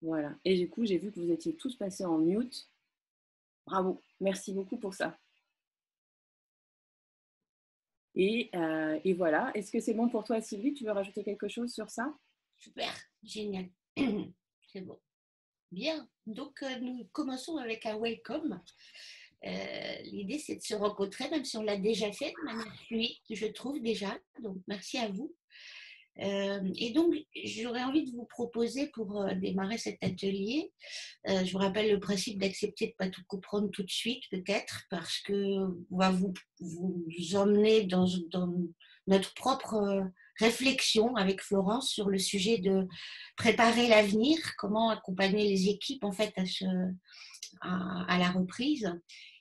Voilà. Et du coup, j'ai vu que vous étiez tous passés en mute. Bravo. Merci beaucoup pour ça. Et, euh, voilà. Est-ce que c'est bon pour toi, Sylvie? Tu veux rajouter quelque chose sur ça? Super, génial. c'est bon. Bien. Donc, euh, nous commençons avec un welcome. Euh, L'idée, c'est de se rencontrer, même si on l'a déjà fait de manière je trouve déjà. Donc, merci à vous. Euh, et donc, j'aurais envie de vous proposer pour euh, démarrer cet atelier, euh, je vous rappelle le principe d'accepter de ne pas tout comprendre tout de suite, peut-être, parce que on va vous, vous emmener dans, dans notre propre réflexion avec Florence sur le sujet de préparer l'avenir, comment accompagner les équipes en fait à, ce, à la reprise.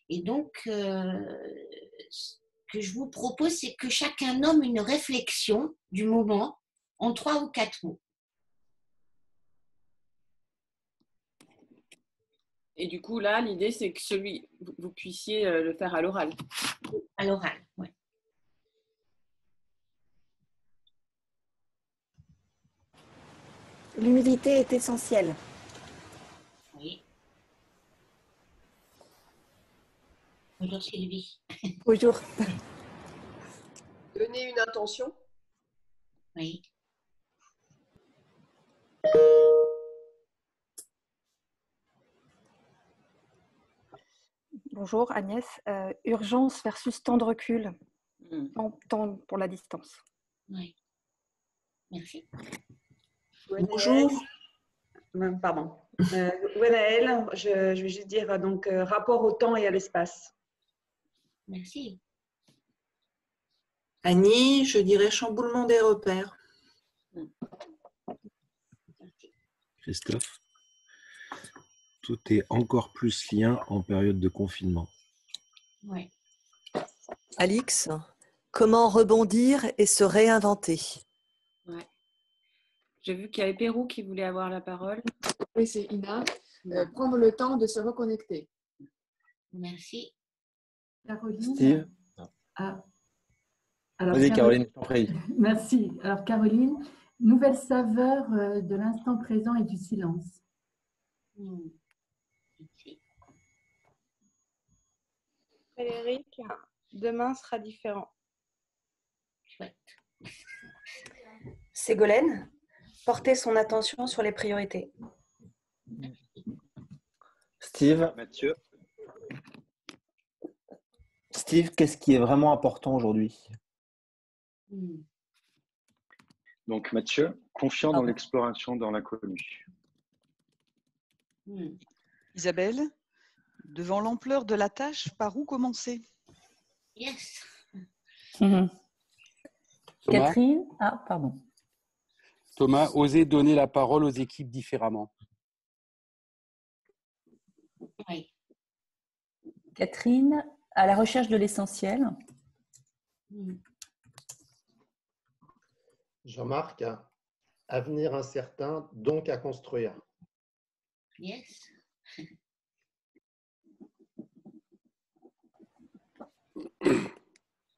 Et donc, ce que je vous propose, c'est que chacun nomme une réflexion du moment en trois ou quatre mots. Et du coup, là, l'idée, c'est que celui, vous puissiez euh, le faire à l'oral. À l'oral, oui. L'humilité est essentielle. Oui. Bonjour Sylvie. Bonjour. Donner une intention. Oui. Bonjour Agnès. Euh, urgence versus temps de recul. Hmm. Temps, temps pour la distance. Oui. Merci. Bonjour. Euh, Pardon. Euh, Gwenaëlle, je, je vais juste dire euh, donc euh, rapport au temps et à l'espace. Merci. Annie, je dirais chamboulement des repères. Christophe Tout est encore plus lien en période de confinement. Oui. Alix, comment rebondir et se réinventer? Ouais. J'ai vu qu'il y avait Pérou qui voulait avoir la parole. Oui, c'est Ina. Euh, prendre le temps de se reconnecter. Merci. Caroline. Steve? Ah. Alors, Vas-y, Caro- Caroline, je t'en prie. Merci. Alors, Caroline, nouvelle saveur euh, de l'instant présent et du silence. Hmm. Frédéric, demain sera différent. Ségolène, porter son attention sur les priorités. Steve, Mathieu, Steve, qu'est-ce qui est vraiment important aujourd'hui? Hmm. Donc Mathieu, confiant Ah dans l'exploration dans l'inconnu. Hmm. Isabelle, devant l'ampleur de la tâche, par où commencer? Yes. Thomas Catherine? Ah, pardon. Thomas, oser donner la parole aux équipes différemment. Oui. Catherine, à la recherche de l'essentiel. Hmm. Jean-Marc, avenir incertain, donc à construire. Yes.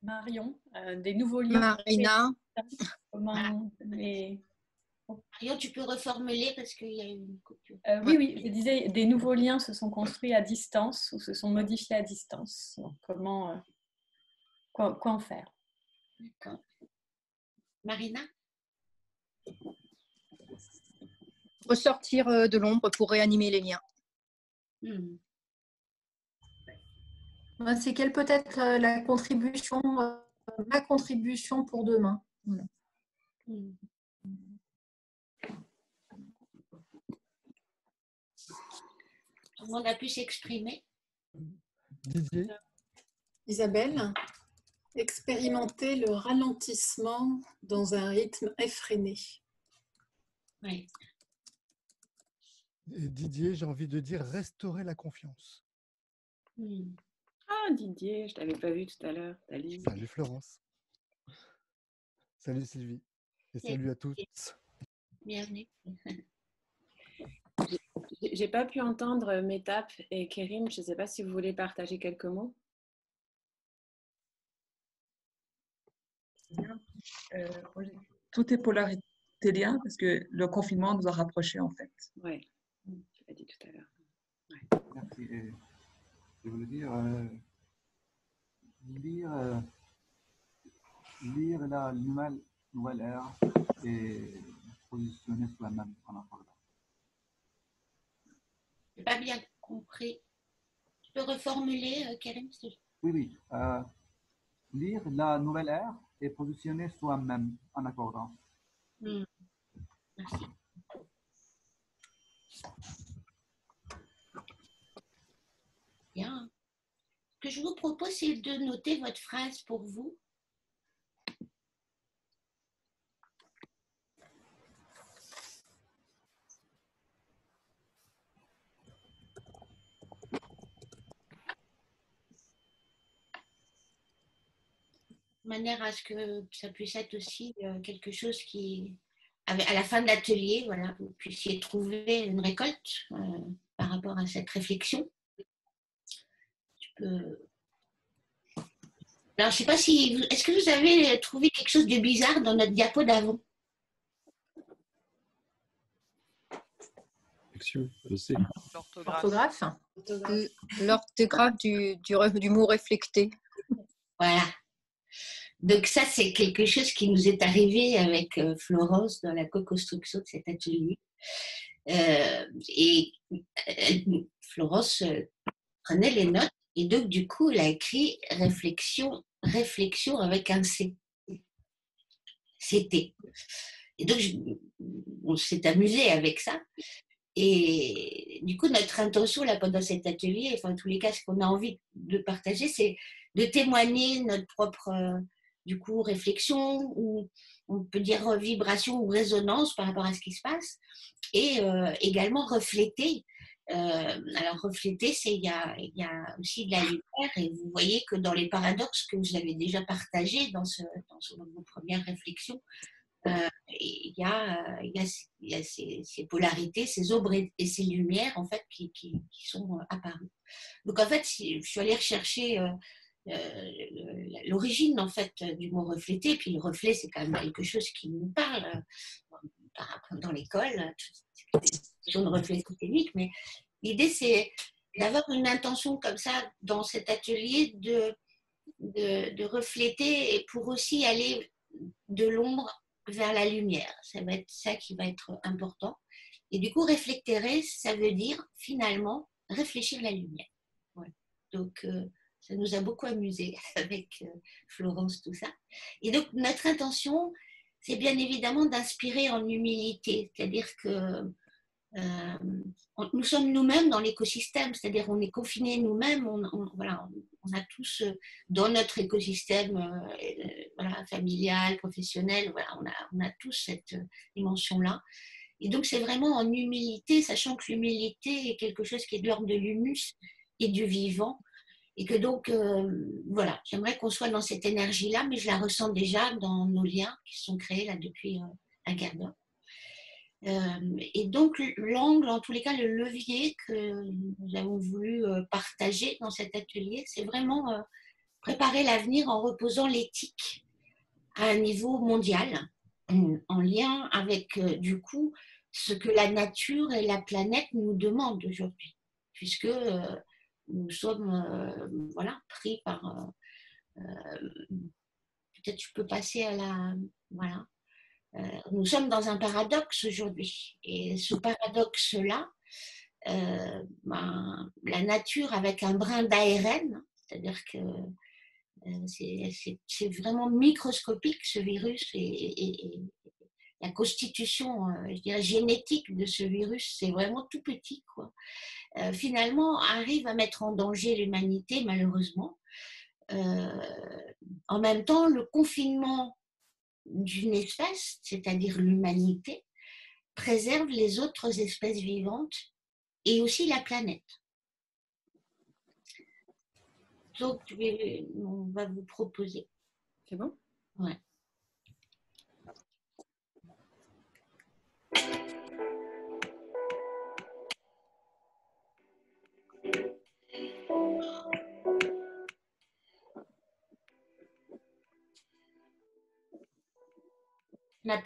Marion, euh, des nouveaux liens. Marina. Comment les- Marion, tu peux reformuler parce qu'il y a une coupure. Euh, oui, oui, je disais, des nouveaux liens se sont construits à distance ou se sont modifiés à distance. Donc, comment, euh, quoi, quoi en faire? D'accord. Marina? Ressortir euh, de l'ombre pour réanimer les liens. Hmm. C'est quelle peut être euh, la contribution, euh, ma contribution pour demain Voilà. Hmm. Tout le monde a pu s'exprimer Didier Isabelle, expérimenter le ralentissement dans un rythme effréné. Oui. Et Didier, j'ai envie de dire restaurer la confiance. Hmm. Ah, Didier, je t'avais pas vu tout à l'heure. Salut. Salut Florence. Salut Sylvie. Et salut à tous. Bienvenue. J'ai- pas pu entendre Métap et Kérim. Je ne sais pas si vous voulez partager quelques mots. Euh, tout est polarité lien parce que le confinement nous a rapprochés en fait. Ouais. as dit tout à l'heure. Merci. Et je voulais dire, euh, lire, euh, lire la nouvelle, nouvelle ère et positionner soi-même en accord. Je n'ai pas bien compris. Tu peux reformuler, euh, Karim plaît? Oui, oui. euh, lire la nouvelle ère et positionner soi-même en accordance. Hmm. Merci. Bien. Ce que je vous propose, c'est de noter votre phrase pour vous. Manière à ce que ça puisse être aussi euh, quelque chose qui, à la fin de l'atelier, voilà, vous puissiez trouver une récolte euh, par rapport à cette réflexion. Tu peux- Alors, je ne sais pas si. vous- Est-ce que vous avez trouvé quelque chose de bizarre dans notre diapo d'avant? Action, je sais. L'orthographe L'orthographe du, du, du mot réflecté. Voilà. Donc ça, c'est quelque chose qui nous est arrivé avec euh, Florence dans la co-construction de cet atelier. Euh, et elle- Florence euh, prenait les notes et donc du coup, elle a écrit réflexion, réflexion avec un C. C'était. Et donc, on s'est amusé avec ça. Et du coup, notre intention là pendant cet atelier, enfin en tous les cas, ce qu'on a envie de partager, c'est de témoigner notre propre euh, du coup réflexion ou on peut dire vibration ou résonance par rapport à ce qui se passe et euh, également refléter. Euh, alors refléter, c'est il y a, y aussi de la lumière et vous voyez que dans les paradoxes que vous avez déjà partagés dans, ce, dans, ce- vos premières réflexions, euh, il y a, euh, y a, il y a ces, polarités, ces ombres et, ces lumières en fait qui, qui, qui sont apparues. Donc en fait, je suis allée rechercher l'origine en fait du mot refléter. Puis le reflet, c'est quand même quelque chose qui nous parle euh, dans l'école, c'est des de reflet systémique. Mais l'idée, c'est d'avoir une intention comme ça dans cet atelier de, de, refléter et pour aussi aller de l'ombre vers la lumière. Ça va être ça qui va être important. Et du coup, réflecter, ça veut dire finalement réfléchir la lumière. Donc, euh, ça nous a beaucoup amusé avec euh, Florence, tout ça. Et donc, notre intention, c'est bien évidemment d'inspirer en humilité, c'est-à-dire que euh, nous sommes nous-mêmes dans l'écosystème, c'est-à-dire on est confinés nous-mêmes, on, voilà, on, a tous euh, dans notre écosystème familial, professionnel, voilà, on, a, on a tous cette dimension-là. Et donc c'est vraiment en humilité, sachant que l'humilité est quelque chose qui est de l'ordre de l'humus et du vivant, et que donc, euh, voilà, j'aimerais qu'on soit dans cette énergie-là, mais je la ressens déjà dans nos liens qui sont créés là depuis euh, un quart d'heure. Euh, et donc, l'angle, en tous les cas, le levier que nous avons voulu partager dans cet atelier, c'est vraiment préparer l'avenir en reposant l'éthique à un niveau mondial, en lien avec, du coup, ce que la nature et la planète nous demandent aujourd'hui, puisque nous sommes euh, voilà, pris par... euh, euh, Peut-être je peux passer à la... Voilà. Nous sommes dans un paradoxe aujourd'hui. Et ce paradoxe-là, ben, la nature avec un brin d'ARN, c'est-à-dire que c'est- vraiment microscopique ce virus et, et- la constitution, je dirais, génétique de ce virus, c'est vraiment tout petit. Quoi. Euh, finalement, arrive à mettre en danger l'humanité, malheureusement. Euh, en même temps, le confinement d'une espèce, c'est-à-dire l'humanité, préserve les autres espèces vivantes et aussi la planète. Donc, on va vous proposer. C'est bon? Ouais. On n'a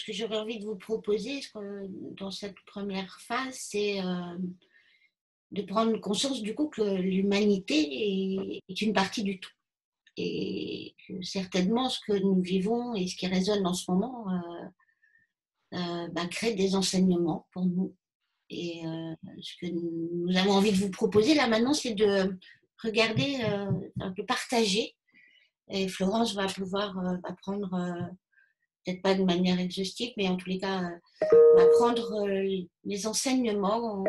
ce que j'aurais envie de vous proposer dans cette première phase, c'est euh, de prendre conscience du coup que l'humanité est, une partie du tout. Et que certainement ce que nous vivons et ce qui résonne en ce moment euh, bah, crée des enseignements pour nous. Et ce que nous avons envie de vous proposer là maintenant, c'est de regarder, peu partager et Florence va pouvoir euh, apprendre, euh, peut-être pas de manière exhaustive, mais en tous les cas, euh, va prendre les enseignements.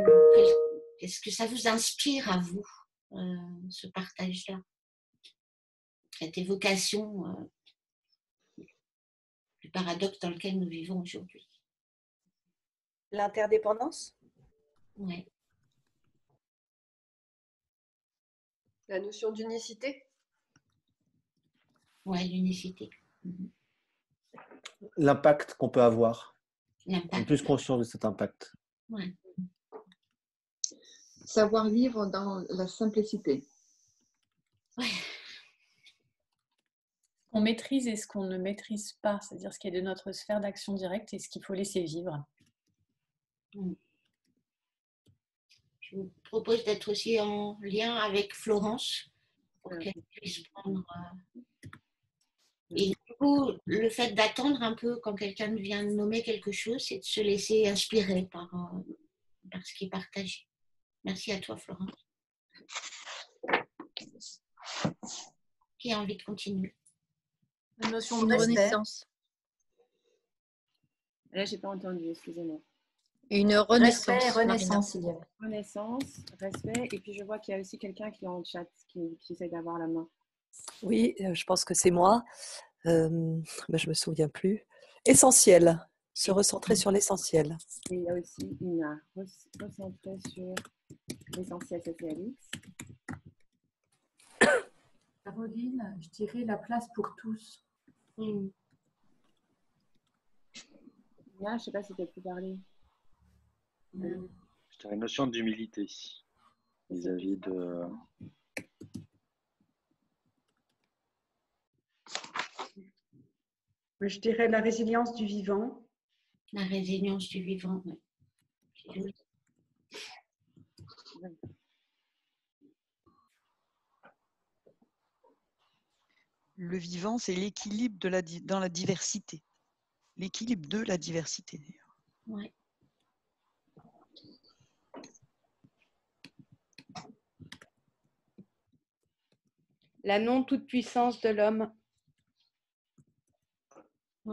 Qu'est-ce que ça vous inspire à vous, ce partage-là? Cette évocation du paradoxe dans lequel nous vivons aujourd'hui. L'interdépendance? Oui. La notion d'unicité? Ouais, l'unicité. L'impact qu'on peut avoir. L'impact. On est plus conscient de cet impact. Ouais. Savoir vivre dans la simplicité. Ouais. On maîtrise et ce qu'on ne maîtrise pas, c'est-à-dire ce qui est de notre sphère d'action directe et ce qu'il faut laisser vivre. Mm. Je vous propose d'être aussi en lien avec Florence pour qu'elle puisse prendre euh, et coup, le fait d'attendre un peu quand quelqu'un vient nommer quelque chose, c'est de se laisser inspirer par, euh, par ce qui est partagé. Merci à toi, Florence. Qui a envie de continuer? La notion de renaissance. Là, j'ai pas entendu, excusez-moi. Une renaissance. Respect, renaissance, il y a. Renaissance, respect. Et puis, je vois qu'il y a aussi quelqu'un qui est en chat, qui, qui essaie d'avoir la main. Oui, euh, je pense que c'est moi. Ben, je ne me souviens plus. Essentiel. Se recentrer sur l'essentiel. Et il y a aussi Ina. Recentrer sur l'essentiel, c'est Alix. Caroline, je dirais la place pour tous. Mm. Je ne sais pas si tu as pu parler. Je dirais une notion d'humilité vis-à-vis de, Je dirais la résilience du vivant. La résilience du vivant, oui. Le vivant, c'est l'équilibre de la, dans la diversité. L'équilibre de la diversité, d'ailleurs. Oui. La non-toute-puissance de l'homme.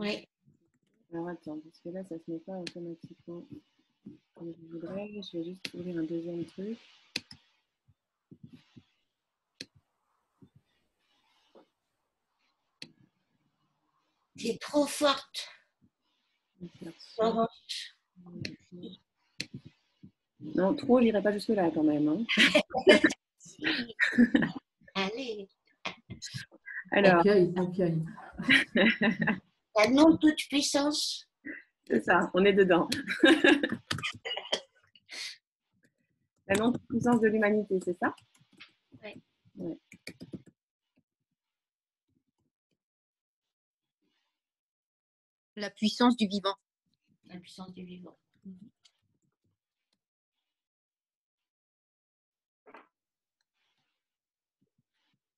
Oui. Alors attends, parce que là, ça ne se met pas automatiquement comme je voudrais. Je vais juste ouvrir un deuxième truc. C'est trop forte. Non, trop, j'irai pas jusque-là quand même. Hein. Allez. Alors. Accueil, accueil. La non toute puissance. C'est ça, on est dedans. La non toute puissance de l'humanité, c'est ça? Oui. Ouais. La puissance du vivant. La puissance du vivant.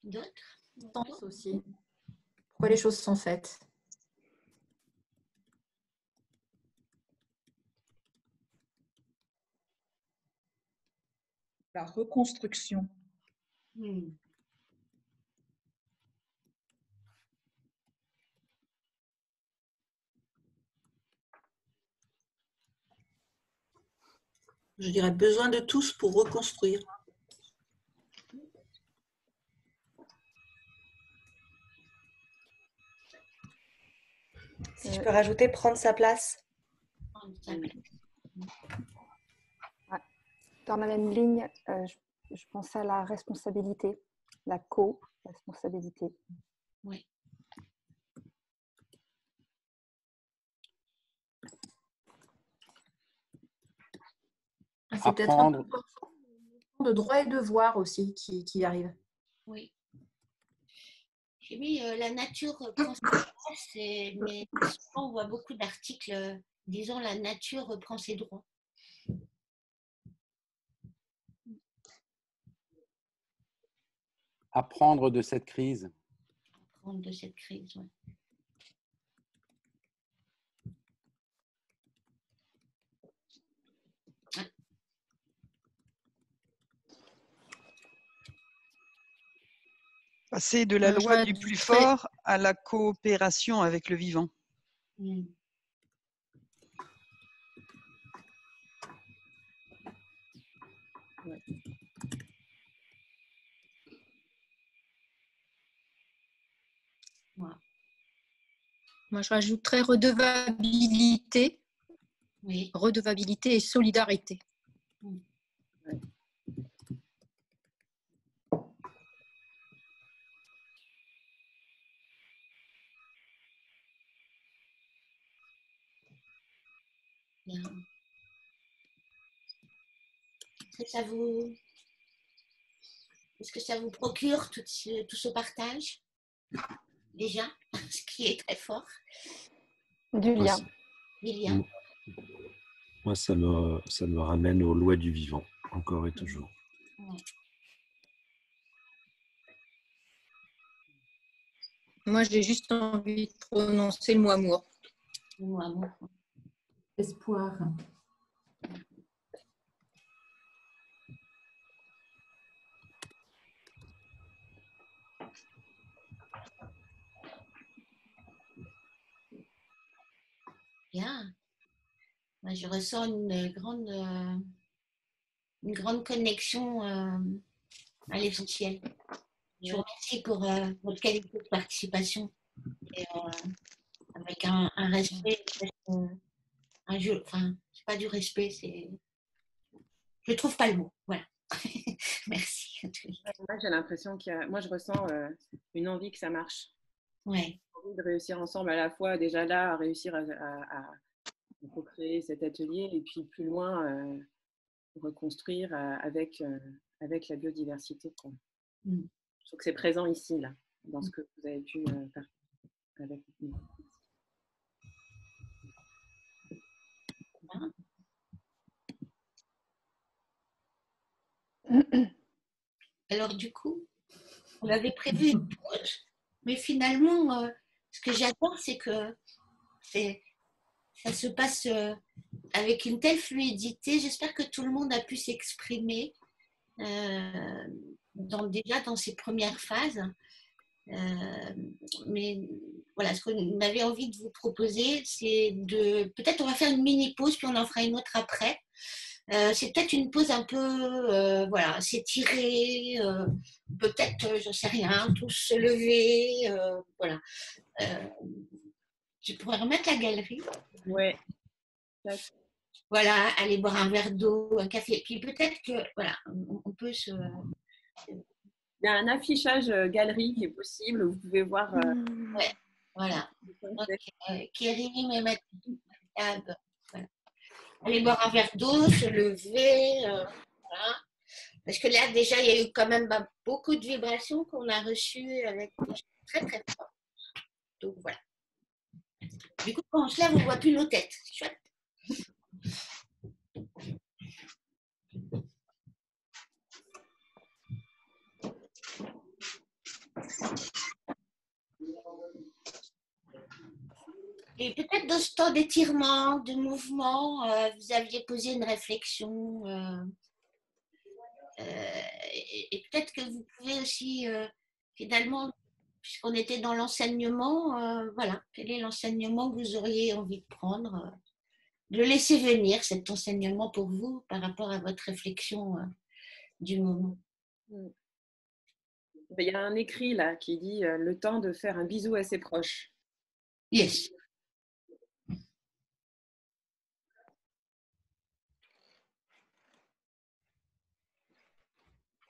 D'autres? Aussi. Pourquoi les choses sont faites? La reconstruction. Hmm. Je dirais besoin de tous pour reconstruire. Si je peux rajouter, prendre sa place. Dans la même ligne, euh, je, je pense à la responsabilité, la co-responsabilité. Oui. C'est peut-être un peu Apprendre. de droit et devoir aussi qui, qui arrive. Oui. J'ai mis euh, la nature prend ses droits, c'est- mais souvent on voit beaucoup d'articles euh, disant la nature reprend ses droits. Apprendre de cette crise. Prendre de cette crise. ouais. Passer de la loi du plus fort à la coopération avec le vivant. Mm. Ouais. Voilà. Moi, je rajouterais redevabilité, Oui. redevabilité et solidarité. Bien. Est-ce que ça vous, est-ce que ça vous procure tout ce, tout ce partage? Déjà, ce qui est très fort. Du Moi, lien. Moi, ça me, ça me ramène aux lois du vivant, encore et toujours. Moi, j'ai juste envie de prononcer le mot amour. le mot amour. Espoir. Bien. Moi, je ressens une grande, euh, une grande connexion euh, à l'essentiel. Je vous remercie pour euh, votre qualité de participation et, avec un, un respect, un jeu, enfin, c'est pas du respect, c'est. Je trouve pas le mot. Voilà. Merci. Moi, j'ai l'impression qu'il y a... Moi, je ressens une envie que ça marche. Ouais. Envie de réussir ensemble à la fois, déjà là, à réussir à, à, à co-créer cet atelier et puis plus loin, euh, reconstruire euh, avec, euh, avec la biodiversité. quoi. Mm. Je trouve que c'est présent ici, là, dans ce que vous avez pu euh, faire avec nous. Alors du coup, on avait prévu une pause, mais finalement, euh, ce que j'adore, c'est que ça se passe euh, avec une telle fluidité. J'espère que tout le monde a pu s'exprimer euh, dans, déjà dans ces premières phases. Euh, mais voilà, ce qu'on avait envie de vous proposer, c'est de. Peut-être on va faire une mini pause, puis on en fera une autre après. Euh, c'est peut-être une pause un peu, euh, voilà, s'étirer, euh, peut-être, j'en sais rien, tous se lever, voilà. Tu pourrais remettre la galerie Ouais. Voilà, aller boire un verre d'eau, un café. Puis peut-être que, voilà, on, peut se. Il y a un affichage galerie qui est possible. Vous pouvez voir. Ouais, voilà. Euh, Kérim et Mathilde. Aller boire un verre d'eau, se lever, euh, voilà. Parce que là, déjà, il y a eu quand même bah, beaucoup de vibrations qu'on a reçues avec très très fort. Donc voilà. Du coup, quand on se lève, on ne voit plus nos têtes. Chouette. Et peut-être dans ce temps d'étirement, de mouvement, euh, vous aviez posé une réflexion. euh, euh, et, et peut-être que vous pouvez aussi, finalement, puisqu'on était dans l'enseignement, voilà, quel est l'enseignement que vous auriez envie de prendre De laisser venir, cet enseignement pour vous, par rapport à votre réflexion du moment? Il y a un écrit là qui dit le temps de faire un bisou à ses proches. Yes.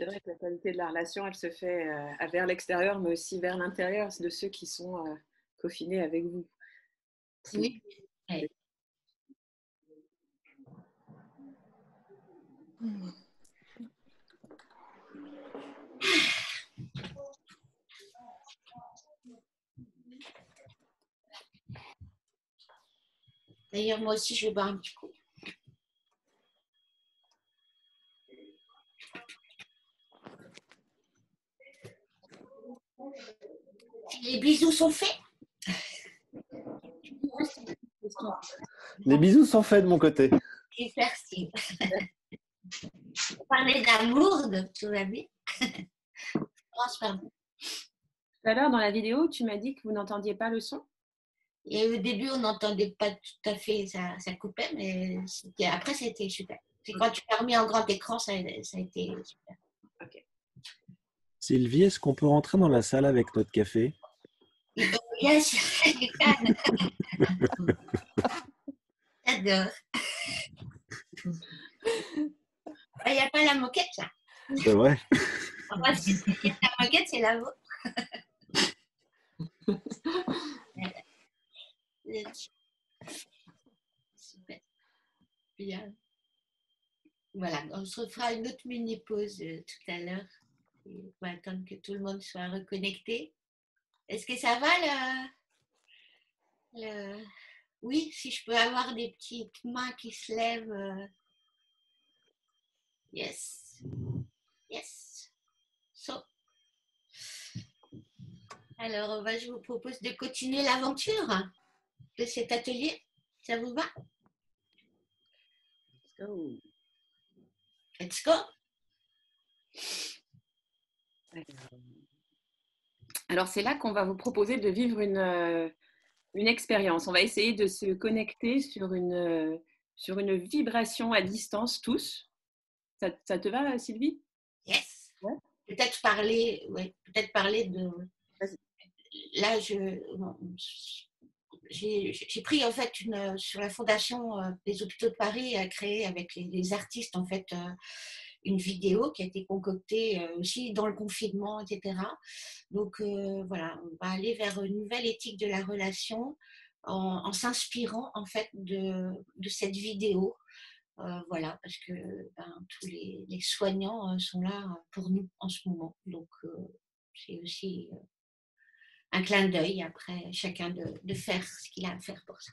C'est vrai que la qualité de la relation, elle se fait euh, vers l'extérieur, mais aussi vers l'intérieur de ceux qui sont euh, confinés avec vous. Oui. D'ailleurs, moi aussi, je vais boire un petit coup. Les bisous sont faits. Les bisous sont faits de mon côté. Super, Steve. On parlait d'amour, donc tout va bien. Pardon. Tout à l'heure, dans la vidéo, tu m'as dit que vous n'entendiez pas le son. Et au début, on n'entendait pas tout à fait, ça, ça coupait, mais après, c'était super. C'est quand tu l'as remis en grand écran, ça, ça a été super. Sylvie, est-ce qu'on peut rentrer dans la salle avec notre café? Yes, J'adore. Il n'y a pas la moquette, là. C'est vrai Enfin, si c'est la moquette, c'est la vôtre. Super. Bien. Voilà, on se refera une autre mini-pause euh, tout à l'heure. On va attendre que tout le monde soit reconnecté. Est-ce que ça va le... le- Oui, si je peux avoir des petites mains qui se lèvent. euh. Yes. Yes. So. Alors, bah, je vous propose de continuer l'aventure de cet atelier. Ça vous va? Let's go. Let's go. Alors, c'est là qu'on va vous proposer de vivre une, euh, une expérience. On va essayer de se connecter sur une, euh, sur une vibration à distance, tous. Ça, ça te va, Sylvie? Yes. Peut-être parler, ouais, peut-être parler de. Là, je, j'ai pris en fait une, sur la fondation euh, des hôpitaux de Paris à créer avec les, les artistes en fait euh, une vidéo qui a été concoctée euh, aussi dans le confinement, etc. Donc euh, voilà, on va aller vers une nouvelle éthique de la relation en, s'inspirant en fait de, cette vidéo. Euh, voilà, parce que ben, tous les, soignants sont là pour nous en ce moment. Donc c'est aussi un clin d'œil après chacun de, faire ce qu'il a à faire pour ça.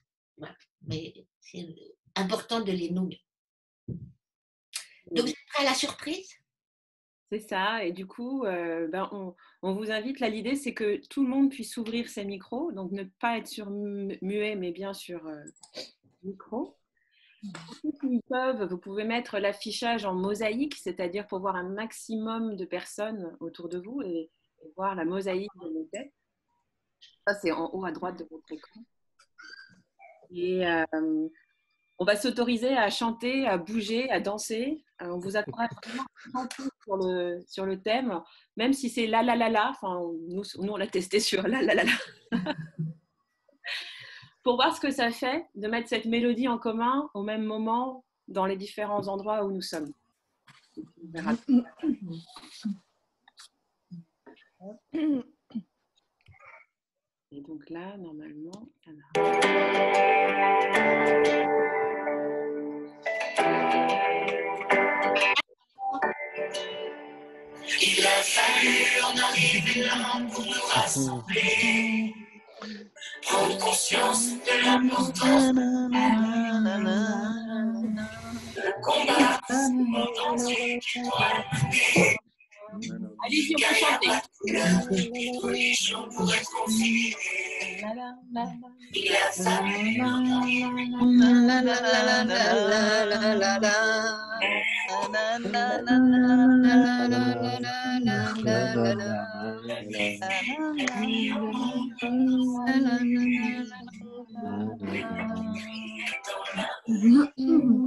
Mais c'est important de les nommer. Donc à la surprise? C'est ça. Et du coup, euh, ben, on, on vous invite. Là, l'idée, c'est que tout le monde puisse ouvrir ses micros. Donc, ne pas être sur mu- muet, mais bien sur euh, micro. Peuvent, vous pouvez mettre l'affichage en mosaïque, c'est-à-dire pour voir un maximum de personnes autour de vous et, et voir la mosaïque de nos têtes. Ça, c'est en haut à droite de votre écran. Et euh, on va s'autoriser à chanter, à bouger, à danser. Euh, on vous encourage vraiment sur le, sur le thème, même si c'est la la la la. Enfin, nous, on l'a testé sur la la la la. Pour voir ce que ça fait de mettre cette mélodie en commun au même moment dans les différents endroits où nous sommes. On verra. Et donc là, normalement. Il a fallu en arriver là pour nous rassembler. Prendre conscience de l'importance de combattre ce monde entier qui doit l'oublier. Allez-y, on peut chanter. Pour être confinée. Il a fallu en arriver Mm-hmm.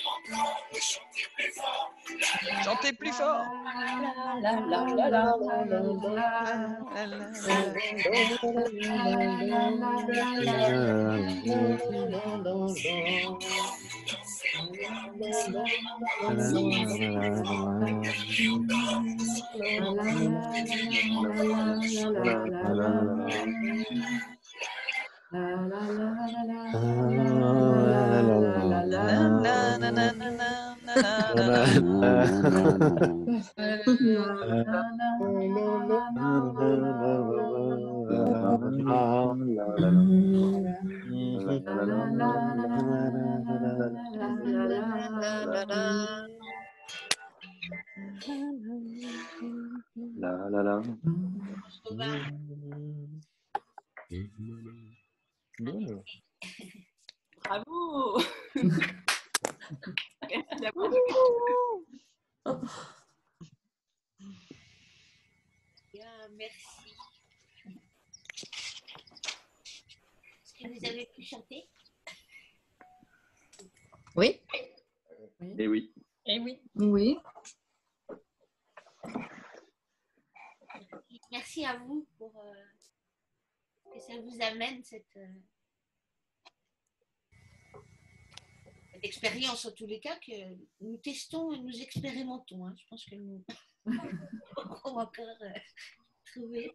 Chantez plus fort. La la la. Bravo Bien, merci. Est-ce que vous avez pu chanter? Oui. Et oui. Et oui. Oui. Merci à vous pour euh, que ça vous amène cette, euh, expérience, en tous les cas, que nous testons et nous expérimentons. hein. Je pense que nous on va encore euh, trouver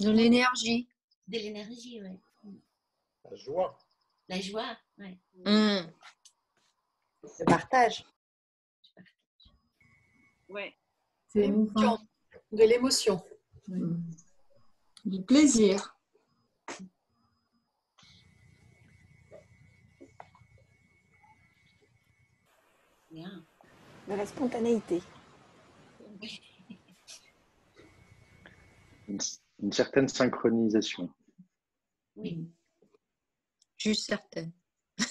De l'énergie. de l'énergie. Ouais. La joie. La joie. Ouais. Mm. Le partage. Ouais. C'est. De l'émotion. Du plaisir. Bien. De la spontanéité. Une, une certaine synchronisation. Oui. Juste certaine.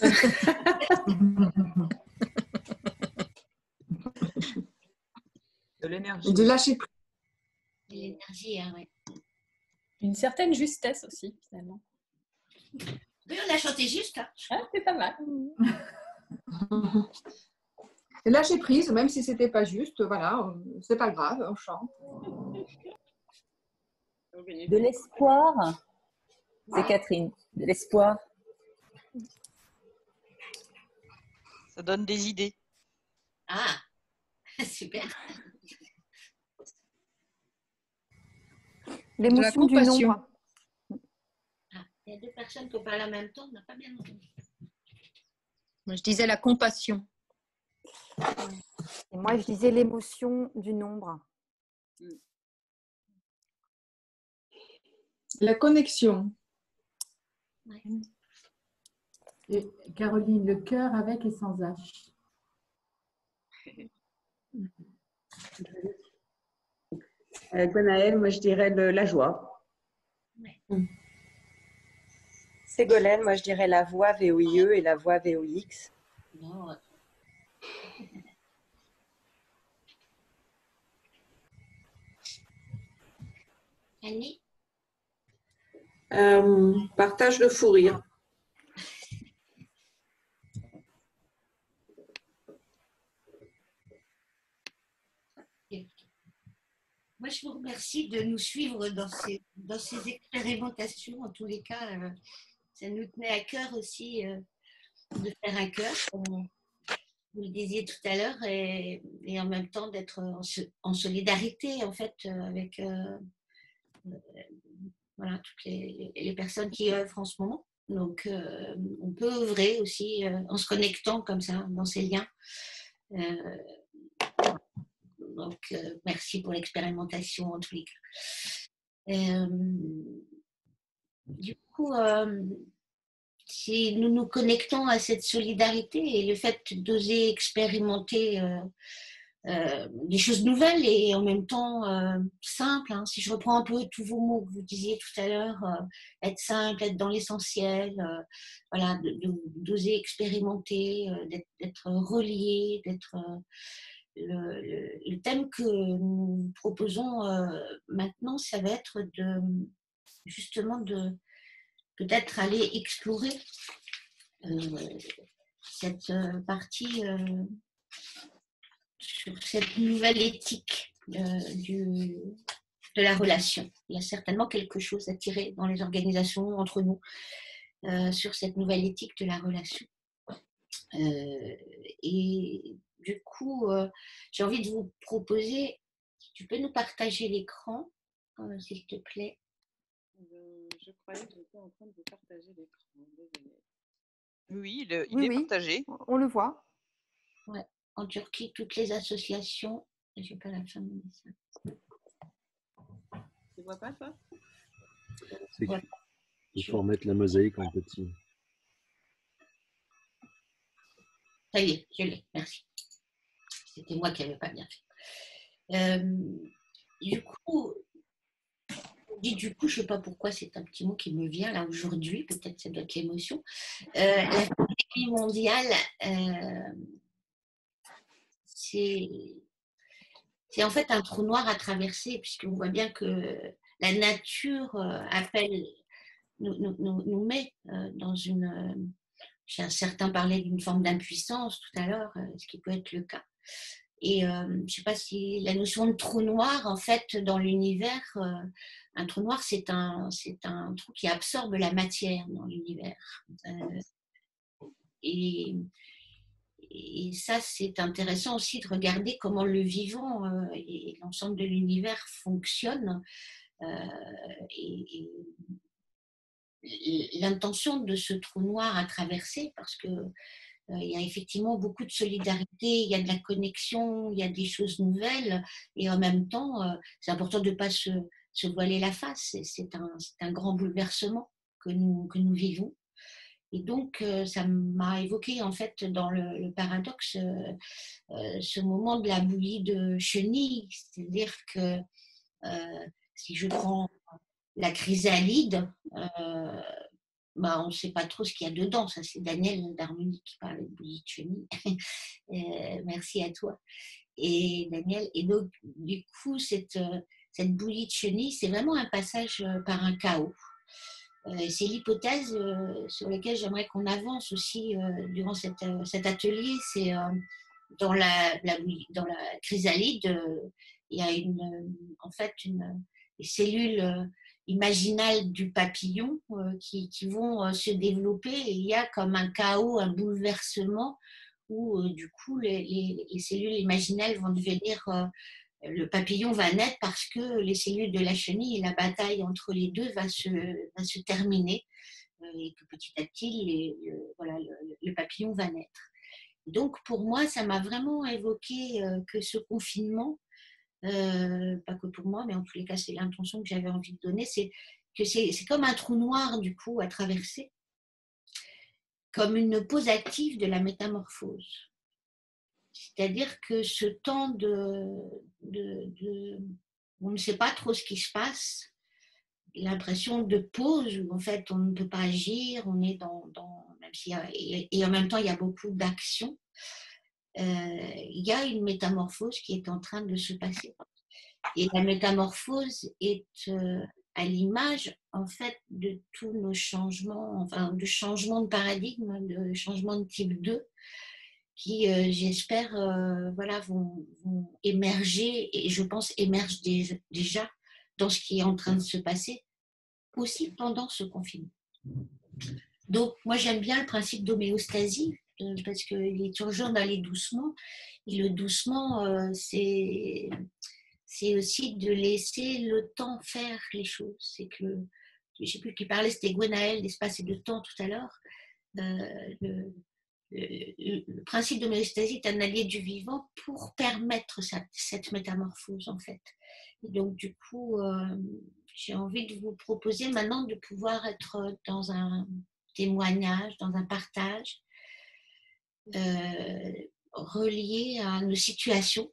De l'énergie. De lâcher prise. De l'énergie, hein, ouais. Une certaine justesse aussi, finalement. Oui, on a chanté juste. hein. Ah, c'est pas mal. Et lâcher prise, même si c'était pas juste, voilà, c'est pas grave, on chante. De l'espoir. C'est Catherine. De l'espoir. Ça donne des idées. Ah, super. L'émotion du compassion. nombre. Ah, il y a deux personnes qui parlent en même temps, on n'a pas bien entendu. Moi, je disais la compassion. Et moi, je disais l'émotion du nombre. La connexion. Ouais. Et Caroline, le cœur avec et sans H. Euh, Gwenaëlle, moi je dirais le- la joie. Ségolène, moi je dirais la voix VOIE et la voix VOX. Non, Annie? Euh, partage le fou rire. Moi, je vous remercie de nous suivre dans ces, dans ces expérimentations. En tous les cas, euh, ça nous tenait à cœur aussi euh, de faire un cœur, comme vous le disiez tout à l'heure, et, et en même temps d'être en, so- en solidarité en fait avec euh, voilà, toutes les, personnes qui œuvrent en ce moment. Donc, euh, on peut œuvrer aussi euh, en se connectant comme ça dans ces liens. Euh, donc, euh, merci pour l'expérimentation en tous les cas. Euh, du coup, euh, si nous nous connectons à cette solidarité et le fait d'oser expérimenter euh, euh, des choses nouvelles et en même temps euh, simples, hein, si je reprends un peu tous vos mots que vous disiez tout à l'heure, euh, être simple, être dans l'essentiel, voilà, d'oser expérimenter, d'être- relié, d'être le, le- thème que nous proposons maintenant, ça va être de justement de peut-être aller explorer cette partie sur cette nouvelle éthique euh, du, de la relation. Il y a certainement quelque chose à tirer dans les organisations entre nous euh, sur cette nouvelle éthique de la relation. Euh, et du coup, euh, j'ai envie de vous proposer, si tu peux nous partager l'écran, euh, s'il te plaît. Je croyais que j'étais en train de vous partager l'écran. Oui, il, il Oui, est oui. partagé. On le voit. Ouais. En Turquie, toutes les associations. J'ai pas la fin du message. Tu vois pas, toi? Il faut remettre la mosaïque en petit. Ça y est, je l'ai, merci. C'était moi qui n'avais pas bien fait. Euh, du coup, dit du coup, je ne sais pas pourquoi, c'est un petit mot qui me vient là aujourd'hui, peut-être c'est d'autres l'émotion. Euh, la pandémie mondiale, euh, c'est en fait un trou noir à traverser, puisqu'on voit bien que la nature euh, nous, met euh, dans une. euh, certains parlaient d'une forme d'impuissance tout à l'heure, ce qui peut être le cas. Et je ne sais pas si la notion de trou noir, en fait, dans l'univers, un trou noir, c'est un, trou qui absorbe la matière dans l'univers. Et, et ça, c'est intéressant aussi de regarder comment le vivant euh, et l'ensemble de l'univers fonctionne. Euh, et, l'intention de ce trou noir à traverser, parce que euh, il y a effectivement beaucoup de solidarité, il y a de la connexion, il y a des choses nouvelles, et en même temps, c'est important de ne pas se, voiler la face. C'est- un, grand bouleversement que nous vivons. Et donc, euh, ça m'a évoqué, en fait, dans le, paradoxe, euh, euh, ce moment de la bouillie de chenille. C'est-à-dire que si je prends la chrysalide, euh, bah, on ne sait pas trop ce qu'il y a dedans. Ça, c'est Daniel d'Harmonie qui parlait de bouillie de chenille. Merci à toi. Et Daniel, et donc, du coup, cette, cette bouillie de chenille, c'est vraiment un passage par un chaos. Euh, c'est l'hypothèse euh, sur laquelle j'aimerais qu'on avance aussi euh, durant cet atelier. C'est dans, la, chrysalide, il y a une, en fait une, des cellules imaginales du papillon qui, vont se développer il y a comme un chaos, un bouleversement où du coup les, les- les cellules imaginales vont devenir le papillon va naître parce que les cellules de la chenille et la bataille entre les deux va se, terminer euh, et que petit à petit les- le, voilà, le, papillon va naître. Donc pour moi, ça m'a vraiment évoqué euh, que ce confinement, euh, pas que pour moi, mais en tous les cas, c'est l'intention que j'avais envie de donner, c'est que c'est c'est comme un trou noir du coup à traverser, comme une pause active de la métamorphose. C'est-à-dire que ce temps de, on ne sait pas trop ce qui se passe, l'impression de pause où en fait on ne peut pas agir, on est dans, même a- et, en même temps il y a beaucoup d'action. Euh, il y a une métamorphose qui est en train de se passer. Et la métamorphose est euh, à l'image en fait de tous nos changements, enfin de changements de paradigme, de changements de type 2 qui, euh, j'espère, euh, voilà, vont, émerger et je pense émergent dé- déjà dans ce qui est en train de se passer, aussi pendant ce confinement. Donc, moi, j'aime bien le principe d'homéostasie euh, parce qu'il est urgent d'aller doucement. Et le doucement, c'est c'est aussi de laisser le temps faire les choses. C'est que, je ne sais plus qui parlait, c'était Gwenaël d'espace et de temps tout à l'heure. Le, principe d'homéostasie est un allié du vivant pour permettre cette métamorphose en fait. Donc du coup, euh, j'ai envie de vous proposer maintenant de pouvoir être dans un témoignage, dans un partage euh, relié à nos situations.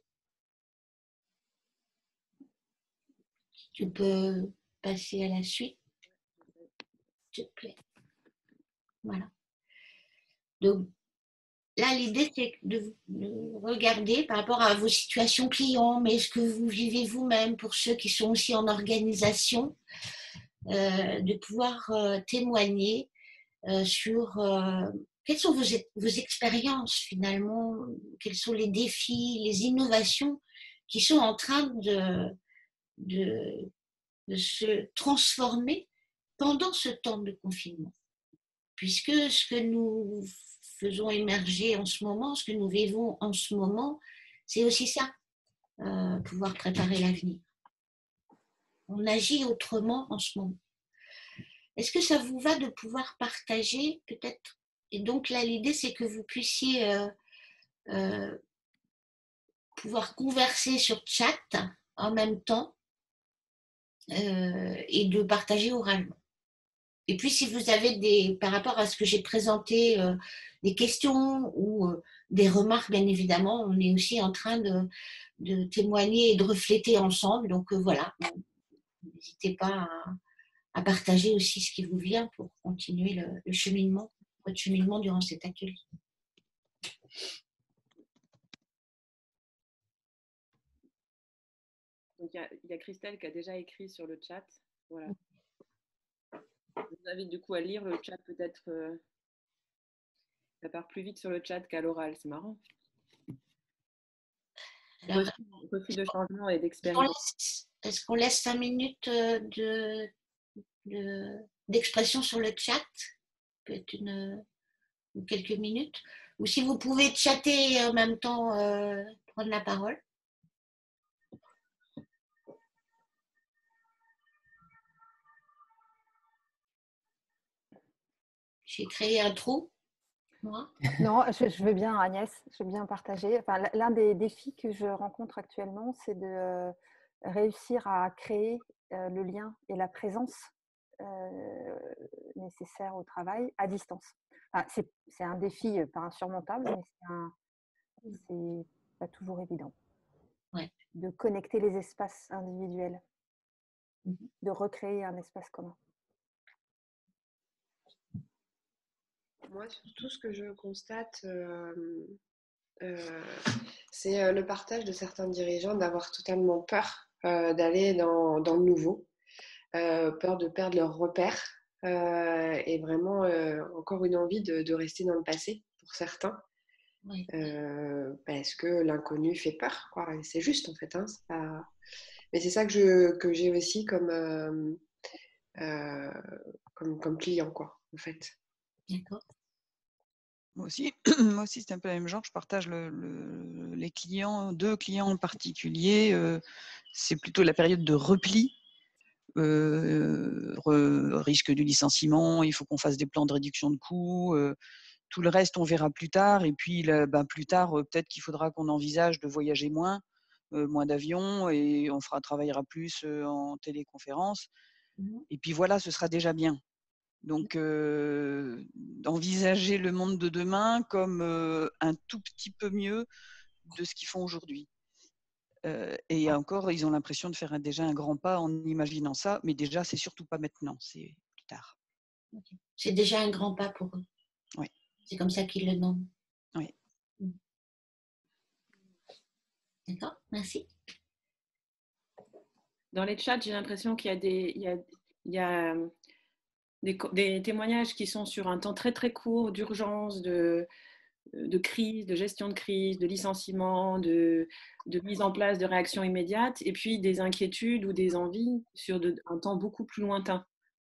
Tu peux passer à la suite, s'il te plaît. Voilà. Donc, là, l'idée, c'est de, de regarder par rapport à vos situations clients, mais ce que vous vivez vous-même, pour ceux qui sont aussi en organisation, euh, de pouvoir euh, témoigner euh, sur quelles sont vos, expériences finalement, quels sont les défis, les innovations qui sont en train de, de, de se transformer pendant ce temps de confinement? Puisque ce que nous faisons émerger en ce moment, ce que nous vivons en ce moment, c'est aussi ça, euh, pouvoir préparer l'avenir. On agit autrement en ce moment. Est-ce que ça vous va de pouvoir partager peut-être? Et donc là, l'idée, c'est que vous puissiez euh, euh, pouvoir converser sur chat en même temps et de partager oralement. Et puis, si vous avez des, par rapport à ce que j'ai présenté, euh, des questions ou euh, des remarques, bien évidemment, on est aussi en train de, de témoigner et de refléter ensemble. Donc voilà, n'hésitez pas à, partager aussi ce qui vous vient pour continuer le, cheminement, votre cheminement durant cet atelier. Donc, il y, y, a Christelle qui a déjà écrit sur le chat. Voilà. Je vous invite du coup à lire le chat peut-être. Euh, ça part plus vite sur le chat qu'à l'oral, c'est marrant. Alors, refus de changement et d'expérience. Est-ce qu'on laisse cinq minutes euh, de, d'expression de, sur le chat Peut-être une, ou quelques minutes? Ou si vous pouvez chatter et en même temps euh, prendre la parole? J'ai créé un trou, moi. Non, je, je, veux bien, Agnès, je veux bien partager. Enfin, L'un des défis que je rencontre actuellement, c'est de euh, réussir à créer euh, le lien et la présence euh, nécessaire au travail à distance. Enfin, c'est un défi pas insurmontable, mais c'est pas toujours évident. Ouais. De connecter les espaces individuels, mmh. de recréer un espace commun. Moi, surtout, ce que je constate, euh, euh, c'est euh, le partage de certains dirigeants d'avoir totalement peur d'aller dans, dans, le nouveau, peur de perdre leurs repères et vraiment encore une envie de, de, rester dans le passé pour certains. Oui. parce que l'inconnu fait peur, quoi. C'est juste en fait. Hein, pas... Mais c'est ça que je que j'ai aussi comme, comme comme client, quoi, en fait. D'accord. Moi aussi, moi aussi c'est un peu le même genre. Je partage le, le, les clients, deux clients en particulier. Euh, c'est plutôt la période de repli. Euh, re, risque du licenciement, il faut qu'on fasse des plans de réduction de coûts. Euh, tout le reste, on verra plus tard. Et puis, là, ben, plus tard, peut-être qu'il faudra qu'on envisage de voyager moins, moins d'avions, et on fera travaillera plus en téléconférence. Mmh. Et puis voilà, ce sera déjà bien. Donc, euh, envisager le monde de demain comme euh, un tout petit peu mieux de ce qu'ils font aujourd'hui. Euh, et encore, ils ont l'impression de faire un, déjà un grand pas en imaginant ça, mais déjà, c'est surtout pas maintenant, c'est plus tard. Okay. C'est déjà un grand pas pour eux. Oui. C'est comme ça qu'ils le nomment. Oui. D'accord, merci. Dans les chats, j'ai l'impression qu'il y a des. Il y a, il y a des, des, témoignages qui sont sur un temps très très court d'urgence, de, de crise, de gestion de crise, de licenciement, de, de, mise en place de réactions immédiates, et puis des inquiétudes ou des envies sur de, un temps beaucoup plus lointain,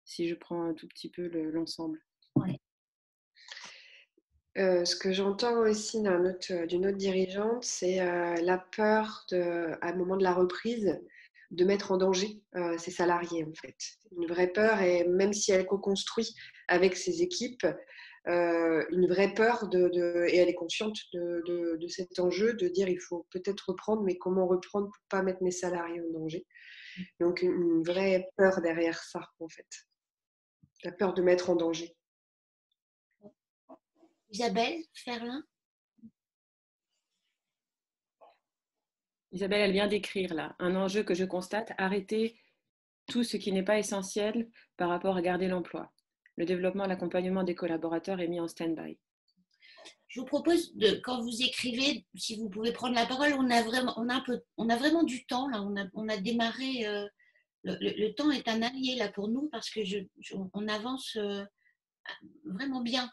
si je prends un tout petit peu l'ensemble. Le, ouais. euh, ce que j'entends aussi d'une autre, autre, dirigeante, c'est euh, la peur de, à un moment de la reprise de mettre en danger euh, ses salariés en fait. Une vraie peur et même si elle co-construit avec ses équipes, euh, une vraie peur de, et elle est consciente de, de, cet enjeu de dire il faut peut-être reprendre mais comment reprendre pour pas mettre mes salariés en danger. Donc une vraie peur derrière ça en fait. La peur de mettre en danger. Isabelle Ferlin? Isabelle, elle vient d'écrire là un enjeu que je constate, arrêter tout ce qui n'est pas essentiel par rapport à garder l'emploi. Le développement l'accompagnement des collaborateurs est mis en stand-by. Je vous propose, de, quand vous écrivez, si vous pouvez prendre la parole, on a vraiment, on a un peu, on a vraiment du temps là. On a, démarré. Euh, le, temps est un allié là pour nous parce que je, on avance euh, vraiment bien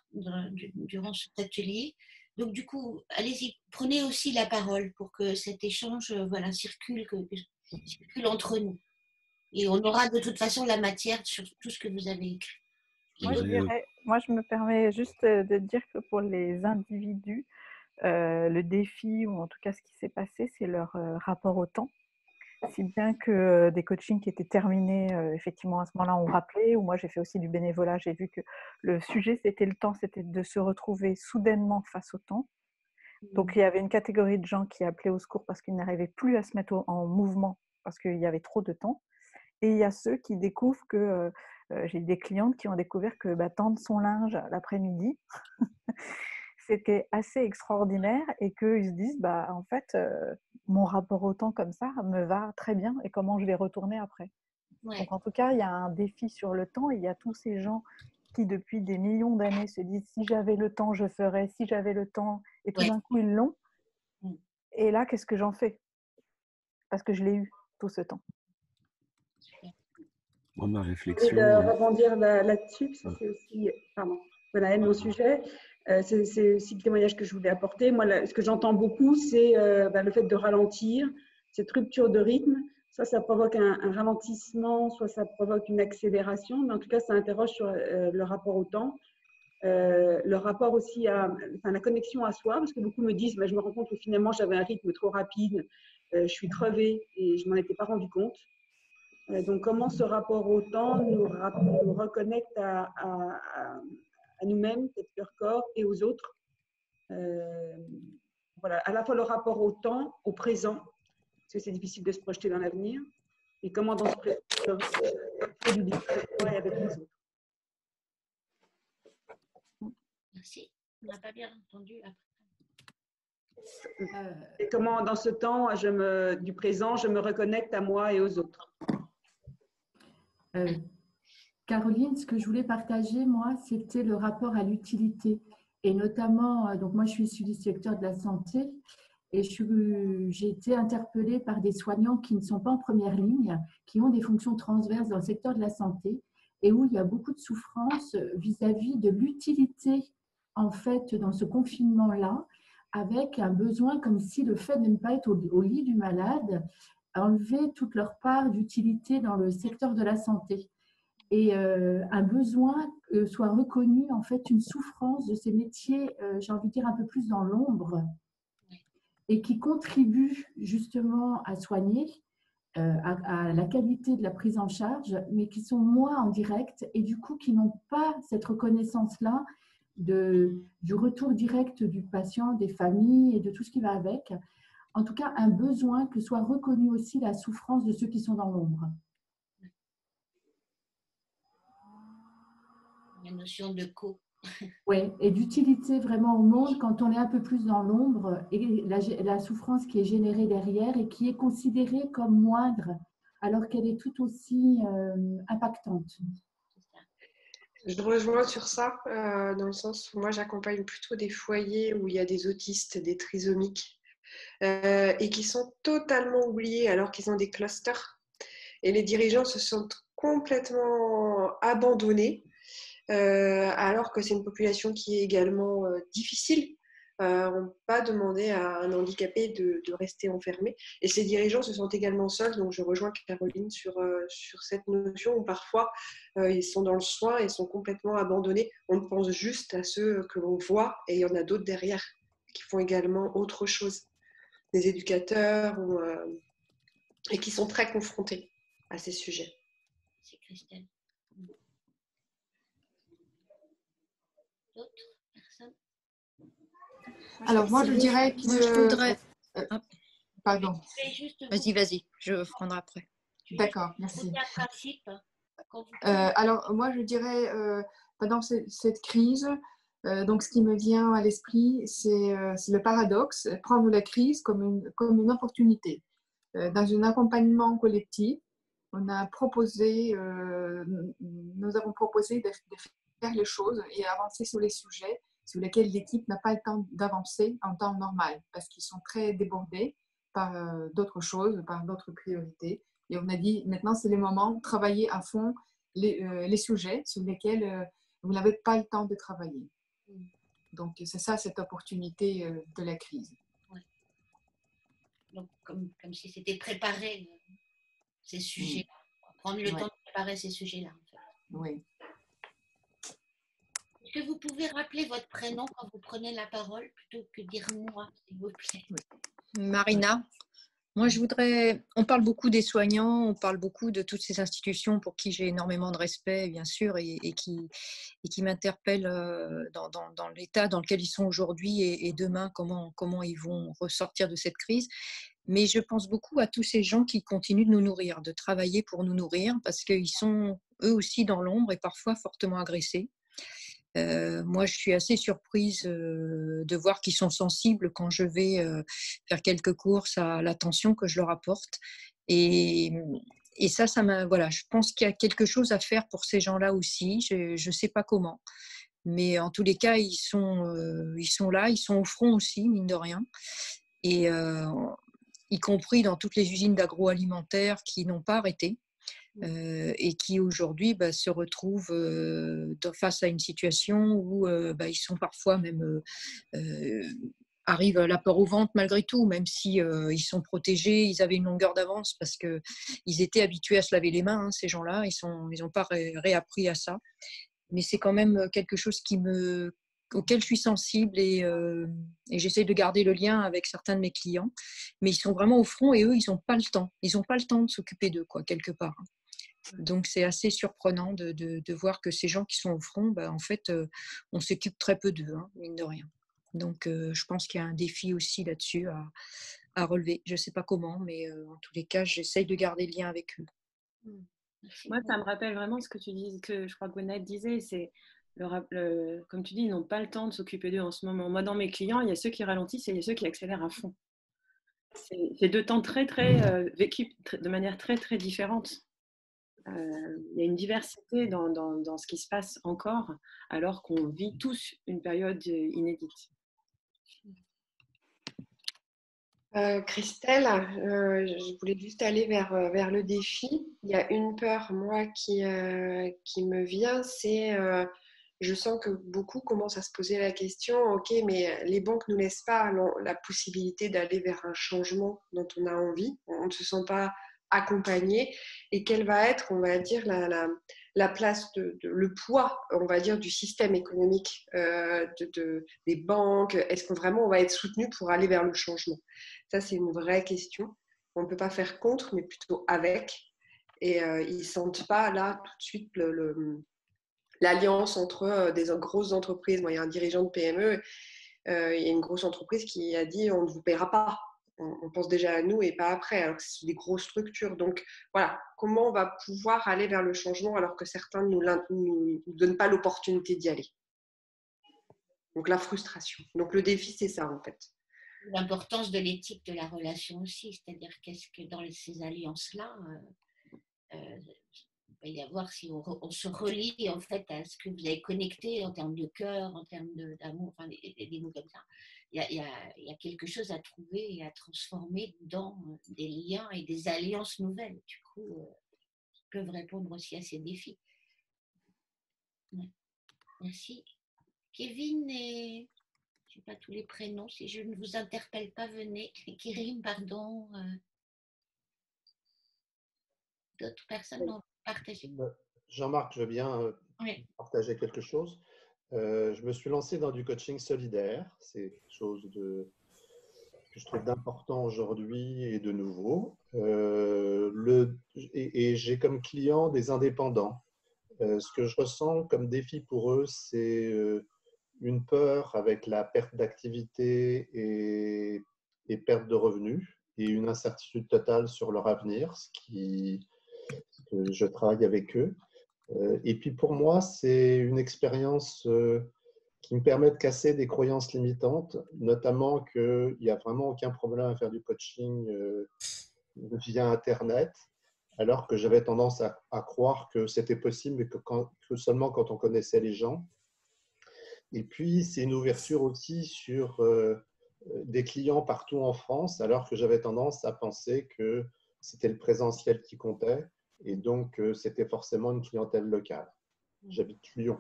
durant cet atelier. Donc, du coup, allez-y, prenez aussi la parole pour que cet échange voilà, circule, que, que, circule entre nous. Et on aura de toute façon la matière sur tout ce que vous avez écrit. Moi, je dirais, moi, je me permets juste euh, de dire que pour les individus, euh, le défi, ou en tout cas ce qui s'est passé, c'est leur euh, rapport au temps. Si bien que des coachings qui étaient terminés, effectivement, à ce moment-là, ont rappelé, ou moi j'ai fait aussi du bénévolat, j'ai vu que le sujet, c'était le temps, c'était de se retrouver soudainement face au temps. Donc il y avait une catégorie de gens qui appelaient au secours parce qu'ils n'arrivaient plus à se mettre en mouvement parce qu'il y avait trop de temps. Et il y a ceux qui découvrent que euh, j'ai des clientes qui ont découvert que bah, tendre son linge l'après-midi, c'était assez extraordinaire et qu'ils se disent bah en fait euh, mon rapport au temps comme ça me va très bien et comment je vais retourner après. Ouais. Donc en tout cas il y a un défi sur le temps. et Il y a tous ces gens qui depuis des millions d'années se disent si j'avais le temps je ferais, si j'avais le temps et tout Ouais. d'un coup ils l'ont. Mm. Et là qu'est-ce que j'en fais? Parce que je l'ai eu tout ce temps. Moi, ma réflexion. de euh, rebondir là- là-dessus, parce que c'est aussi, pardon, voilà, mon sujet, euh, c'est c'est aussi le témoignage que je voulais apporter. Moi, ce que j'entends beaucoup, c'est euh, ben, le fait de ralentir, cette rupture de rythme. Soit ça provoque un, ralentissement, soit ça provoque une accélération, mais en tout cas, ça interroge sur euh, le rapport au temps. Euh, le rapport aussi à la connexion à soi, parce que beaucoup me disent, mais je me rends compte que finalement j'avais un rythme trop rapide, euh, je suis crevée et je m'en étais pas rendu compte. Euh, donc, comment ce rapport au temps nous, reconnecte à- à nous-mêmes, peut-être leur corps et aux autres. Euh, voilà, à la fois le rapport au temps, au présent, parce que c'est difficile de se projeter dans l'avenir, et comment dans ce présent, lien avec les autres. Merci. On n'a pas bien entendu après. Et comment dans ce temps je me, du présent, je me reconnecte à moi et aux autres. Euh, Caroline, ce que je voulais partager, moi, c'était le rapport à l'utilité. Et notamment, euh, donc moi, je suis issue du secteur de la santé et j'ai été interpellée par des soignants qui ne sont pas en première ligne, qui ont des fonctions transverses dans le secteur de la santé et où il y a beaucoup de souffrance vis-à-vis de l'utilité, en fait, dans ce confinement-là, avec un besoin comme si le fait de ne pas être au lit du malade enlevait toute leur part d'utilité dans le secteur de la santé et euh, un besoin que soit reconnu en fait une souffrance de ces métiers, euh, j'ai envie de dire un peu plus dans l'ombre, et qui contribuent justement à soigner, euh, à, à la qualité de la prise en charge, mais qui sont moins en direct et du coup qui n'ont pas cette reconnaissance-là de, du retour direct du patient, des familles et de tout ce qui va avec. En tout cas, un besoin que soit reconnue aussi la souffrance de ceux qui sont dans l'ombre. La notion de co. Oui, et d'utilité vraiment au monde quand on est un peu plus dans l'ombre et la, la souffrance qui est générée derrière et qui est considérée comme moindre alors qu'elle est tout aussi euh, impactante. Je rejoins sur ça, euh, dans le sens où moi j'accompagne plutôt des foyers où il y a des autistes, des trisomiques, euh, et qui sont totalement oubliés alors qu'ils ont des clusters. Et les dirigeants se sentent complètement abandonnés, alors que c'est une population qui est également euh, difficile. Euh, on ne peut pas demander à un handicapé de, rester enfermé. Et ces dirigeants se sentent également seuls, donc je rejoins Caroline sur, euh, cette notion où parfois euh, ils sont dans le soin et sont complètement abandonnés. On pense juste à ceux que l'on voit et il y en a d'autres derrière qui font également autre chose. Des éducateurs euh, et qui sont très confrontés à ces sujets. D'autres personnes Alors, moi, je dirais que. Moi, je voudrais. Euh, pardon. Vas-y, vas-y, je prendrai après. D'accord, merci. Euh, alors, moi, je dirais, euh, pendant ce- cette crise, euh, donc ce qui me vient à l'esprit, c'est euh, c'est le paradoxe, prendre la crise comme une, comme une opportunité. Euh, dans un accompagnement collectif, on a proposé, euh, nous avons proposé de, de faire les choses et avancer sur les sujets sur lesquels l'équipe n'a pas le temps d'avancer en temps normal parce qu'ils sont très débordés par euh, d'autres choses, par d'autres priorités. Et on a dit, maintenant, c'est le moment de travailler à fond les, euh, les sujets sur lesquels euh, vous n'avez pas le temps de travailler. Donc, c'est ça, cette opportunité euh, de la crise. Donc, comme, comme si c'était préparer ces sujets. Prendre le Ouais. temps de préparer ces sujets-là. En fait. Oui. Est-ce que vous pouvez rappeler votre prénom quand vous prenez la parole plutôt que dire moi, s'il vous plaît? Marina, moi je voudrais, on parle beaucoup des soignants, on parle beaucoup de toutes ces institutions pour qui j'ai énormément de respect, bien sûr, et, qui, et qui m'interpellent euh, dans, dans- dans l'état dans lequel ils sont aujourd'hui et, et demain, comment, comment ils vont ressortir de cette crise. Mais je pense beaucoup à tous ces gens qui continuent de nous nourrir, de travailler pour nous nourrir, parce qu'ils sont eux aussi dans l'ombre et parfois fortement agressés. Euh, moi, je suis assez surprise euh, de voir qu'ils sont sensibles quand je vais euh, faire quelques courses à l'attention que je leur apporte. Et, ça, ça voilà, je pense qu'il y a quelque chose à faire pour ces gens-là aussi. Je ne sais pas comment. Mais en tous les cas, ils sont, là, ils sont au front aussi, mine de rien. Et y compris dans toutes les usines d'agroalimentaire qui n'ont pas arrêté euh, et qui aujourd'hui bah, se retrouvent face à une situation où bah, ils sont parfois même arrivent à la peur au ventre malgré tout, même si ils sont protégés, ils avaient une longueur d'avance parce que ils étaient habitués à se laver les mains, hein, ces gens-là, ils n'ont pas ré- réappris à ça. Mais c'est quand même quelque chose auquel je suis sensible et, euh, j'essaie de garder le lien avec certains de mes clients, mais ils sont vraiment au front et eux, ils n'ont pas le temps. Ils n'ont pas le temps de s'occuper d'eux, quoi, quelque part. Donc c'est assez surprenant de, de- de voir que ces gens qui sont au front, bah, en fait, euh, on s'occupe très peu d'eux, hein, mine de rien. Donc euh, je pense qu'il y a un défi aussi là-dessus à, à relever. Je ne sais pas comment, mais euh, en tous les cas, j'essaye de garder le lien avec eux. Moi, ça me rappelle vraiment ce que tu dis, que je crois que Gwenaëlle disait, c'est le, le- comme tu dis, ils n'ont pas le temps de s'occuper d'eux en ce moment. Moi, dans mes clients, il y a ceux qui ralentissent et il y a ceux qui accélèrent à fond. C'est deux temps très, très euh, vécus de manière très, très différente. Euh, il y a une diversité dans, dans- ce qui se passe encore, alors qu'on vit tous une période euh, inédite. Euh, Christelle, je voulais juste aller vers, vers le défi. Il y a une peur, moi, qui, qui me vient, c'est, je sens que beaucoup commencent à se poser la question, ok, mais les banques ne nous laissent pas la possibilité d'aller vers un changement dont on a envie, on ne se sent pas accompagné, et quelle va être, on va dire, la, la, la place, le poids, on va dire, du système économique, euh, de, de- des banques, est-ce que vraiment on va être soutenu pour aller vers le changement? Ça, c'est une vraie question. On ne peut pas faire contre, mais plutôt avec. Et euh, ils ne sentent pas là tout de suite l'alliance entre euh, des grosses entreprises. Moi, il y a un dirigeant de PME, il y a une grosse entreprise qui a dit on ne vous paiera pas. On, pense déjà à nous et pas après, alors que c'est des grosses structures. Donc voilà, comment on va pouvoir aller vers le changement alors que certains ne nous, donnent pas l'opportunité d'y aller? Donc la frustration. Donc le défi, c'est ça en fait. L'importance de l'éthique de la relation aussi, c'est-à-dire qu'est-ce que dans ces alliances-là, euh, euh, il va y avoir, si on, se relie en fait à ce que vous avez connecté en termes de cœur, en termes d'amour, enfin, des mots comme ça, il y, a, y y quelque chose à trouver et à transformer dans euh, des liens et des alliances nouvelles, du coup, euh, qui peuvent répondre aussi à ces défis. Ouais. Merci. Kevin et je sais pas tous les prénoms, si je ne vous interpelle pas, venez. Kirim, pardon. euh, D'autres personnes ont partagé. Bah, Jean-Marc, je veux bien euh, Oui. partager quelque chose. Euh, je me suis lancé dans du coaching solidaire. C'est quelque chose que je trouve d'important aujourd'hui et de nouveau. Euh, et j'ai comme client des indépendants. Euh, ce que je ressens comme défi pour eux, c'est une peur avec la perte d'activité et, perte de revenus et une incertitude totale sur leur avenir, ce qui, que je travaille avec eux. Euh, Et puis pour moi, c'est une expérience euh, qui me permet de casser des croyances limitantes, notamment qu'il n'y a vraiment aucun problème à faire du coaching euh, via Internet, alors que j'avais tendance à, croire que c'était possible, mais que, seulement quand on connaissait les gens. Et puis, c'est une ouverture aussi sur des clients partout en France, alors que j'avais tendance à penser que c'était le présentiel qui comptait et donc euh, c'était forcément une clientèle locale. J'habite Lyon.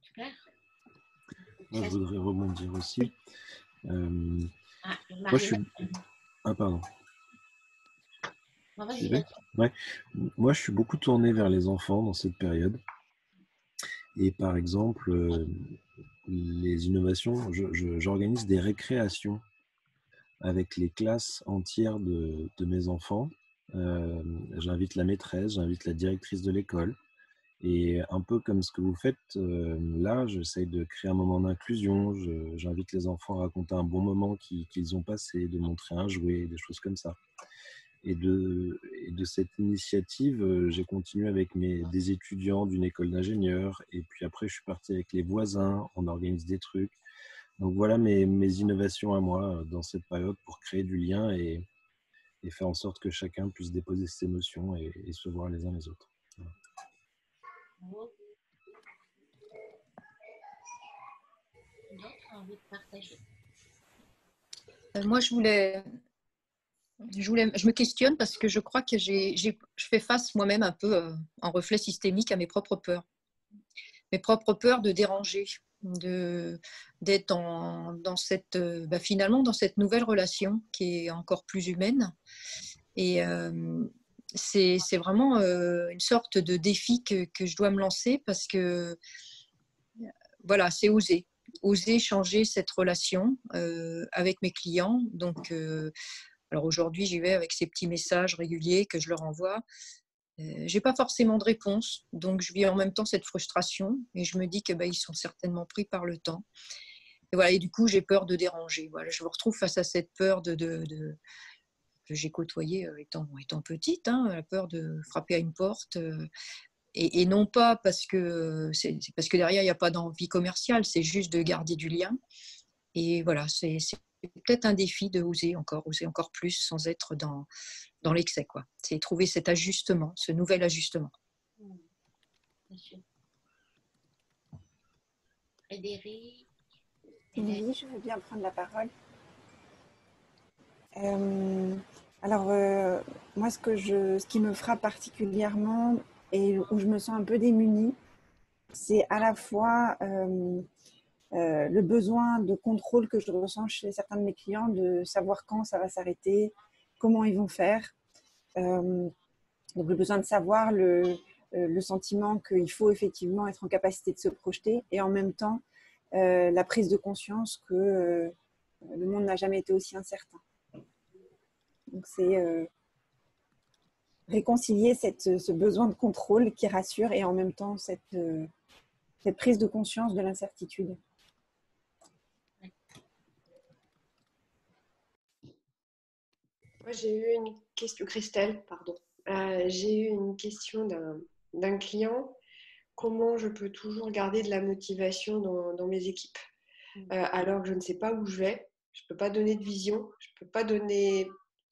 Super. Moi, je voudrais rebondir aussi. Euh, Ah, moi, je suis... Ah, pardon. Non. Ouais. Moi, je suis beaucoup tourné vers les enfants dans cette période. Et par exemple, euh, les innovations, je- je- j'organise des récréations avec les classes entières de, de mes enfants. Euh, j'invite la maîtresse, j'invite la directrice de l'école. Et un peu comme ce que vous faites euh, là, j'essaye de créer un moment d'inclusion. J'invite les enfants à raconter un bon moment qui- qu'ils ont passé, de montrer un jouet, des choses comme ça. Et de, et de cette initiative, euh, j'ai continué avec mes, des étudiants d'une école d'ingénieurs. Et puis après, je suis parti avec les voisins. On organise des trucs. Donc voilà mes, mes innovations à moi dans cette période pour créer du lien et, et faire en sorte que chacun puisse déposer ses émotions et, se voir les uns les autres. Euh, Moi, je voulais, je voulais, je me questionne parce que je crois que j'ai, je fais face moi-même un peu euh, en reflet systémique à mes propres peurs, mes propres peurs de déranger, d'être dans cette, euh, bah, finalement dans cette nouvelle relation qui est encore plus humaine. Et euh, c'est, vraiment euh, une sorte de défi que, je dois me lancer parce que voilà, c'est oser. Oser changer cette relation avec mes clients. Donc, alors aujourd'hui, j'y vais avec ces petits messages réguliers que je leur envoie. Euh, j'ai pas forcément de réponse, donc je vis en même temps cette frustration et je me dis que bah, ils sont certainement pris par le temps. Et voilà, et du coup, j'ai peur de déranger. Voilà, je me retrouve face à cette peur de, de- que j'ai côtoyée euh, étant, étant petite, hein, la peur de frapper à une porte. euh, et, non pas parce que c'est parce que derrière il n'y a pas d'envie commerciale, c'est juste de garder du lien. Et voilà, c'est peut-être un défi de oser encore, oser encore plus sans être dans, dans l'excès. quoi. C'est trouver cet ajustement, ce nouvel ajustement. Bien sûr. Frédéric Oui, je veux bien prendre la parole. Euh, alors, euh, moi, ce, que je, ce qui me frappe particulièrement et où je me sens un peu démunie, c'est à la fois euh, euh, le besoin de contrôle que je ressens chez certains de mes clients, de savoir quand ça va s'arrêter, comment ils vont faire. Euh, donc, le besoin de savoir, le, euh, le sentiment qu'il faut effectivement être en capacité de se projeter et en même temps, euh, la prise de conscience que le monde n'a jamais été aussi incertain. Donc c'est réconcilier ce besoin de contrôle qui rassure et en même temps cette prise de conscience de l'incertitude. Moi, j'ai eu une question, Christelle, pardon. Euh, j'ai eu une question d'un d'un client. Comment je peux toujours garder de la motivation dans, dans mes équipes euh, alors que je ne sais pas où je vais Je ne peux pas donner de vision, je ne peux pas donner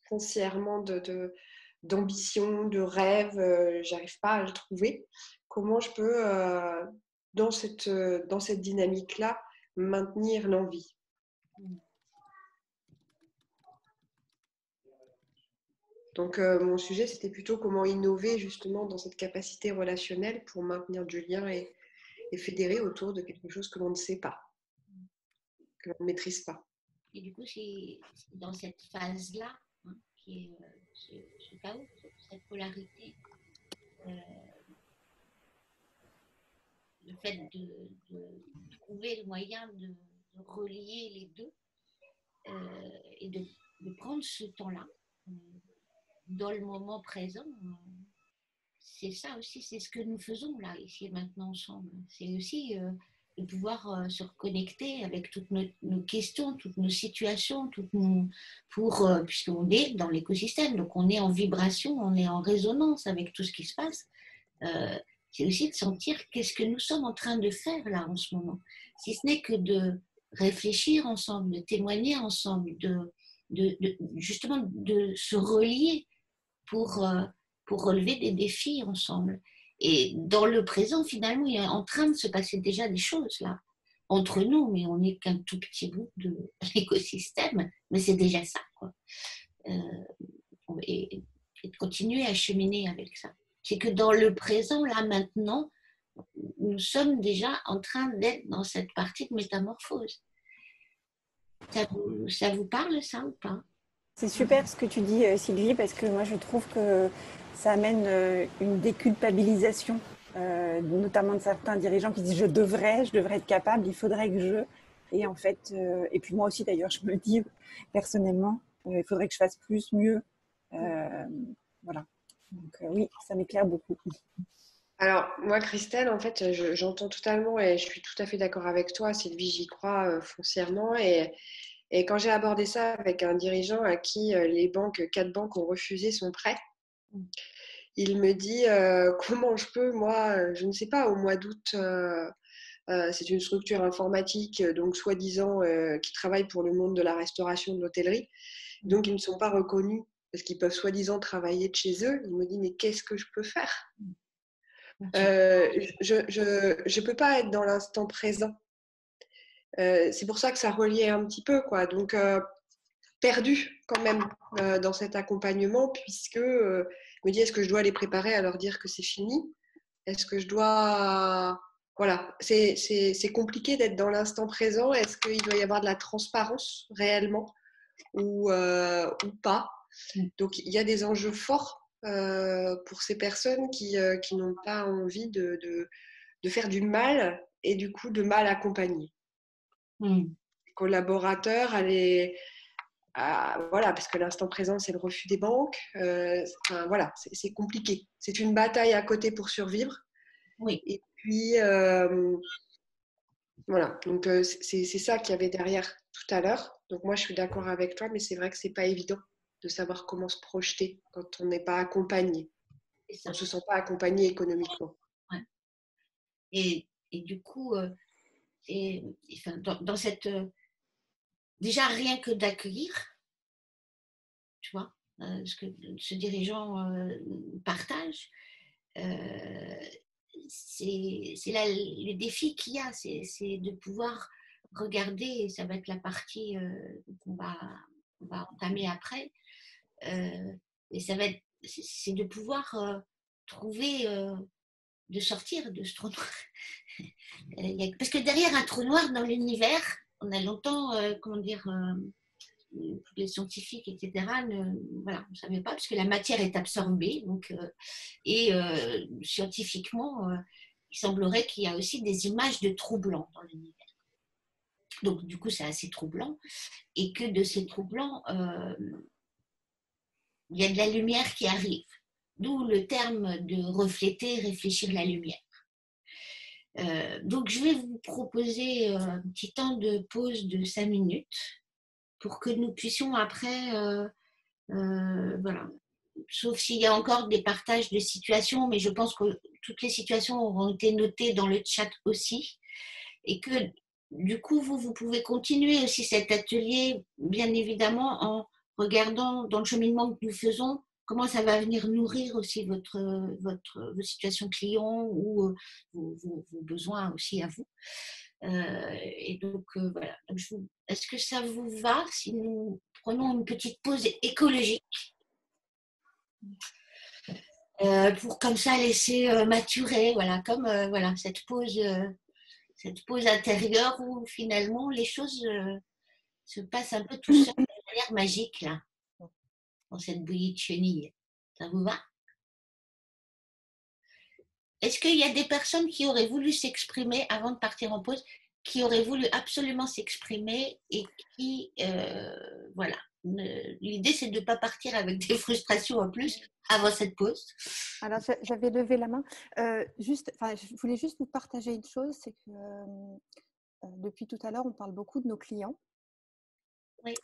foncièrement de, de- d'ambition, de rêve, euh, j'arrive pas à le trouver. Comment je peux, euh, dans cette, dans cette dynamique-là, maintenir l'envie? Donc, euh, mon sujet, c'était plutôt comment innover justement dans cette capacité relationnelle pour maintenir du lien et, fédérer autour de quelque chose que l'on ne sait pas, que l'on ne maîtrise pas. Et du coup, c'est dans cette phase-là, hein, qui est euh, ce, chaos, cette polarité, euh, le fait de, trouver le moyen de, relier les deux et de, prendre ce temps-là dans le moment présent. c'est ça aussi, c'est ce que nous faisons là, ici et maintenant ensemble. C'est aussi euh, de pouvoir euh, se reconnecter avec toutes nos, questions, toutes nos situations, toutes nos, pour, euh, puisqu'on est dans l'écosystème, donc on est en vibration, on est en résonance avec tout ce qui se passe. C'est aussi de sentir qu'est-ce que nous sommes en train de faire là en ce moment. Si ce n'est que de réfléchir ensemble, de témoigner ensemble, de, de- justement de se relier pour, euh, pour relever des défis ensemble. Et dans le présent, finalement, il est en train de se passer déjà des choses là, entre nous, mais on n'est qu'un tout petit bout de l'écosystème, mais c'est déjà ça. Quoi. Euh, et, et de continuer à cheminer avec ça. C'est que dans le présent, là maintenant, nous sommes déjà en train d'être dans cette partie de métamorphose. Ça vous, ça vous parle ça ou pas? C'est super ce que tu dis, euh, Sylvie, parce que moi je trouve que ça amène euh, une déculpabilisation euh, notamment de certains dirigeants qui disent je devrais, je devrais être capable, il faudrait que je. Et en fait, et puis moi aussi d'ailleurs, je me dis personnellement, il faudrait que je fasse plus, mieux. Voilà. Donc oui, ça m'éclaire beaucoup. Alors, moi, Christelle, en fait, je- j'entends totalement et je suis tout à fait d'accord avec toi. Sylvie, j'y crois foncièrement. Et, et quand j'ai abordé ça avec un dirigeant à qui euh, les banques, quatre banques ont refusé son prêt, il me dit euh, comment je peux, moi, euh, je ne sais pas, au mois d'août, euh, euh, c'est une structure informatique, donc soi-disant, qui travaille pour le monde de la restauration, de l'hôtellerie. Donc, ils ne sont pas reconnus parce qu'ils peuvent soi-disant travailler de chez eux. Il me dit, mais qu'est-ce que je peux faire? Euh, je ne je, je peux pas être dans l'instant présent. Euh, c'est pour ça que ça reliait un petit peu, quoi. Donc, euh, perdu quand même euh, dans cet accompagnement, puisque je me dis, est-ce que je dois les préparer à leur dire que c'est fini? Est-ce que je dois... Voilà, c'est compliqué d'être dans l'instant présent. Est-ce qu'il doit y avoir de la transparence réellement ou, euh, ou pas? Donc, il y a des enjeux forts euh, pour ces personnes qui, euh, qui n'ont pas envie de, de, de faire du mal et du coup de mal accompagner. Les collaborateurs, à les, à- voilà, parce que l'instant présent, c'est le refus des banques. Euh, enfin, voilà, c'est compliqué. C'est une bataille à côté pour survivre. Oui. Et puis, euh, voilà, donc euh, c'est ça qu'il y avait derrière tout à l'heure. Donc moi, je suis d'accord avec toi, mais c'est vrai que c'est pas évident de savoir comment se projeter quand on n'est pas accompagné. On ne se sent pas accompagné économiquement. Et, et du coup, et, enfin, dans, cette. euh, déjà, rien que d'accueillir, tu vois, euh, ce que ce dirigeant euh, partage, euh, c'est le défi qu'il y a, c'est de pouvoir regarder, et ça va être la partie qu'on va, va entamer après, et ça va être, c'est de pouvoir trouver, de sortir de ce trou noir. Euh, Parce que derrière un trou noir dans l'univers, on a longtemps, euh, comment dire, euh, les scientifiques, etc., ne, voilà, on ne savait pas, parce que la matière est absorbée. Donc, euh, et scientifiquement, il semblerait qu'il y a aussi des images de trous blancs dans l'univers. Donc, du coup, c'est assez troublant. Et que de ces trous blancs, il y a de la lumière qui arrive. D'où le terme de refléter, réfléchir la lumière. Euh, donc, je vais vous proposer euh, un petit temps de pause de 5 minutes pour que nous puissions après, euh, voilà, sauf s'il y a encore des partages de situations, mais je pense que toutes les situations auront été notées dans le chat aussi, et que du coup, vous, vous pouvez continuer aussi cet atelier, bien évidemment, en regardant dans le cheminement que nous faisons, comment ça va venir nourrir aussi votre, votre, vos situations clients ou euh, vos, besoins aussi à vous. Euh, et donc, euh, voilà. Est-ce que ça vous va si nous prenons une petite pause écologique? Pour comme ça laisser maturer, voilà, comme voilà, cette pause, cette pause intérieure où finalement les choses se passent un peu tout seul de manière magique là, dans cette bouillie de chenille. Ça vous va? Est-ce qu'il y a des personnes qui auraient voulu s'exprimer avant de partir en pause, qui auraient voulu absolument s'exprimer et qui, euh, voilà, l'idée c'est de ne pas partir avec des frustrations en plus avant cette pause? Alors, j'a- j'avais levé la main. Euh, juste, je voulais juste vous partager une chose, c'est que euh, euh, depuis tout à l'heure, on parle beaucoup de nos clients.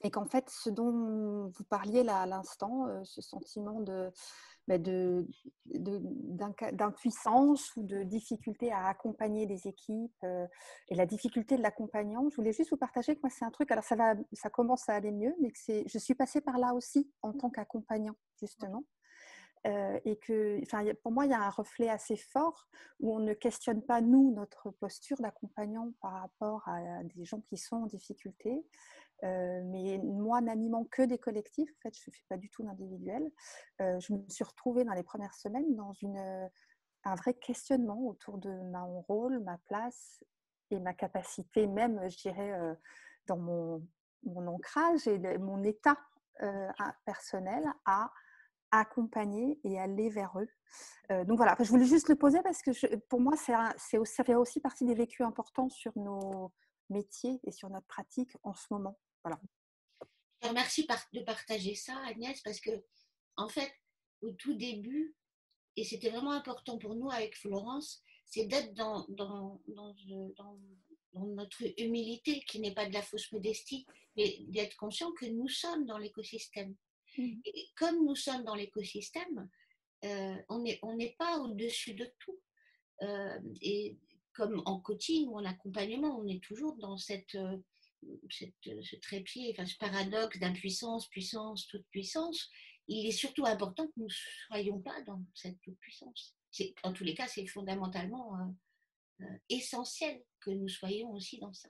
Et qu'en fait, ce dont vous parliez là à l'instant, euh, ce sentiment de, bah, de- de- d'inca- d'impuissance ou de difficulté à accompagner des équipes euh, et la difficulté de l'accompagnant, je voulais juste vous partager que moi, c'est un truc, alors ça, va, ça commence à aller mieux, mais que c'est, je suis passée par là aussi en tant qu'accompagnant, justement. Euh, et que, pour moi, il y a un reflet assez fort où on ne questionne pas, nous, notre posture d'accompagnant par rapport à des gens qui sont en difficulté. Euh, mais moi, n'animant que des collectifs, en fait, je ne fais pas du tout d'individuel, euh, je me suis retrouvée dans les premières semaines dans une, euh, un vrai questionnement autour de mon rôle, ma place et ma capacité même, je dirais, euh, dans mon, mon ancrage et le- mon état personnel à accompagner et aller vers eux. Euh, donc voilà, je voulais juste le poser parce que je- pour moi, c'est ça fait aussi partie des vécus importants sur nos métiers et sur notre pratique en ce moment. Voilà. Je te remercie de partager ça, Agnès, parce que, en fait, au tout début, et c'était vraiment important pour nous avec Florence, c'est d'être dans, dans, dans, notre humilité, qui n'est pas de la fausse modestie, mais d'être conscient que nous sommes dans l'écosystème. Et comme nous sommes dans l'écosystème, euh, on n'est on pas au-dessus de tout. Euh, et comme en coaching ou en accompagnement, on est toujours dans cette, euh, cette- euh, ce trépied, enfin, ce paradoxe d'impuissance, puissance, toute puissance. Il est surtout important que nous ne soyons pas dans cette toute puissance. C'est- En tous les cas, c'est fondamentalement euh, euh, essentiel que nous soyons aussi dans ça.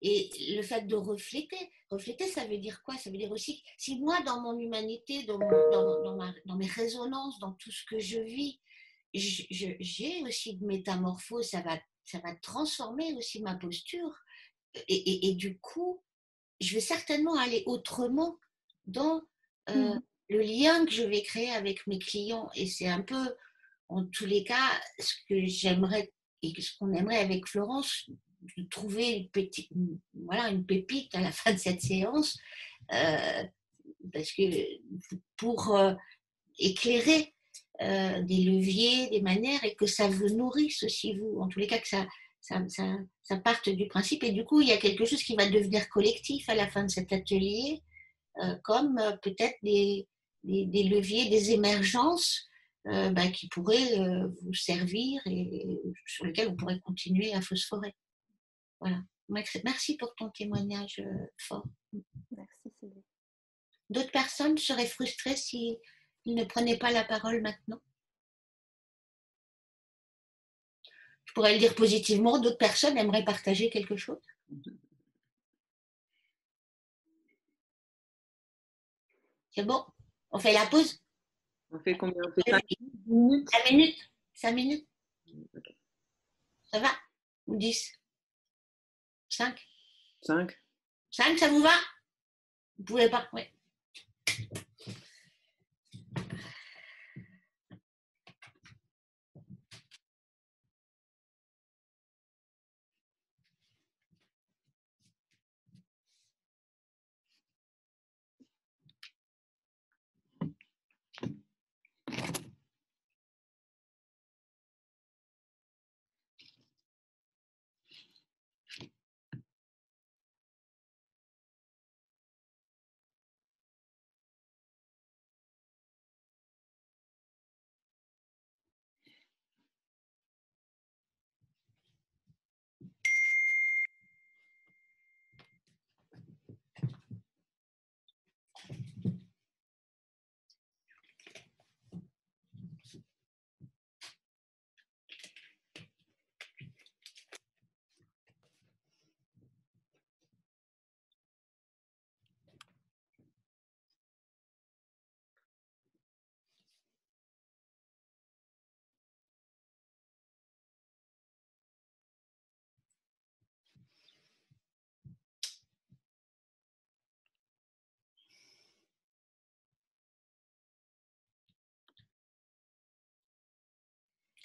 Et le fait de refléter, refléter, ça veut dire quoi? Ça veut dire aussi, que si moi, dans mon humanité, dans, mon- dans, dans ma- dans mes résonances, dans tout ce que je vis, je- je- j'ai aussi de métamorphose, ça va, ça va transformer aussi ma posture. Et, et- et du coup, je vais certainement aller autrement dans euh, Mhm. le lien que je vais créer avec mes clients. Et c'est un peu, en tous les cas, ce que j'aimerais et ce qu'on aimerait avec Florence, de trouver une, petite, une- voilà, une pépite à la fin de cette séance, euh, parce que pour euh, éclairer des leviers, des manières, et que ça vous nourrisse aussi vous, en tous les cas que ça, ça, ça, ça parte du principe, et du coup il y a quelque chose qui va devenir collectif à la fin de cet atelier, euh, comme euh, peut-être des, des, des leviers, des émergences euh, bah, qui pourraient vous servir et sur lesquels vous pourrez continuer à phosphorer. Voilà. Merci pour ton témoignage fort. Merci Sylvie. D'autres personnes seraient frustrées s'ils ne prenaient pas la parole maintenant? Je pourrais le dire positivement, d'autres personnes aimeraient partager quelque chose. C'est bon? On fait la pause? On fait combien? On fait cinq minutes? 5 minutes? 5 minutes. Ça va? Ou 10 5 5 5, ça vous va? Vous pouvez pas Oui.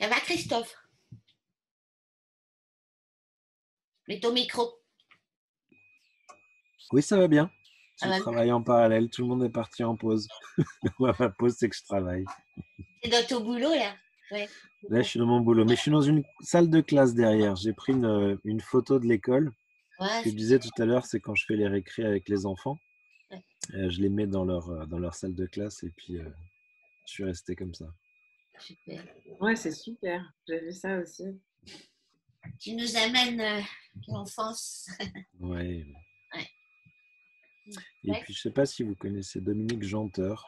Ça va, Christophe? Mets ton micro. Oui, ça va bien. Ça Je va travaille en parallèle. Tout le monde est parti en pause. Ma pause, c'est que je travaille. C'est dans ton boulot, là? Ouais. Là, je suis dans mon boulot. Mais je suis dans une salle de classe derrière. J'ai pris une, une photo de l'école. Ouais, Ce que je disais tout à l'heure, c'est quand je fais les récrés avec les enfants, Ouais. euh, je les mets dans leur, euh, dans leur salle de classe et puis euh, je suis resté comme ça. Super. Ouais, c'est super. J'ai vu ça aussi. Tu nous amènes euh, l'enfance. Ouais. Ouais. Et Ouais. puis, je sais pas si vous connaissez Dominique Janteur,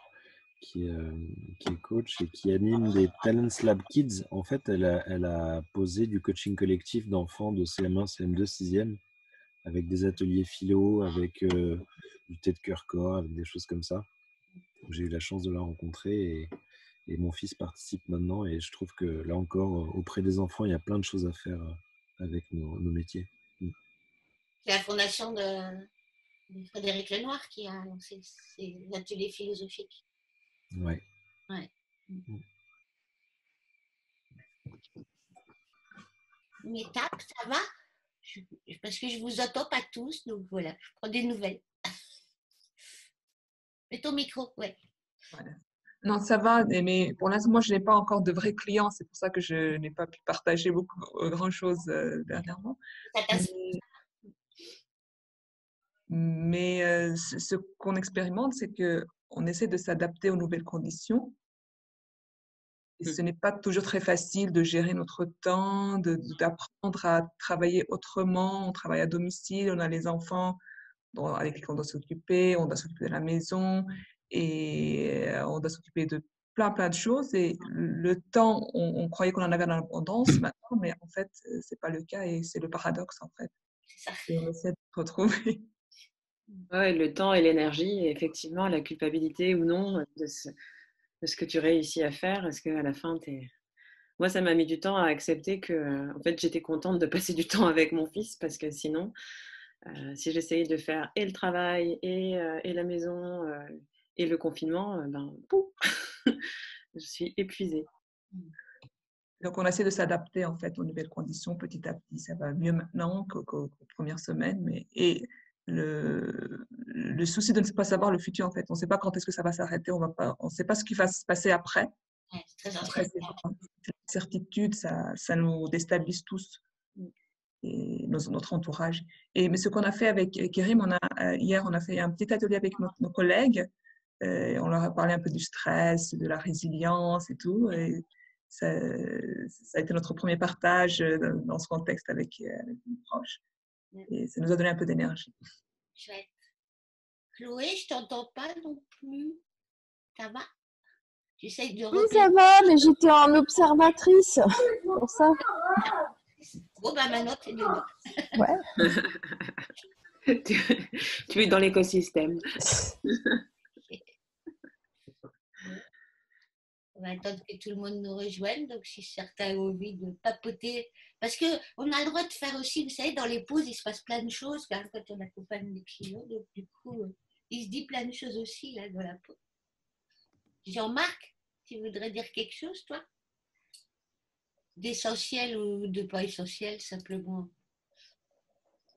qui, est, euh, qui est coach et qui anime des Talents Lab Kids. En fait, elle a, elle a posé du coaching collectif d'enfants de CM1, CM2, 6e, avec des ateliers philo, avec euh, du thé de cœur-corps, avec des choses comme ça. J'ai eu la chance de la rencontrer et, et mon fils participe maintenant. Et je trouve que là encore, auprès des enfants, il y a plein de choses à faire avec nos, nos métiers. Mm. C'est la fondation de, de Frédéric Lenoir qui a lancé ces ateliers philosophiques. Ouais. Ouais. Mm. Mes tapes, ça va? Je- Parce que je vous entends pas tous, donc voilà, je prends des nouvelles. Mets ton micro, ouais. Non, ça va, mais pour l'instant, moi, je n'ai pas encore de vrais clients. C'est pour ça que je n'ai pas pu partager beaucoup, euh, grand-chose euh, dernièrement. Mais, mais, euh, ce, ce qu'on expérimente, c'est que on essaie de s'adapter aux nouvelles conditions. Et ce n'est pas toujours très facile de gérer notre temps, d'apprendre à travailler autrement. On travaille à domicile, on a les enfants dont- avec lesquels on doit s'occuper, on doit s'occuper de la maison et euh, on doit s'occuper de plein, plein de choses. Et le temps, on, on croyait qu'on en avait en abondance maintenant, mais en fait, euh, c'est pas le cas et c'est le paradoxe en fait. Et on essaie de retrouver. Ouais, le temps et l'énergie, et effectivement, la culpabilité ou non de ce, de ce que tu réussis à faire. Est-ce qu'à la fin, tu es... Moi, ça m'a mis du temps à accepter que, en fait, j'étais contente de passer du temps avec mon fils parce que sinon, euh, si j'essayais de faire et le travail et, euh, et la maison euh, et le confinement, euh, ben, pouf, je suis épuisée. Donc, on essaie de s'adapter en fait aux nouvelles conditions petit à petit. Ça va mieux maintenant qu'aux qu'aux- qu'aux premières semaines. Mais, et le, le souci de ne pas savoir le futur, en fait, on ne sait pas quand est-ce que ça va s'arrêter, on ne sait pas ce qui va se passer après. Ouais, c'est très Après, certitude, ça, ça nous déstabilise tous, et nos- notre entourage. Et, mais ce qu'on a fait avec Kérim, on a, euh, hier, on a fait un petit atelier avec nos, nos collègues. Euh, on leur a parlé un peu du stress, de la résilience et tout. Et ça, ça a été notre premier partage euh, dans, dans ce contexte avec, euh, avec nos proches. Et ça nous a donné un peu d'énergie. Chouette. Chloé, je t'entends pas non plus. Ça va? J'essaye de Oui, ça va, mais j'étais en observatrice. Pour ça. Bon, bah maintenant, t'es dedans. Ouais. tu, tu es dans l'écosystème. On va attendre que tout le monde nous rejoigne. Donc, si certains ont envie de papoter, parce que on a le droit de faire aussi, vous savez, dans les pauses, il se passe plein de choses quand, quand on accompagne des clients. Donc, du coup, euh, il se dit plein de choses aussi là dans la pause. Jean-Marc, tu voudrais dire quelque chose, toi? D'essentiel ou de pas essentiel, simplement?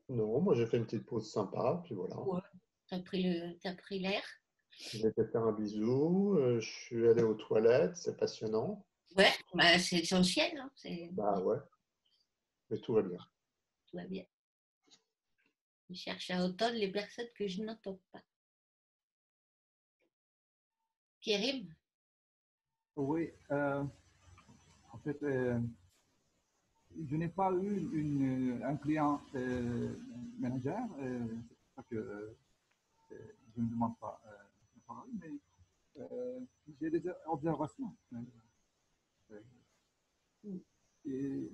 Non, moi j'ai fait une petite pause sympa, puis voilà. Le, t'as pris l'air. J'ai été faire un bisou, euh, je suis allé aux toilettes, c'est passionnant. Ouais, bah, c'est essentiel. Hein, Bah ouais, mais tout va bien. tout va bien. Je cherche à entendre les personnes que je n'entends pas. Kérim? Oui, euh, en fait, euh, je n'ai pas eu une, un client euh, manager, euh, c'est pour ça que euh, je ne demande pas euh, mais euh, j'ai des observations. Et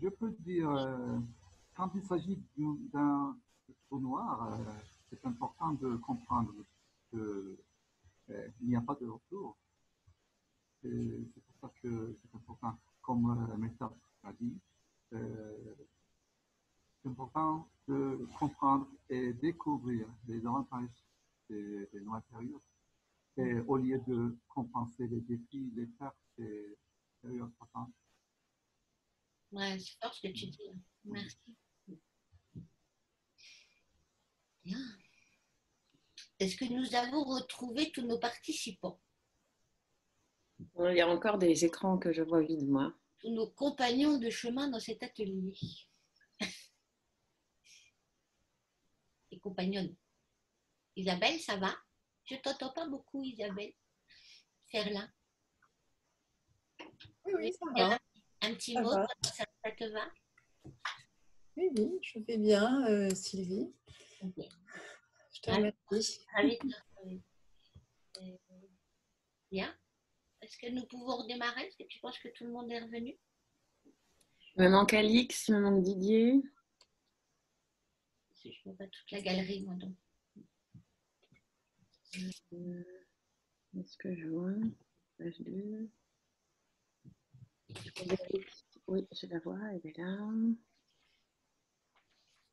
je peux dire, euh, quand il s'agit d'un- trou noir, euh, c'est important de comprendre que euh, il n'y a pas de retour. Et C'est pour ça que c'est important, comme Meta a dit, important de comprendre et découvrir les avantages des, des noix périodes. Et au lieu de compenser les défis, les pertes des périodes passantes. Ouais, c'est fort ce que tu dis. Merci. Bien. Est-ce que nous avons retrouvé tous nos participants, Il y a encore des écrans que je vois vides, moi. tous nos compagnons de chemin dans cet atelier Et compagnonnes. Isabelle, ça va? Je t'entends pas beaucoup, Isabelle. Ferlin. Oui, oui, ça va. Un petit Ça mot, va. ça, ça te va? Oui, oui, je vais bien, euh, Sylvie. Je te remercie. De retrouver. Euh, Bien. Est-ce que nous pouvons redémarrer? Est-ce que tu penses que tout le monde est revenu? Il me manque Alix, il me manque Didier. Je ne vois pas toute la galerie, moi donc. Euh, Est-ce que je vois Page 2. Oui, je la vois, elle est là.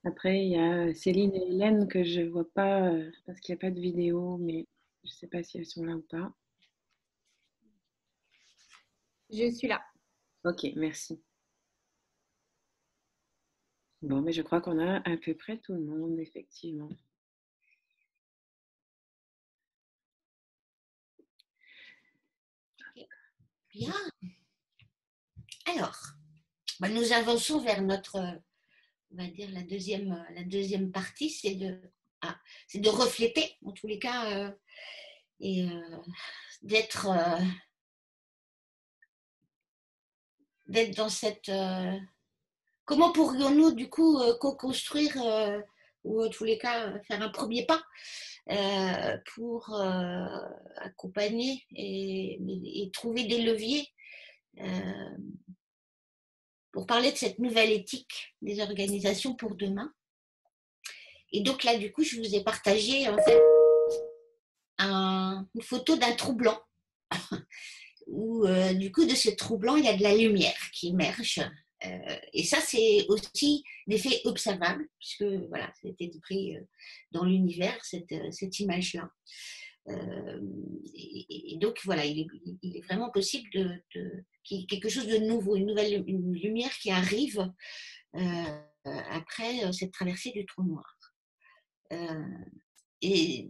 Après, il y a Céline et Hélène que je ne vois pas euh, parce qu'il n'y a pas de vidéo, mais Je ne sais pas si elles sont là ou pas. Je suis là. Ok, merci. Bon, mais je crois qu'on a à peu près tout le monde, effectivement. Bien. Alors, bah, nous avançons vers notre, on va dire, la deuxième, la deuxième partie, c'est de, ah, c'est de refléter, en tous les cas, euh, et euh, d'être, euh, d'être dans cette... comment pourrions-nous, du coup, co-construire, ou en tous les cas, faire un premier pas pour accompagner et, trouver des leviers pour parler de cette nouvelle éthique des organisations pour demain? Et donc là, du coup, je vous ai partagé en fait une photo d'un trou blanc, où euh, du coup, de ce trou blanc, il y a de la lumière qui émerge. Euh, et ça, c'est aussi des faits observables, puisque voilà, c'était pris euh, dans l'univers, cette, cette image-là. Et, donc voilà, il est, vraiment possible de, de quelque chose de nouveau, une nouvelle une lumière qui arrive euh, après euh, cette traversée du trou noir. Euh, et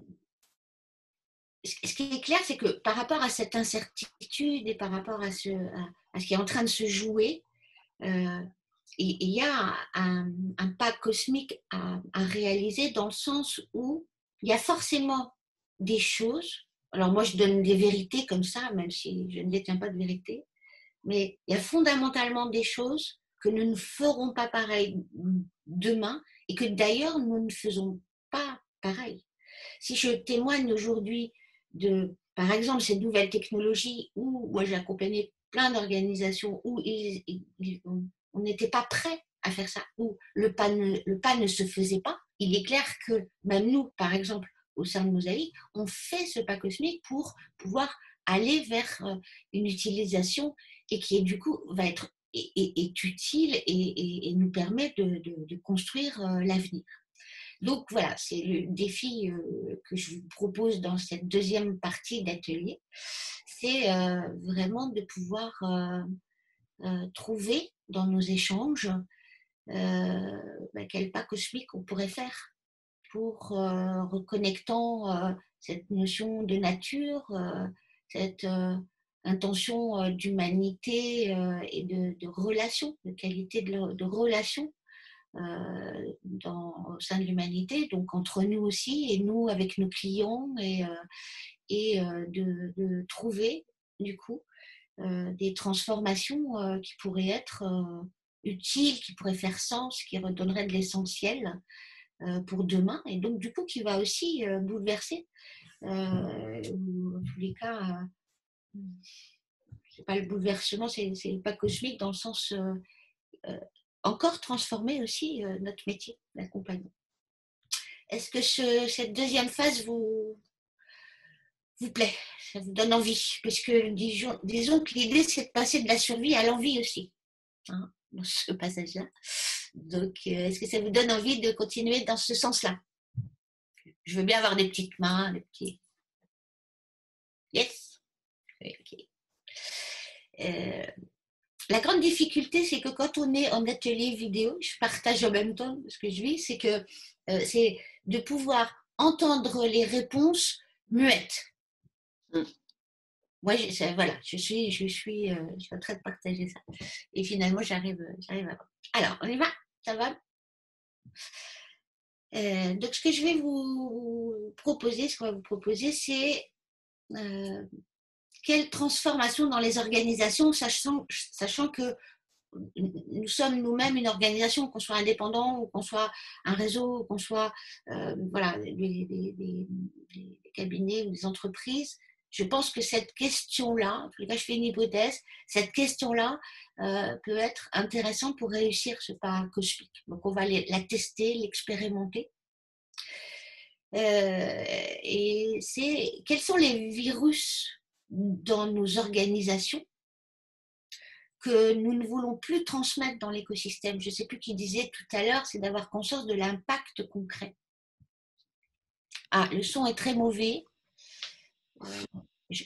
ce qui est clair, c'est que par rapport à cette incertitude et par rapport à ce, à, ce qui est en train de se jouer, il y a un, pas cosmique à, réaliser dans le sens où il y a forcément des choses. Alors moi, je donne des vérités comme ça, même si je ne détiens pas de vérité mais il y a fondamentalement des choses que nous ne ferons pas pareil demain et que d'ailleurs nous ne faisons pas pareil. Si je témoigne aujourd'hui de, par exemple, ces nouvelles technologies où moi j'ai accompagné plein d'organisations où on n'était pas prêt à faire ça, où le pas, ne, se faisait pas, il est clair que même nous, par exemple, au sein de Mosaïque, on fait ce pas cosmique pour pouvoir aller vers euh, une utilisation et qui du coup va être est, utile et, nous permet de, construire euh, l'avenir. Donc voilà, c'est le défi euh, que je vous propose dans cette deuxième partie d'atelier, c'est euh, vraiment de pouvoir trouver dans nos échanges bah, quel pas cosmique on pourrait faire pour reconnectant cette notion de nature, cette intention euh, d'humanité euh, et de, relation, de qualité de, relation euh, dans, au sein de l'humanité, donc entre nous aussi et nous avec nos clients et, et de, trouver du coup des transformations qui pourraient être utiles, qui pourraient faire sens, qui redonneraient de l'essentiel pour demain. Et donc du coup qui va aussi bouleverser, en tous les cas, c'est pas le bouleversement, c'est pas cosmique dans le sens euh, euh, encore transformer aussi euh, notre métier d'accompagnement. Est-ce que cette deuxième phase vous, plaît? Ça vous donne envie? Puisque disons, disons que l'idée c'est de passer de la survie à l'envie aussi, hein, dans ce passage-là. Donc, est-ce que ça vous donne envie de continuer dans ce sens-là? Je veux bien avoir des petites mains, des petits. Yes? Euh, la grande difficulté, c'est que quand on est en atelier vidéo, je partage en même temps ce que je vis, c'est que euh, c'est de pouvoir entendre les réponses muettes. Mm. Moi, je, voilà, je suis, je suis, euh, je suis en train de partager ça. Et finalement, j'arrive, j'arrive à Alors, on y va Ça va? Donc, ce que je vais vous proposer, ce qu'on va vous proposer, c'est quelle transformation dans les organisations, sachant, sachant que nous sommes nous-mêmes une organisation, qu'on soit indépendant ou qu'on soit un réseau, qu'on soit euh, voilà, des, cabinets ou des entreprises. Je pense que cette question-là, en tout cas je fais une hypothèse, cette question-là euh, peut être intéressante pour réussir ce pas cosmique. Donc on va la tester, l'expérimenter. Euh, et c'est quels sont les virus dans nos organisations que nous ne voulons plus transmettre dans l'écosystème. Je ne sais plus qui disait tout à l'heure, c'est d'avoir conscience de l'impact concret. Ah, le son est très mauvais. je,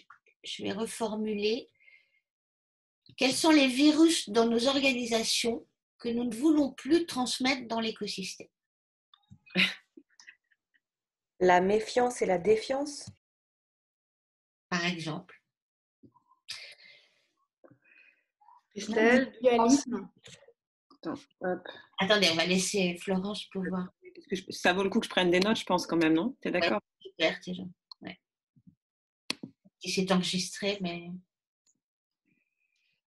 vais reformuler. Quels sont les virus dans nos organisations que nous ne voulons plus transmettre dans l'écosystème? La méfiance et la défiance? Par exemple. Christelle Attends, hop. Attendez, on va laisser Florence pouvoir. Parce que je- ça vaut le coup que je prenne des notes, je pense quand même, non? T'es d'accord? Ouais, super, déjà. Ouais. C'est enregistré, mais.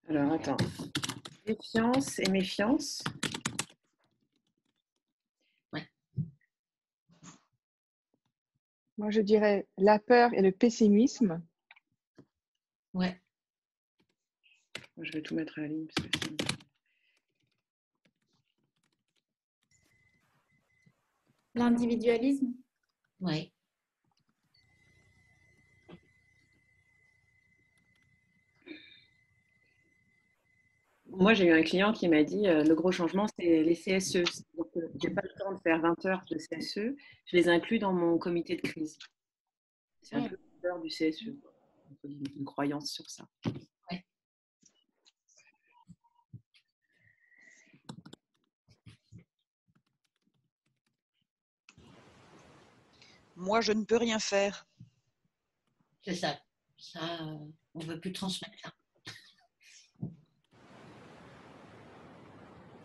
Alors, attends. Défiance et méfiance. Moi, je dirais la peur et le pessimisme. Ouais. Je vais tout mettre à la ligne. Parce que sinon- L'individualisme Oui. Moi, j'ai eu un client qui m'a dit euh, le gros changement, c'est les CSE. Donc, euh, j'ai pas le temps de faire 20 heures de CSE. Je les inclus dans mon comité de crise. C'est un peu peur du CSE. quoi. Une, une croyance sur ça. Moi, je ne peux rien faire. C'est ça. Ça, on ne veut plus transmettre ça.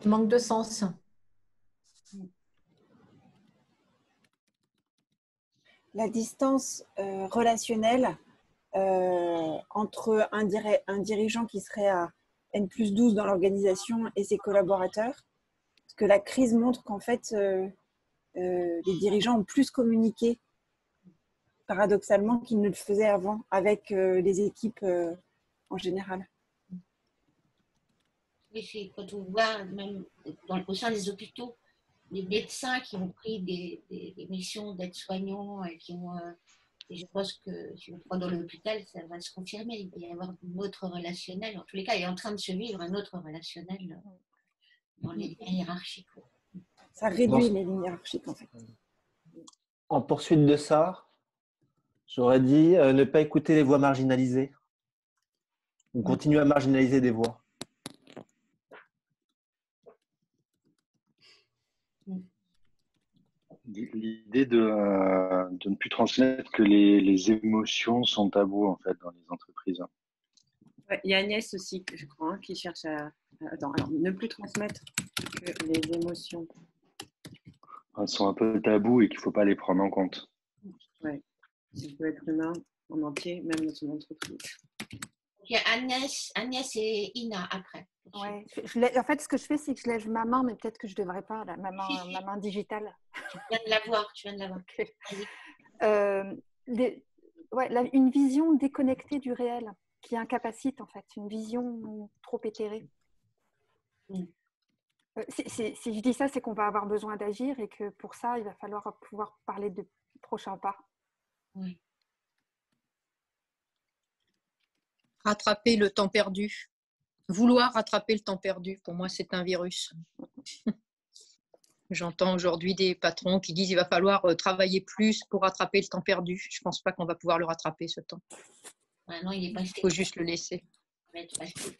Manque de sens. la distance euh, relationnelle euh, entre un, diri- un dirigeant qui serait à N plus 12 dans l'organisation et ses collaborateurs. Parce que la crise montre qu'en fait, euh, euh, les dirigeants ont plus communiqué, paradoxalement, qu'ils ne le faisaient avant avec les équipes en général. Quand on voit, même au sein des hôpitaux, les médecins qui ont pris des, des- des missions d'aide-soignants et qui ont. Et je pense que si on prend dans l'hôpital, ça va se confirmer. Il va y avoir un autre relationnel. En tous les cas, il est en train de se vivre un autre relationnel dans les liens hiérarchiques. Ça réduit les lignes hiérarchiques, en fait. En poursuite de ça, j'aurais dit euh, ne pas écouter les voix marginalisées. On continue à marginaliser des voix. L'idée de, euh, de ne plus transmettre que les, les émotions sont tabous en fait dans les entreprises. Ouais, Il y a Agnès aussi, je crois, hein, qui cherche à. Attends, alors, ne plus transmettre que les émotions. Elles sont un peu tabous et qu'il ne faut pas les prendre en compte. Ouais. Si peut être humain en entier, même dans son entreprise. Il y a Agnès, Agnès et Ina après. Ouais, je- je lève- en fait, ce que je fais, c'est que je lève ma main, mais peut-être que je ne devrais pas, là, ma, main, ma digitale. Tu viens de la voir, tu viens de la voir. Euh, les- ouais, la- une vision déconnectée du réel qui incapacite, en fait, une vision trop éthérée. Mm. Euh, si, si- si je dis ça, c'est qu'on va avoir besoin d'agir et que pour ça, il va falloir pouvoir parler de prochains pas. Oui. Rattraper le temps perdu. Vouloir rattraper le temps perdu, pour moi, c'est un virus. J'entends aujourd'hui des patrons qui disent qu'il va falloir euh, travailler plus pour rattraper le temps perdu. Je ne pense pas qu'on va pouvoir le rattraper, ce temps. Il est passé. Il faut juste le laisser. Il est passé.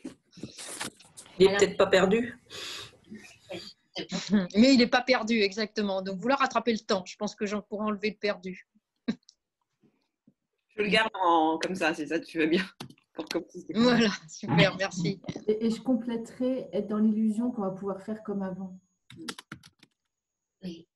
Il est peut-être pas perdu. Mais il n'est pas perdu, exactement. Donc, vouloir rattraper le temps, je pense que j'en pourrais enlever le perdu. Je le garde en, comme ça, c'est ça, tu veux bien. Pour c'était- Voilà, super, merci. Et, et je compléterai être dans l'illusion qu'on va pouvoir faire comme avant. Oui.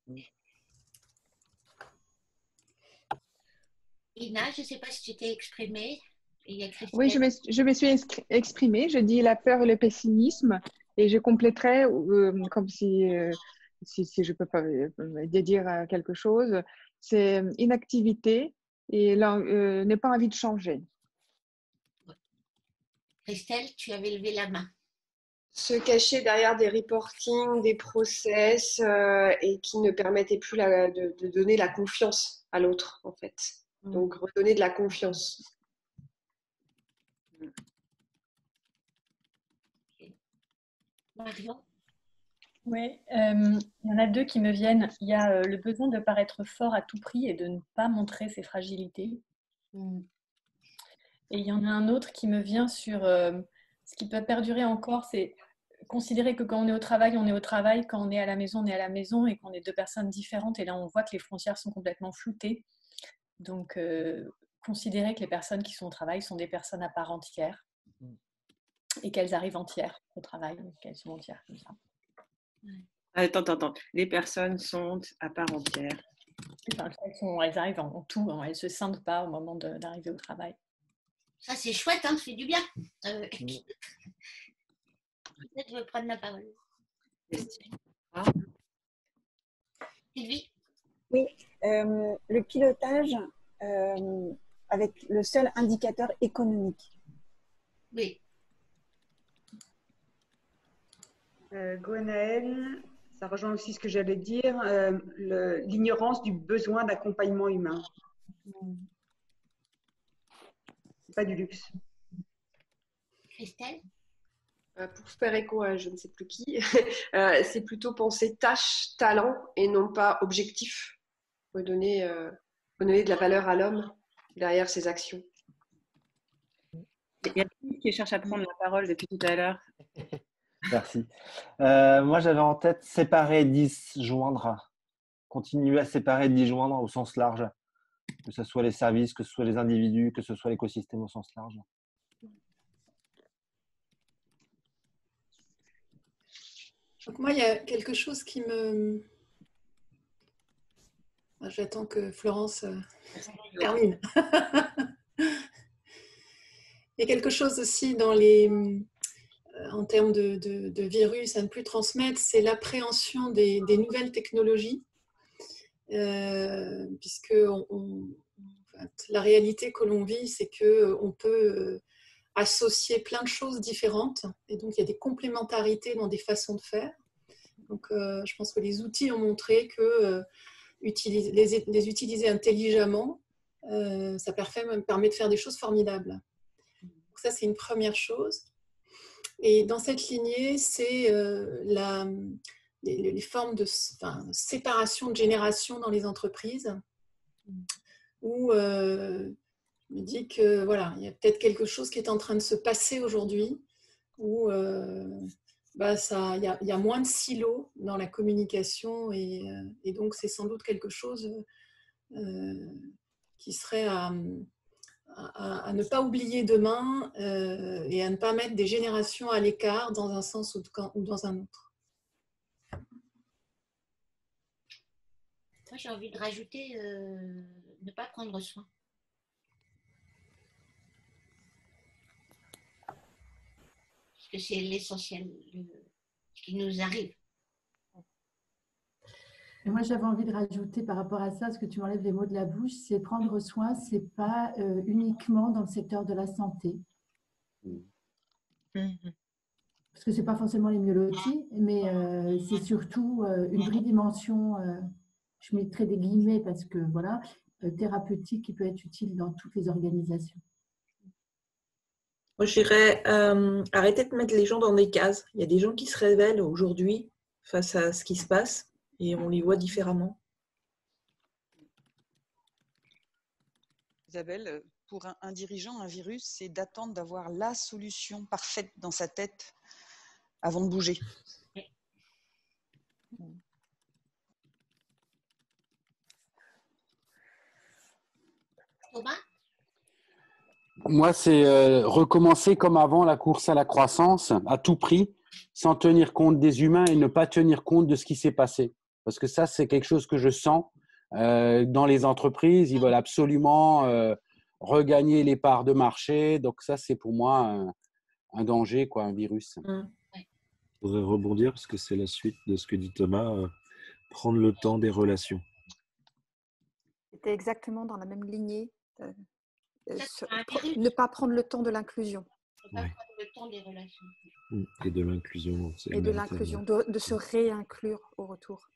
Ina, je ne sais pas si tu t'es exprimée. Il y a Christelle. Oui, je me, je me suis exprimée. Je dis la peur et le pessimisme. Et je compléterai, euh, comme si, euh, si, si je peux pas euh, dire quelque chose, c'est euh, inactivité et euh, n'est pas envie de changer. Christelle, tu avais levé la main. se cacher derrière des reportings, des process euh, et qui ne permettaient plus la- de, de donner la confiance à l'autre, en fait. Donc, redonner de la confiance. Marion Oui, euh, il y en a deux qui me viennent. Il y a euh, le besoin de paraître fort à tout prix et de ne pas montrer ses fragilités. Mm. Et il y en a un autre qui me vient sur euh, ce qui peut perdurer encore, c'est considérer que quand on est au travail, on est au travail, quand on est à la maison, on est à la maison et qu'on est deux personnes différentes. Et là, on voit que les frontières sont complètement floutées. Donc, euh, considérer que les personnes qui sont au travail sont des personnes à part entière et qu'elles arrivent entières au travail, qu'elles sont entières comme ça. Attends, attends, attends. Les personnes sont à part entière. Enfin, elles, sont- elles arrivent en, tout, hein. elles ne se scindent pas au moment d'arriver au travail. Ça, c'est chouette, hein, ça fait du bien. Euh, Peut-être je vais prendre la parole. Sylvie Oui, euh, le pilotage euh, avec le seul indicateur économique. Oui. Euh, Gwenaëlle, ça rejoint aussi ce que j'allais dire, euh, l'ignorance du besoin d'accompagnement humain. C'est pas du luxe. Christelle? Euh, pour faire écho à je ne sais plus qui, euh, c'est plutôt penser tâche, talent et non pas objectif. Il faut donner, euh, de la valeur à l'homme derrière ses actions. Il y a qui qui cherche à prendre la parole depuis tout à l'heure Merci. Euh, moi, j'avais en tête séparer, disjoindre. Continuer à séparer, disjoindre au sens large. Que ce soit les services, que ce soit les individus, que ce soit l'écosystème au sens large. Donc moi, il y a quelque chose qui me... Ah, J'attends que Florence euh, termine. il y a quelque chose aussi dans les, euh, en termes de, de- de virus à ne plus transmettre, c'est l'appréhension des, des nouvelles technologies. Euh, puisque on- on- la réalité que l'on vit, c'est qu'on peut euh, associer plein de choses différentes. Et donc, il y a des complémentarités dans des façons de faire. Donc, euh, je pense que les outils ont montré que euh, les, utiliser intelligemment, euh, ça permet, permet de faire des choses formidables. Donc, ça, c'est une première chose. Et dans cette lignée, c'est euh, la- les, formes de séparation de génération dans les entreprises, où euh, je me dis que voilà, il y a peut-être quelque chose qui est en train de se passer aujourd'hui, où euh, bah, ça, il y, a, moins de silos dans la communication, et, euh, donc c'est sans doute quelque chose qui serait à, ne pas oublier demain et à ne pas mettre des générations à l'écart dans un sens ou dans un autre. Moi, j'ai envie de rajouter euh, ne pas prendre soin. Parce que c'est l'essentiel, le- ce qui nous arrive. Et moi, j'avais envie de rajouter par rapport à ça, ce que tu m'enlèves les mots de la bouche, c'est prendre soin, c'est pas euh, uniquement dans le secteur de la santé. Parce que c'est pas forcément les mieux lotis, mais euh, c'est surtout euh, une vraie dimension, euh, je mettrai des guillemets parce que voilà, euh, thérapeutique qui peut être utile dans toutes les organisations. Moi, je dirais euh, arrêter de mettre les gens dans des cases. Il y a des gens qui se révèlent aujourd'hui face à ce qui se passe et on les voit différemment. Isabelle, pour un, un dirigeant, un virus, c'est d'attendre d'avoir la solution parfaite dans sa tête avant de bouger. Thomas? Moi, c'est euh, recommencer comme avant la course à la croissance à tout prix, sans tenir compte des humains et ne pas tenir compte de ce qui s'est passé. Parce que ça, c'est quelque chose que je sens euh, dans les entreprises. Ils veulent absolument euh, regagner les parts de marché. Donc ça, c'est pour moi un, un danger, quoi, un virus. Je voudrais rebondir parce que c'est la suite de ce que dit Thomas, euh, prendre le temps des relations. C'était exactement dans la même lignée. Euh, euh, se- ne pas prendre le temps de l'inclusion Faut pas Ouais. prendre le temps des relations. Mm. Et de l'inclusion. c'est et de l'inclusion, de, de se réinclure au retour.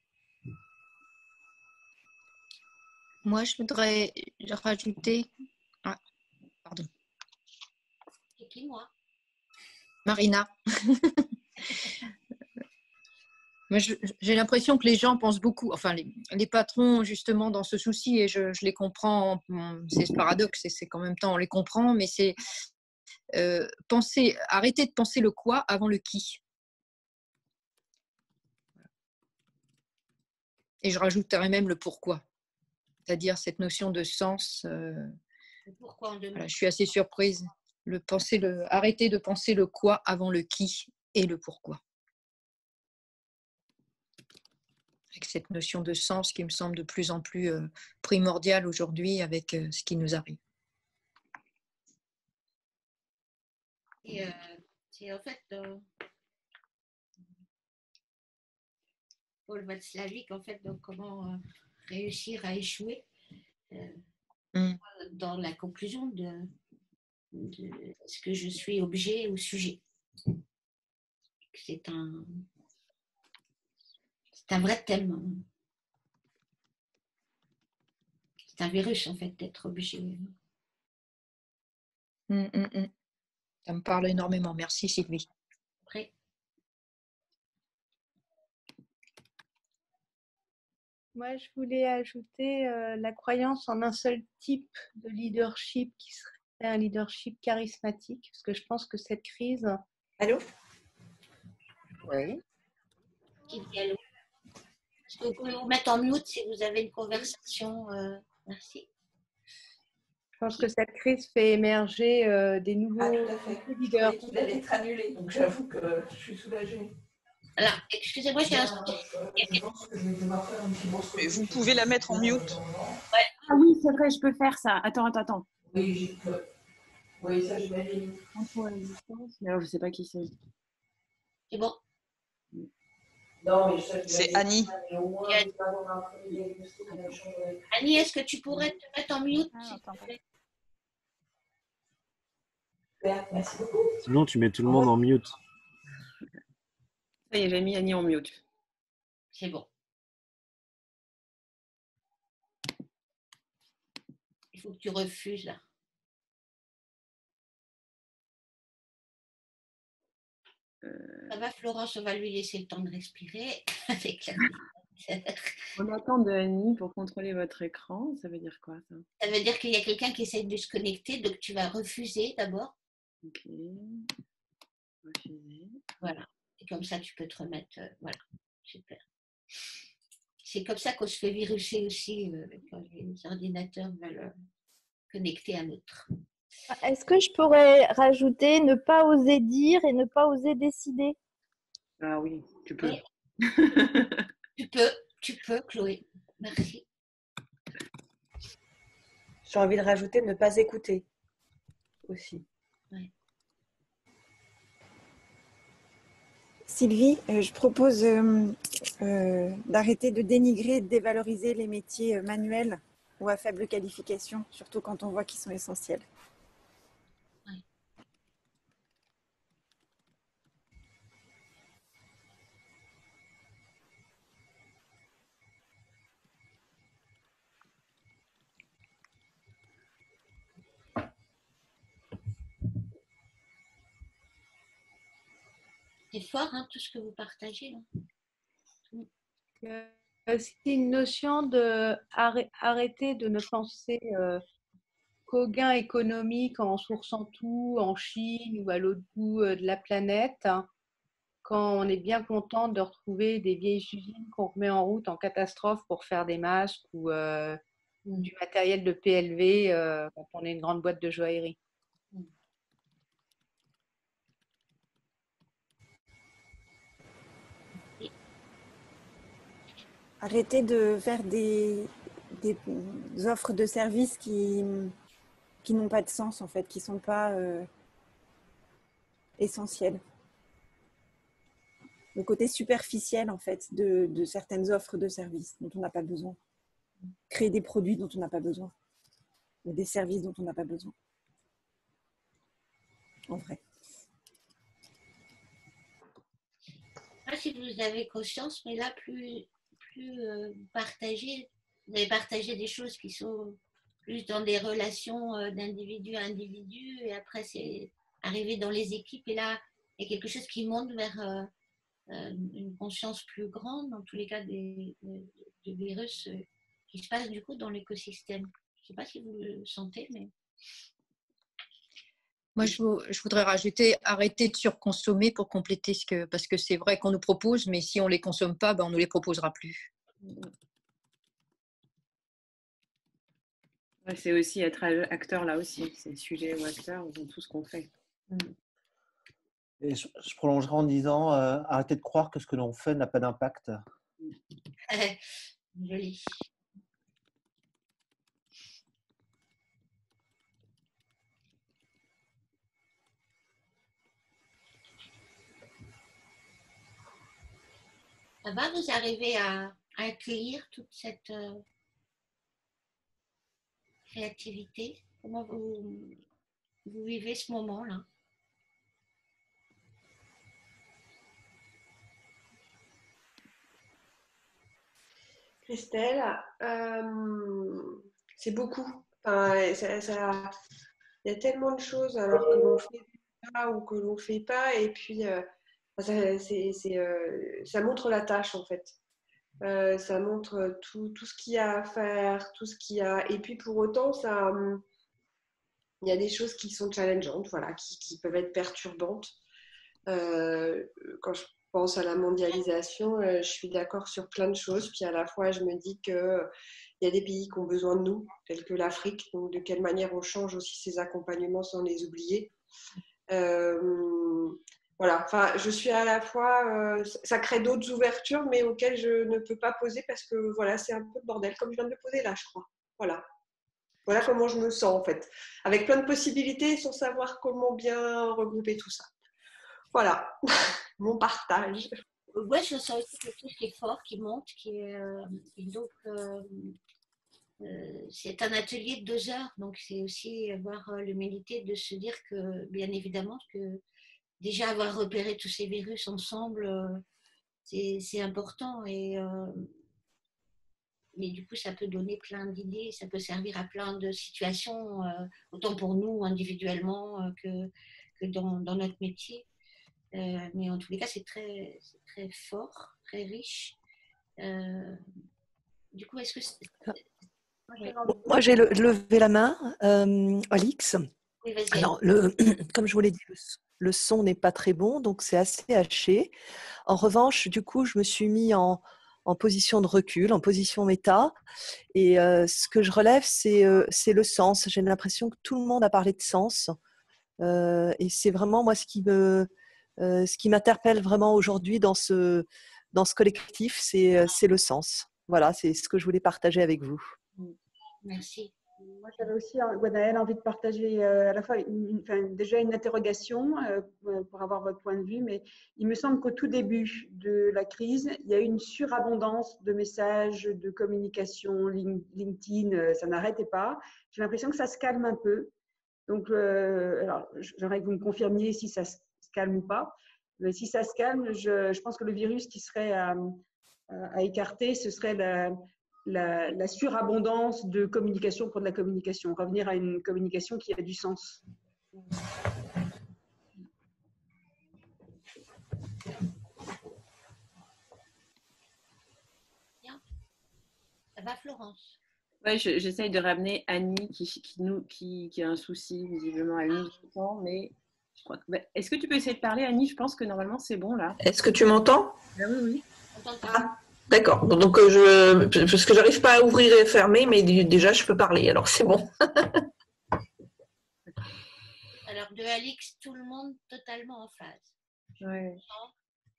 Moi, je voudrais rajouter. Ah, pardon. C'est qui, moi? Marina. J'ai l'impression que les gens pensent beaucoup, enfin les, les patrons justement dans ce souci, et je, je les comprends, c'est ce paradoxe, et c'est qu'en même temps on les comprend, mais c'est euh, penser, arrêter de penser le quoi avant le qui. Et je rajouterais même le pourquoi, c'est-à-dire cette notion de sens. euh, Pourquoi on demande voilà, je suis assez surprise. Le penser, le, arrêter de penser le quoi avant le qui et le pourquoi. Avec cette notion de sens qui me semble de plus en plus euh, primordiale aujourd'hui avec euh, ce qui nous arrive. Et, euh, c'est en fait Paul Václavic, en fait, donc comment euh, réussir à échouer euh, Mm. dans la conclusion de, de est-ce que je suis objet ou sujet. C'est un, c'est un vrai thème. C'est un virus, en fait, d'être objet. Mm, mm, mm. Ça me parle énormément. Merci Sylvie. Après, Moi, je voulais ajouter euh, la croyance en un seul type de leadership qui serait un leadership charismatique, parce que je pense que cette crise. Allô? Oui. qui dit allô? Est-ce que vous pouvez vous mettre en mute si vous avez une conversation euh, Merci. Je pense que cette crise fait émerger euh, des nouveaux leaders. Il allait être annulé, donc j'avoue que je suis soulagée. Alors, excusez-moi, j'ai un. Vous pouvez la mettre en mute. Ah oui, c'est vrai, je peux faire ça. Attends, attends, attends. Oui, oui ça j'imagine. Mais alors, je sais pas qui c'est. C'est bon C'est Annie. Annie, est-ce que tu pourrais te mettre en mute Ah, s'il te plaît? Merci beaucoup. Sinon, tu mets tout le monde en mute. Ça y est, j'ai mis Annie en mute. C'est bon. Il faut que tu refuses là. Ça va, Florence, on va lui laisser le temps de respirer avec la On attend de Annie pour contrôler votre écran. Ça veut dire quoi ça? Ça veut dire qu'il y a quelqu'un qui essaie de se connecter, donc tu vas refuser d'abord. Ok. Refuser. Voilà. Et comme ça, tu peux te remettre. euh, voilà. Super. C'est comme ça qu'on se fait viruser aussi euh, quand les ordinateurs veulent euh, connecter à notre. Est-ce que je pourrais rajouter ne pas oser dire et ne pas oser décider? Ah oui, tu peux. Tu peux, tu peux, Chloé. Merci. J'ai envie de rajouter ne pas écouter aussi. Sylvie, euh, je propose euh, euh, d'arrêter de dénigrer, de dévaloriser les métiers manuels ou à faible qualification, surtout quand on voit qu'ils sont essentiels. C'est fort, hein, tout ce que vous partagez. Euh, C'est une notion de arrê- arrêter de ne penser euh, qu'au gain économique en sourçant tout en Chine ou à l'autre bout euh, de la planète, hein, quand on est bien content de retrouver des vieilles usines qu'on remet en route en catastrophe pour faire des masques ou euh, du matériel de PLV euh, quand on est une grande boîte de joaillerie. Arrêter de faire des, offres de services qui, qui n'ont pas de sens, en fait, qui ne sont pas euh, essentielles. Le côté superficiel, en fait, de, certaines offres de services dont on n'a pas besoin. Créer des produits dont on n'a pas besoin. Ou des services dont on n'a pas besoin. En vrai. Je sais pas si vous avez conscience, mais là, plus, euh, avez partagé des choses qui sont plus dans des relations euh, d'individu à individu, et après, c'est arrivé dans les équipes, et là, il y a quelque chose qui monte vers, euh, une conscience plus grande, dans tous les cas des, virus qui se passent du coup dans l'écosystème. Je ne sais pas si vous le sentez, mais. Moi, je, je, voudrais rajouter arrêter de surconsommer pour compléter ce que. Parce que c'est vrai qu'on nous propose, mais si on ne les consomme pas, ben, on ne les proposera plus. C'est aussi être acteur là aussi. C'est sujet ou acteur dans tout ce qu'on fait. Et je, prolongerai en disant euh, arrêtez de croire que ce que l'on fait n'a pas d'impact. Joli. Ça va, vous arrivez à, accueillir toute cette euh, créativité? Comment vous, vivez ce moment-là? Christelle, euh, c'est beaucoup. il y a tellement de choses que l'on fait pas ou que l'on fait pas, et puis euh, euh, ça, montre la tâche en fait. ça montre tout, ce qu'il y a à faire, tout ce qu'il y a. Et puis pour autant, ça, il y a des choses qui sont challengeantes, voilà, qui, peuvent être perturbantes. quand je pense à la mondialisation, euh, je suis d'accord sur plein de choses. Puis à la fois, je me dis qu'il y a des pays qui ont besoin de nous, tels que l'Afrique. Donc, de quelle manière on change aussi ces accompagnements sans les oublier. Euh, voilà, enfin, je suis à la fois, euh, ça crée d'autres ouvertures, mais auxquelles je ne peux pas poser parce que voilà, c'est un peu le bordel, comme je viens de le poser là, je crois. Voilà. Voilà comment je me sens en fait, avec plein de possibilités sans savoir comment bien regrouper tout ça. Voilà. mon partage. Oui, je sens aussi quelque chose qui est fort, qui monte, qui est, euh, donc euh, c'est un atelier de deux heures, donc c'est aussi avoir l'humilité de se dire que, bien évidemment, que déjà avoir repéré tous ces virus ensemble, c'est important et mais du coup, ça peut donner plein d'idées, ça peut servir à plein de situations, autant pour nous individuellement que, que dans, dans, notre métier. Euh, mais en tous les cas, c'est très, très fort, très riche. Euh, du coup, est-ce que. Moi, j'ai levé la main, euh, Alix. Alors, le, comme je vous l'ai dit, le son n'est pas très bon, donc c'est assez haché. En revanche, du coup, je me suis mis en, en position de recul, en position méta. Et ce que je relève, c'est c'est le sens. J'ai l'impression que tout le monde a parlé de sens. et c'est vraiment moi ce qui me, euh, ce qui m'interpelle vraiment aujourd'hui dans ce, dans ce collectif, c'est euh, le sens. Voilà, c'est ce que je voulais partager avec vous. Merci. Moi, j'avais aussi, Gwanaël, envie de partager euh, à la fois déjà une interrogation pour avoir votre point de vue, mais il me semble qu'au tout début de la crise, il y a eu une surabondance de messages, de communication, LinkedIn, ça n'arrêtait pas. J'ai l'impression que ça se calme un peu. Donc, j'aimerais que vous me confirmiez si ça se calme ou pas. Mais si ça se calme, je, pense que le virus qui serait à, écarter, ce serait la, surabondance de communication pour de la communication. Revenir à une communication qui a du sens. Ça va, Florence? Oui, j'essaye de ramener Annie qui, qui, nous, qui, qui, a un souci, visiblement, elle nous mais bah, est-ce que tu peux essayer de parler, Annie? Je pense que normalement c'est bon là. Est-ce que tu m'entends? Ah Oui, oui. Ah, D'accord. Donc euh, je, parce que j'arrive pas à ouvrir et fermer, mais déjà je peux parler. Alors c'est bon. alors de Alix, tout le monde totalement en phase. Ouais.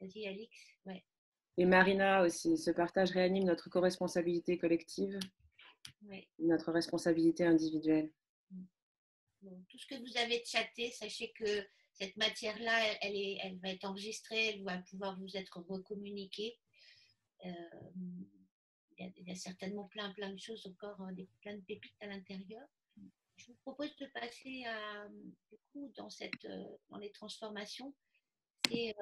Vas-y, Alix. Ouais. Et Marina aussi. Ce partage réanime notre co-responsabilité collective, notre responsabilité individuelle. tout ce que vous avez chatté, sachez que cette matière-là, elle, est, elle va être enregistrée, elle va pouvoir vous être recommuniquée. Il, y a, certainement plein, plein de choses encore, des, plein de pépites à l'intérieur. Je vous propose de passer à, du coup, dans, cette, dans les transformations. C'est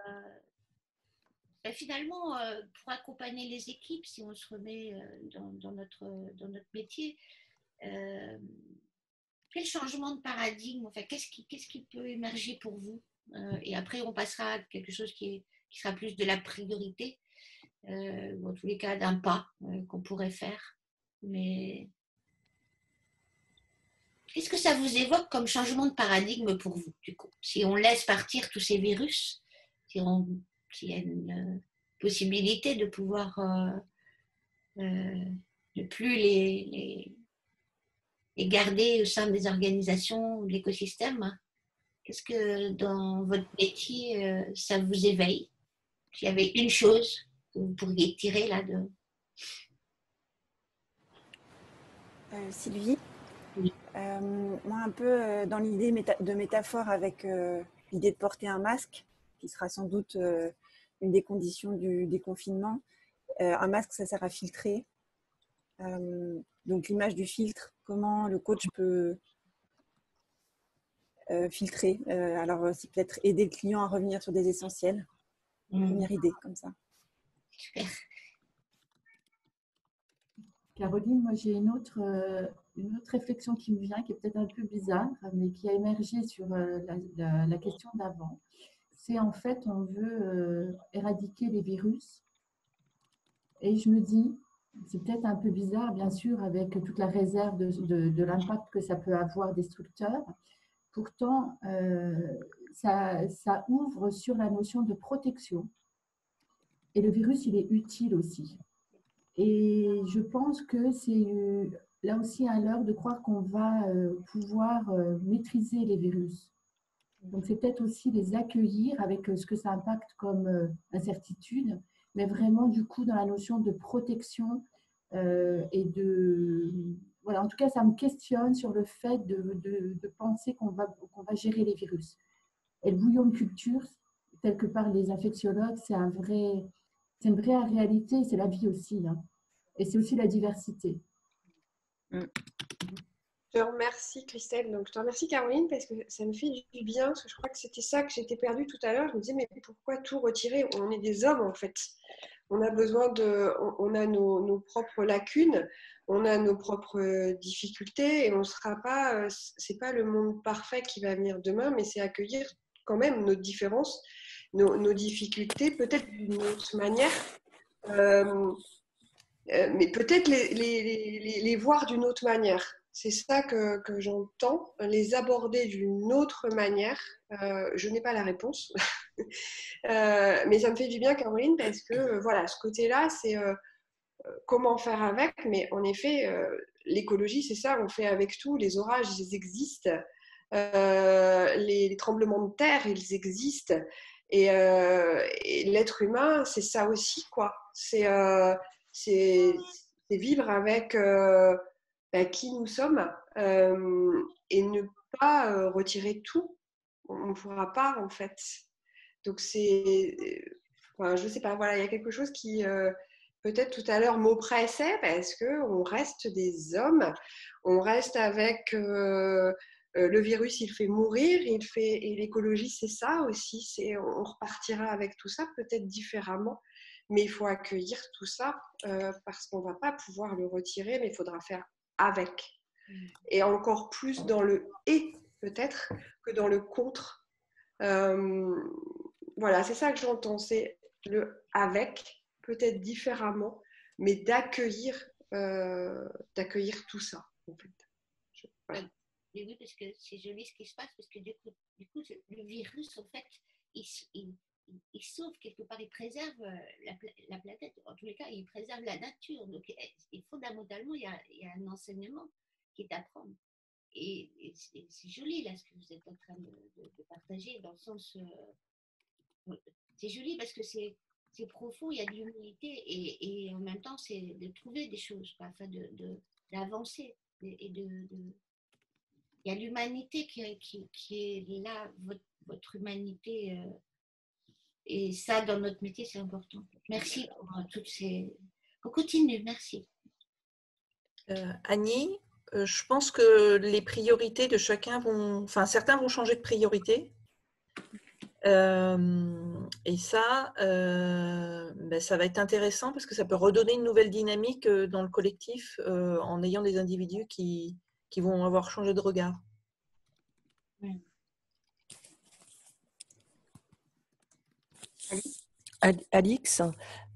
ben, finalement pour accompagner les équipes, si on se remet dans, notre, dans notre métier, quel changement de paradigme, enfin, qu'est-ce qui, qu'est-ce qui peut émerger pour vous Et après, on passera à quelque chose qui est, qui sera plus de la priorité, euh, ou en tous les cas d'un pas euh, qu'on pourrait faire. Mais qu'est-ce que ça vous évoque comme changement de paradigme pour vous, du coup? Si on laisse partir tous ces virus, s'il y a une possibilité de pouvoir euh, euh, ne plus les, les, garder au sein des organisations, de l'écosystème, hein, qu'est-ce que dans votre métier, ça vous éveille? S'il y avait une chose que vous pourriez tirer là de... Euh, Sylvie Euh, Moi, un peu euh, dans l'idée de métaphore avec euh, l'idée de porter un masque, qui sera sans doute une des conditions du déconfinement. Un masque, ça sert à filtrer. Donc, l'image du filtre, comment le coach peut filtrer. Alors, c'est peut-être aider le client à revenir sur des essentiels. Une première idée, comme ça. Caroline, moi j'ai une autre, euh, une autre réflexion qui me vient, qui est peut-être un peu bizarre, mais qui a émergé sur euh, la, question d'avant. C'est en fait, on veut euh, éradiquer les virus. Et je me dis, c'est peut-être un peu bizarre, bien sûr, avec toute la réserve de, l'impact que ça peut avoir destructeur. Pourtant, ça ouvre sur la notion de protection. Et le virus, il est utile aussi. Et je pense que c'est euh, là aussi à l'heure de croire qu'on va euh, pouvoir euh, maîtriser les virus. Donc c'est peut-être aussi les accueillir avec ce que ça impacte comme incertitude, mais vraiment du coup dans la notion de protection et de... Voilà, en tout cas, ça me questionne sur le fait de penser qu'on va, qu'on va gérer les virus. Et le bouillon de culture, tel que parlent les infectiologues, c'est un vrai, c'est une vraie réalité, c'est la vie aussi. hein. Et c'est aussi la diversité. Je te remercie Christelle, donc je te remercie Caroline parce que ça me fait du bien, parce que je crois que c'était ça que j'étais perdue tout à l'heure. Je me disais mais pourquoi tout retirer? On est des hommes en fait. On a besoin de, on, a nos, nos propres lacunes, on a nos propres difficultés et on sera pas, euh, c'est pas le monde parfait qui va venir demain, mais c'est accueillir quand même nos différences, nos, difficultés, peut-être d'une autre manière. Euh, euh, mais peut-être les, voir d'une autre manière. C'est ça que, j'entends, les aborder d'une autre manière. Euh, je n'ai pas la réponse, mais ça me fait du bien, Caroline, parce que voilà, ce côté-là, c'est comment faire avec. Mais en effet, l'écologie, c'est ça, on fait avec tout. Les orages, ils existent. Les tremblements de terre, ils existent. Et, euh, et l'être humain, c'est ça aussi, quoi. C'est euh, vivre avec euh, bah, qui nous sommes et ne pas retirer tout. On ne pourra pas, en fait. Donc, c'est. Enfin, je sais pas, voilà, il y a quelque chose qui. Peut-être tout à l'heure m'oppressait parce qu'on reste des hommes, on reste avec le virus, il fait mourir, il fait, et l'écologie, c'est ça aussi, c'est on repartira avec tout ça, peut-être différemment, mais il faut accueillir tout ça euh, parce qu'on va pas pouvoir le retirer, mais il faudra faire avec. Et encore plus dans le et peut-être que dans le contre. Euh, voilà, c'est ça que j'entends, c'est le avec, peut-être différemment, mais d'accueillir euh, d'accueillir tout ça. En fait. Je- voilà. Oui, parce que c'est joli ce qui se passe, parce que du coup, du coup le virus, en fait, il, il, il- sauve quelque part, il préserve euh, la, la planète, en tous les cas, il préserve la nature. Donc, et- fondamentalement, il y, a, il y a un enseignement qui est à prendre. Et, c'est joli, là, ce que vous êtes en train de, de- de partager, dans le sens. euh, c'est joli parce que c'est c'est profond, il y a de l'humilité, et, et en même temps, c'est de trouver des choses, quoi, afin de- de- d'avancer et de- de il y a l'humanité qui, est- là, votre, humanité. euh, et ça, dans notre métier, c'est important. Merci pour euh, toutes ces. On continue, merci. Euh, Annie, je pense que les priorités de chacun vont, enfin certains vont changer de priorité. Et ça, ben, ça va être intéressant parce que ça peut redonner une nouvelle dynamique dans le collectif en ayant des individus qui, qui vont avoir changé de regard. Alix,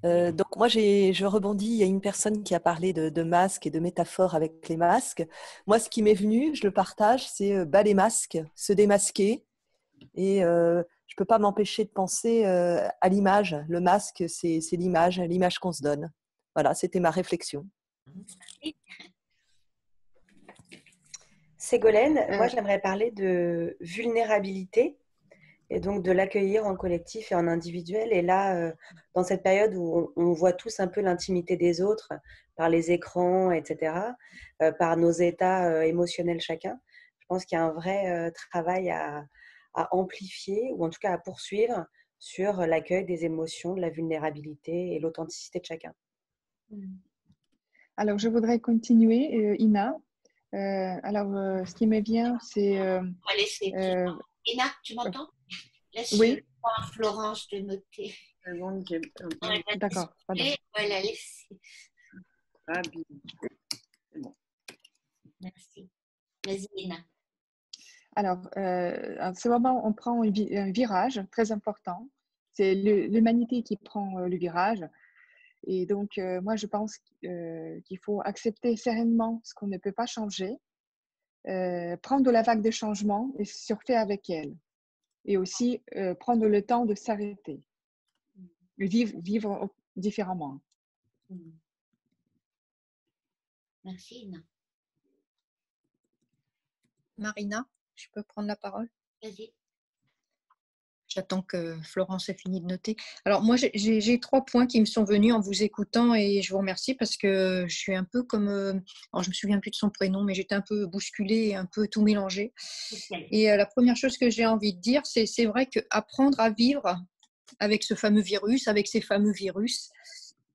euh, donc moi je rebondis, il y a une personne qui a parlé de, masques et de métaphores avec les masques. Moi ce qui m'est venu, je le partage, c'est euh, bas les masques, se démasquer. Et euh, je ne peux pas m'empêcher de penser à l'image. Le masque, c'est l'image, l'image qu'on se donne. Voilà, c'était ma réflexion. Ségolène, moi j'aimerais parler de vulnérabilité et donc de l'accueillir en collectif et en individuel. Et là, euh, dans cette période où on, voit tous un peu l'intimité des autres par les écrans, etc., euh, par nos états euh, émotionnels chacun, je pense qu'il y a un vrai travail à, amplifier ou en tout cas à poursuivre sur l'accueil des émotions, de la vulnérabilité et l'authenticité de chacun. Mmh. Alors, je voudrais continuer, Ina. Alors, ce qui me vient, c'est... Ina, tu m'entends? Oui. Florence de noter. D'accord. Voilà, laissez. Ah, bon. Merci. Vas-y, Ina. Alors, euh, à ce moment, on prend un virage très important. C'est l'humanité qui prend euh, le virage. Et donc, euh, moi, je pense qu'il faut accepter sereinement ce qu'on ne peut pas changer, prendre la vague de changement et surfer avec elle et aussi euh, prendre le temps de s'arrêter, vivre, vivre différemment. Mm. Merci, Ina. Marina, je peux prendre la parole? Vas-y. J'attends que Florence ait fini de noter. Alors moi, j'ai trois points qui me sont venus en vous écoutant et je vous remercie parce que je suis un peu comme... Euh, alors je me souviens plus de son prénom, mais j'étais un peu bousculée, un peu tout mélangé. Et euh, la première chose que j'ai envie de dire, c'est c'est vrai qu'apprendre à vivre avec ce fameux virus, avec ces fameux virus,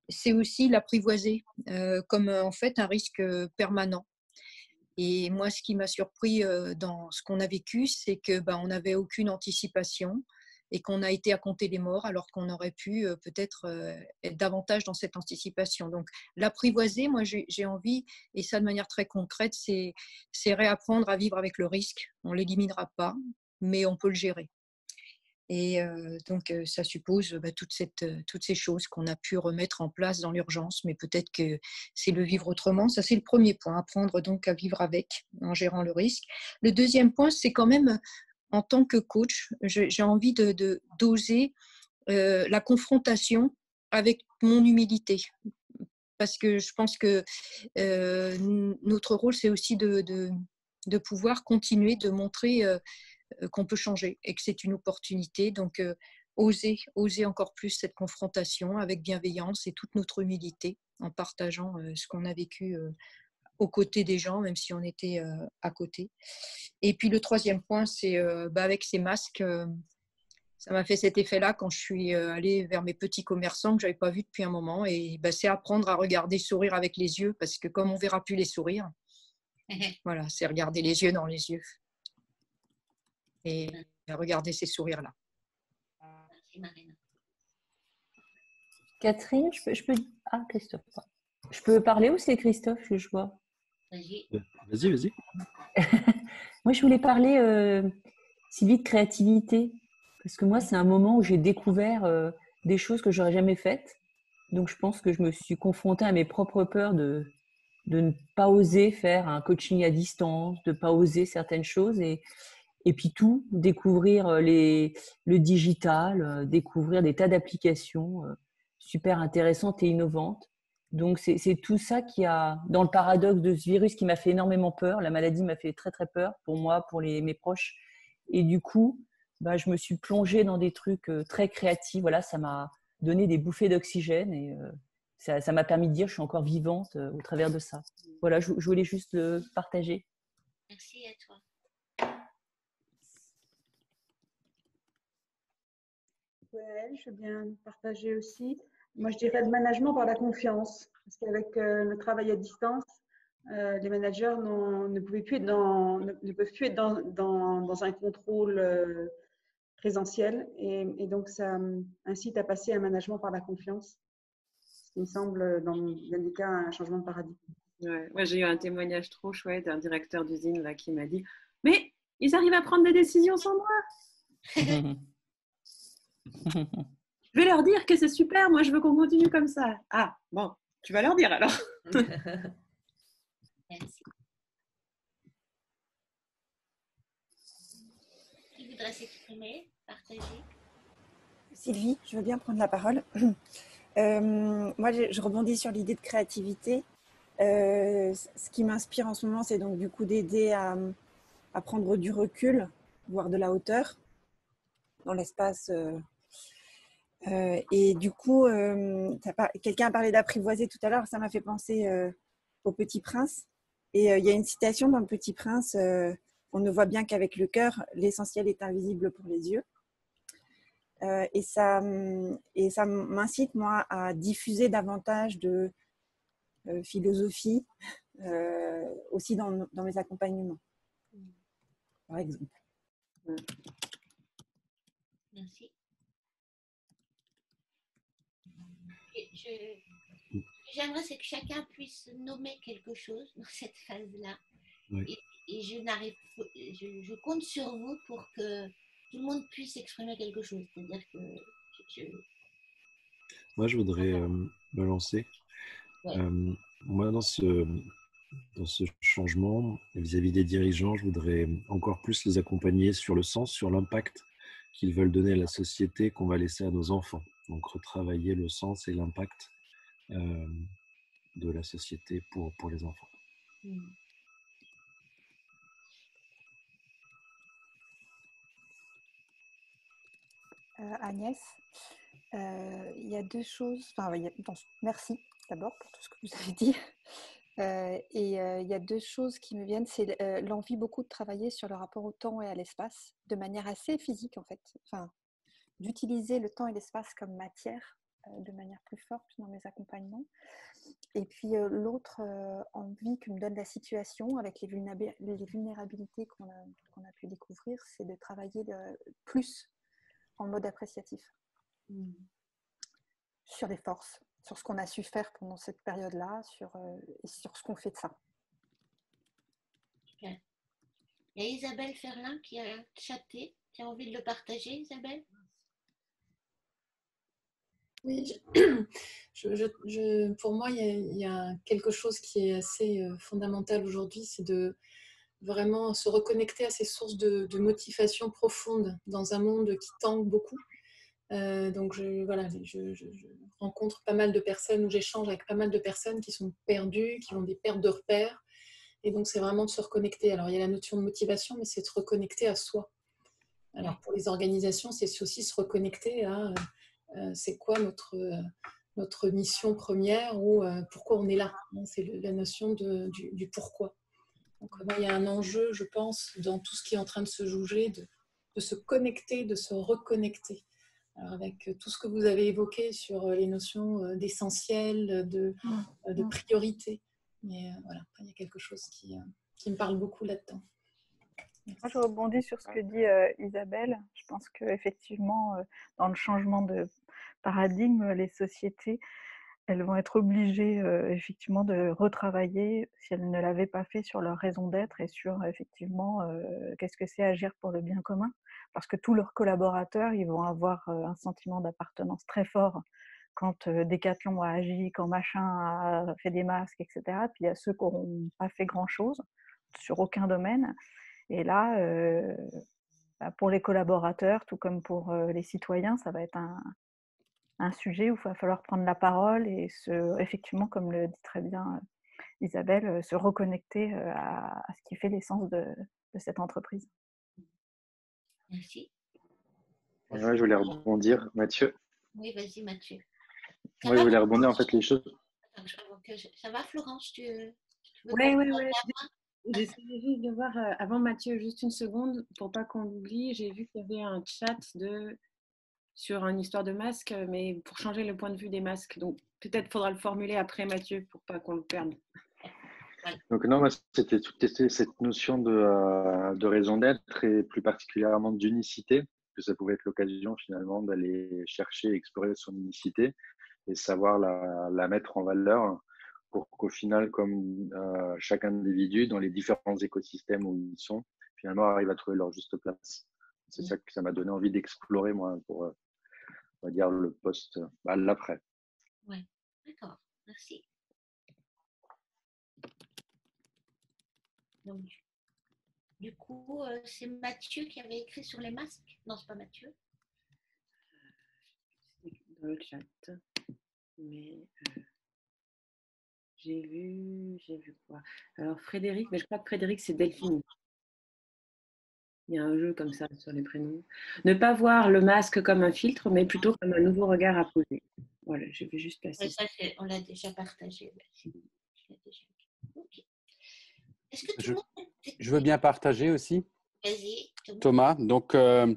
c'est aussi l'apprivoiser euh, comme en fait un risque permanent. Et moi, ce qui m'a surpris dans ce qu'on a vécu, c'est que ben, on n'avait aucune anticipation et qu'on a été à compter les morts alors qu'on aurait pu euh, peut-être euh, être davantage dans cette anticipation. Donc l'apprivoiser, moi j'ai envie, et ça de manière très concrète, c'est réapprendre à vivre avec le risque. On ne l'éliminera pas, mais on peut le gérer. Et euh, donc, ça suppose bah, toute cette, toutes ces choses qu'on a pu remettre en place dans l'urgence, mais peut-être que c'est le vivre autrement. Ça, c'est le premier point, apprendre donc à vivre avec en gérant le risque. Le deuxième point, c'est quand même en tant que coach, j'ai envie de d'oser euh, la confrontation avec mon humilité. Parce que je pense que euh, notre rôle, c'est aussi de, pouvoir continuer de montrer euh, qu'on peut changer et que c'est une opportunité. Donc, oser, oser encore plus cette confrontation avec bienveillance et toute notre humilité en partageant ce qu'on a vécu aux côtés des gens, même si on était euh, à côté. Et puis le troisième point, c'est euh, bah, avec ces masques, euh, ça m'a fait cet effet-là quand je suis allée vers mes petits commerçants que je n'avais pas vus depuis un moment. Et bah, c'est apprendre à regarder sourire avec les yeux, parce que comme on ne verra plus les sourires, voilà, c'est regarder les yeux dans les yeux. Et regarder ces sourires-là. Catherine, je peux, je peux... Ah, Christophe. Je peux parler ou c'est Christophe que je vois? Vas-y, vas-y. moi, je voulais parler, euh, Sylvie, de créativité. Parce que moi, c'est un moment où j'ai découvert euh, des choses que j'aurais jamais faites. Donc, je pense que je me suis confrontée à mes propres peurs de, de ne pas oser faire un coaching à distance, de ne pas oser certaines choses. Et, et puis tout, découvrir euh, les, le digital, découvrir des tas d'applications super intéressantes et innovantes. Donc, c'est tout ça qui a, dans le paradoxe de ce virus, qui m'a fait énormément peur. La maladie m'a fait très, très peur pour moi, pour les, mes proches. Et du coup, bah, je me suis plongée dans des trucs euh, très créatifs. Voilà, ça m'a donné des bouffées d'oxygène et euh, ça m'a permis de dire que je suis encore vivante euh, au travers de ça. Voilà, je, voulais juste le partager. Merci à toi. Ouais, je veux bien partager aussi. Moi, je dirais le management par la confiance. Parce qu'avec euh, le travail à distance, euh, les managers ne, pouvaient plus être dans, ne, peuvent plus être dans, dans, un contrôle euh, présentiel. Et, donc, ça incite à passer un management par la confiance. Ce qui me semble, dans bien des cas, un changement de paradigme. Ouais. Moi, j'ai eu un témoignage trop chouette d'un directeur d'usine là, qui m'a dit Mais ils arrivent à prendre des décisions sans moi Je vais leur dire que c'est super, moi je veux qu'on continue comme ça. Ah, bon, tu vas leur dire alors. Merci. Qui voudrait s'exprimer, partager? Sylvie, je veux bien prendre la parole. Euh, moi, je, rebondis sur l'idée de créativité. Euh, ce qui m'inspire en ce moment, c'est donc du coup d'aider à, à prendre du recul, voire de la hauteur dans l'espace. euh, euh, et du coup, euh, quelqu'un a parlé d'apprivoiser tout à l'heure, ça m'a fait penser euh, au Petit Prince. Et il y a une citation dans le Petit Prince, on ne voit bien qu'avec le cœur, l'essentiel est invisible pour les yeux. Et ça, hum, et ça m'incite, moi, à diffuser davantage de philosophie aussi dans, dans mes accompagnements, par exemple. Merci. Et je- ce que J'aimerais c'est que chacun puisse nommer quelque chose dans cette phase-là. Oui. Et, et je n'arrive, je, je compte sur vous pour que tout le monde puisse exprimer quelque chose. C'est-à-dire que je, Moi, je voudrais euh, me lancer. Ouais. Euh, moi, dans ce, dans ce changement, vis-à-vis des dirigeants, je voudrais encore plus les accompagner sur le sens, sur l'impact qu'ils veulent donner à la société qu'on va laisser à nos enfants. Donc, retravailler le sens et l'impact euh, de la société pour, les enfants. Euh, Agnès, euh, il y a deux choses. Merci d'abord pour tout ce que vous avez dit. Euh, et euh, il y a deux choses qui me viennent. C'est euh, l'envie beaucoup de travailler sur le rapport au temps et à l'espace de manière assez physique en fait. Enfin, d'utiliser le temps et l'espace comme matière de manière plus forte dans mes accompagnements. Et puis l'autre envie que me donne la situation avec les, vulnérabi- les vulnérabilités qu'on a, qu'on a pu découvrir, c'est de travailler plus en mode appréciatif sur les forces, sur ce qu'on a su faire pendant cette période-là, sur, euh, et sur ce qu'on fait de ça. Super. Il y a Isabelle Ferlin qui a chaté. Tu as envie de le partager, Isabelle? Oui, je- je- je- je- pour moi, il y, a, il y a quelque chose qui est assez euh, fondamental aujourd'hui, c'est de vraiment se reconnecter à ces sources de, de motivation profonde dans un monde qui tangue beaucoup. Euh, donc, je, voilà, je, je- je rencontre pas mal de personnes, ou j'échange avec pas mal de personnes qui sont perdues, qui ont des pertes de repères. Et donc, c'est vraiment de se reconnecter. Alors, il y a la notion de motivation, mais c'est de se reconnecter à soi. Alors, pour les organisations, c'est aussi se reconnecter à euh, euh, c'est quoi notre, euh, notre mission première ou pourquoi on est là. hein. C'est la notion de- du, du pourquoi. Donc, il y a un enjeu, je pense, dans tout ce qui est en train de se juger, de, de se connecter, de se reconnecter. Alors, avec euh, tout ce que vous avez évoqué sur euh, les notions euh, d'essentiel, de, euh, de priorité. Mais euh, voilà, il y a quelque chose qui, euh, qui me parle beaucoup là-dedans. Moi, je rebondis sur ce que dit euh, Isabelle. Je pense qu'effectivement, dans le changement de paradigme, les sociétés, elles vont être obligées euh, effectivement de retravailler, si elles ne l'avaient pas fait, sur leur raison d'être et sur effectivement euh, qu'est-ce que c'est agir pour le bien commun. Parce que tous leurs collaborateurs, ils vont avoir un sentiment d'appartenance très fort quand Decathlon a agi, quand Machin a fait des masques, etc. Puis il y a ceux qui n'auront pas fait grand-chose sur aucun domaine. Et là, bah, pour les collaborateurs, tout comme pour les citoyens, ça va être un, sujet où il va falloir prendre la parole et se, effectivement, comme le dit très bien Isabelle, se reconnecter à, ce qui fait l'essence de cette entreprise. Merci. Ouais, je voulais rebondir, Mathieu. Oui, vas-y, Mathieu. Moi, je voulais rebondir en fait les choses. Attends, je- Ça va, Florence tu... tu veux Oui, oui, oui. J'essayais juste de voir, euh, avant Mathieu, juste une seconde, pour pas qu'on l'oublie, j'ai vu qu'il y avait un chat de, sur une histoire de masque, mais pour changer le point de vue des masques. Donc peut-être faudra le formuler après Mathieu pour pas qu'on le perde. Donc non, c'était toute cette notion de, euh, de raison d'être et plus particulièrement d'unicité, que ça pouvait être l'occasion finalement d'aller chercher, explorer son unicité et savoir la, la mettre en valeur pour qu'au final, comme euh, chaque individu dans les différents écosystèmes où ils sont, finalement arrive à trouver leur juste place. C'est ça que ça m'a donné envie d'explorer moi pour, euh, on va dire, le post, bah, l'après. Oui, d'accord, merci. Donc, du coup, euh, c'est Mathieu qui avait écrit sur les masques Non, c'est pas Mathieu. Dans le chat. Mais euh, j'ai vu, j'ai vu quoi? Alors Frédéric, mais je crois que Frédéric, c'est Delphine. Il y a un jeu comme ça sur les prénoms. Ne pas voir le masque comme un filtre, mais plutôt comme un nouveau regard à poser. Voilà, je vais juste passer. ça, on l'a déjà partagé. Est-ce que tout je, je veux bien partager aussi. Vas-y. Thomas. Donc, euh,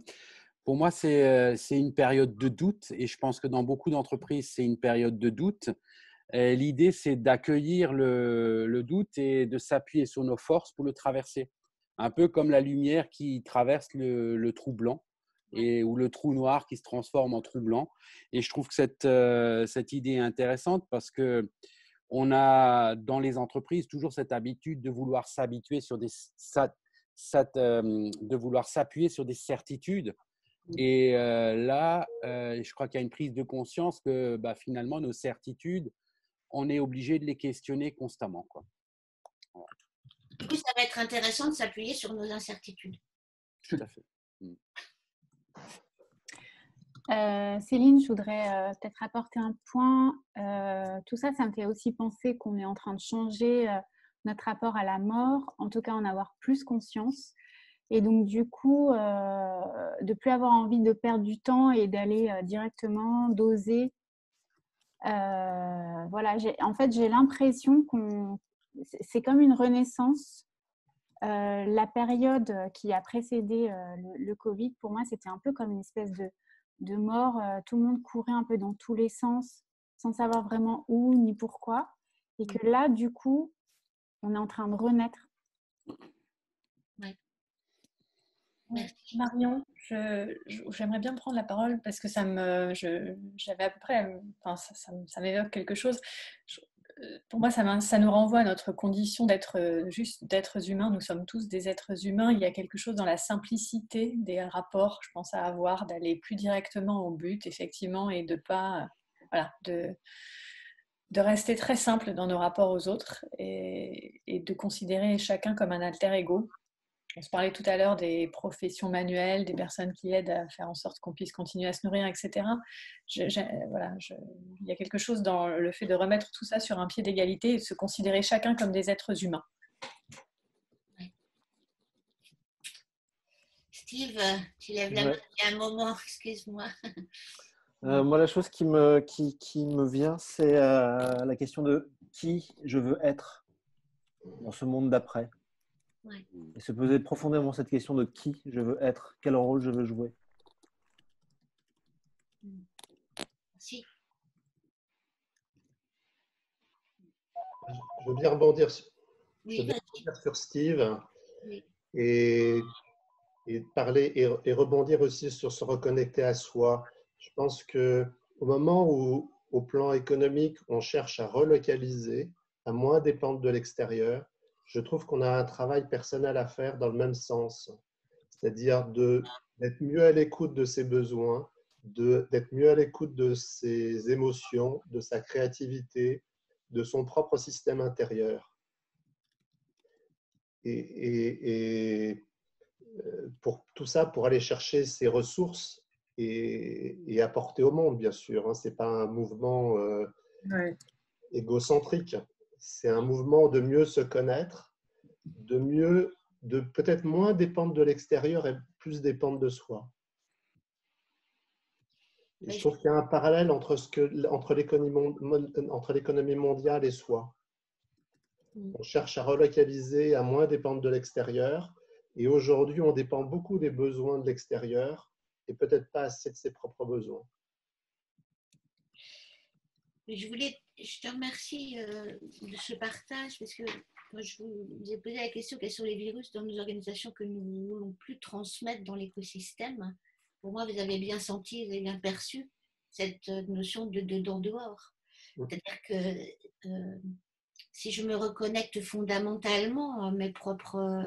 pour moi, c'est une période de doute et je pense que dans beaucoup d'entreprises, c'est une période de doute. L'idée, c'est d'accueillir le, le, doute et de s'appuyer sur nos forces pour le traverser un peu comme la lumière qui traverse le, trou blanc et ou le trou noir qui se transforme en trou blanc. Et je trouve que cette, euh, cette idée est intéressante parce que on a dans les entreprises toujours cette habitude de vouloir s'habituer sur des euh, de vouloir s'appuyer sur des certitudes. Et euh, là, je crois qu'il y a une prise de conscience que bah, finalement nos certitudes, on est obligé de les questionner constamment. Quoi. Du coup, ça va être intéressant de s'appuyer sur nos incertitudes. Tout à fait. Mm. Euh, Céline, je voudrais euh, peut-être apporter un point. Euh, tout ça, ça me fait aussi penser qu'on est en train de changer notre rapport à la mort, en tout cas en avoir plus conscience. Et donc, du coup, de plus avoir envie de perdre du temps et d'aller directement doser. voilà, en fait, j'ai l'impression qu'on c'est comme une renaissance. La période qui a précédé le, Covid, pour moi, c'était un peu comme une espèce de, de mort. Euh, tout le monde courait un peu dans tous les sens, sans savoir vraiment où ni pourquoi. Et que là, du coup, on est en train de renaître. Marion, j'aimerais bien prendre la parole parce que ça me, j'avais à peu près, enfin, ça, ça m'évoque quelque chose pour moi, ça, nous renvoie à notre condition d'être euh, juste d'êtres humains. Nous sommes tous des êtres humains. Il y a quelque chose dans la simplicité des rapports, je pense à avoir, d'aller plus directement au but, effectivement, et de pas, voilà, de, de rester très simple dans nos rapports aux autres et, et de considérer chacun comme un alter ego on se parlait tout à l'heure des professions manuelles, des personnes qui aident à faire en sorte qu'on puisse continuer à se nourrir, etc. voilà, il y a quelque chose dans le fait de remettre tout ça sur un pied d'égalité et de se considérer chacun comme des êtres humains. Steve, tu lèves la main il y a un moment, excuse-moi. Euh, moi, la chose qui me, qui, qui me vient, c'est euh, la question de qui je veux être dans ce monde d'après. Et se poser profondément cette question de qui je veux être, quel rôle je veux jouer. Si. Je veux bien rebondir sur, sur Steve et, et, parler et, et, rebondir aussi sur se reconnecter à soi. Je pense que au moment où, au plan économique, on cherche à relocaliser, à moins dépendre de l'extérieur, je trouve qu'on a un travail personnel à faire dans le même sens, c'est-à-dire d'être mieux à l'écoute de ses besoins, d'être mieux à l'écoute de ses émotions, de sa créativité, de son propre système intérieur. Et, euh, pour tout ça, pour aller chercher ses ressources et, apporter au monde, bien sûr. Hein. Ce n'est pas un mouvement euh, égocentrique c'est un mouvement de mieux se connaître, de mieux, de peut-être moins dépendre de l'extérieur et plus dépendre de soi. je trouve qu'il y a un parallèle entre, ce que, entre l'économie mondiale et soi. Mm. On cherche à relocaliser, à moins dépendre de l'extérieur. Et aujourd'hui, on dépend beaucoup des besoins de l'extérieur et peut-être pas assez de ses propres besoins. Je voulais je te remercie euh, de ce partage parce que je vous ai posé la question quels sont les virus dans nos organisations que nous ne voulons plus transmettre dans l'écosystème. Pour moi, vous avez bien senti, vous avez bien perçu cette euh, notion de dedans-dehors. C'est-à-dire que euh, si je me reconnecte fondamentalement à mes propres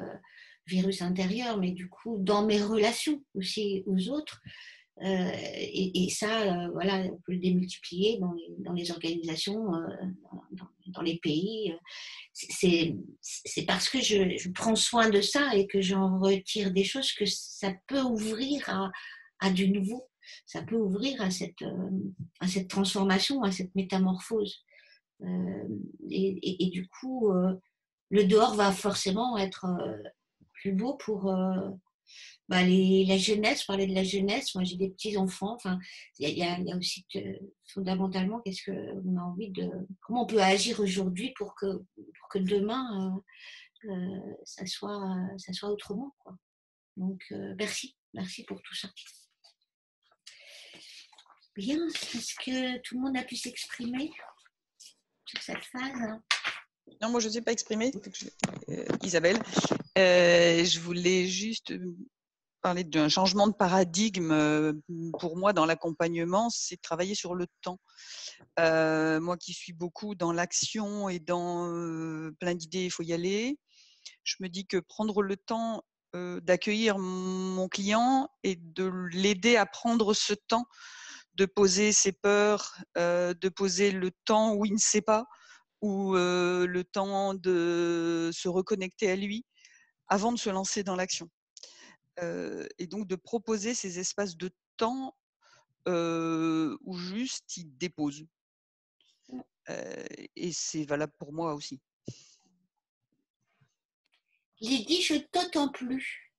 virus intérieurs, mais du coup dans mes relations aussi aux autres, et, ça, voilà, on peut le démultiplier dans les, organisations, dans, dans, les pays. C'est parce que je, prends soin de ça et que j'en retire des choses que ça peut ouvrir à, du nouveau. Ça peut ouvrir à cette, transformation, à cette métamorphose. Et, du coup, le dehors va forcément être plus beau pour bah, les, la jeunesse, parler de la jeunesse. Moi, j'ai des petits-enfants. Enfin, il y, a aussi fondamentalement qu'est-ce qu'on a envie de. Comment on peut agir aujourd'hui pour que, pour que demain, euh, euh, ça, soit, ça soit autrement. Quoi. Donc, euh, merci. Merci pour tout ça. Bien. Est-ce que tout le monde a pu s'exprimer sur cette phase? Non, moi je ne sais pas exprimer, Isabelle. je voulais juste parler d'un changement de paradigme euh, pour moi dans l'accompagnement, c'est travailler sur le temps. Euh, moi qui suis beaucoup dans l'action et dans euh, plein d'idées, il faut y aller. Je me dis que prendre le temps d'accueillir mon client et de l'aider à prendre ce temps, de poser ses peurs, de poser le temps où il ne sait pas, ou le temps de se reconnecter à lui avant de se lancer dans l'action et donc de proposer ces espaces de temps où juste il dépose. Mmh. et c'est valable pour moi aussi. Lydie, je t'entends plus.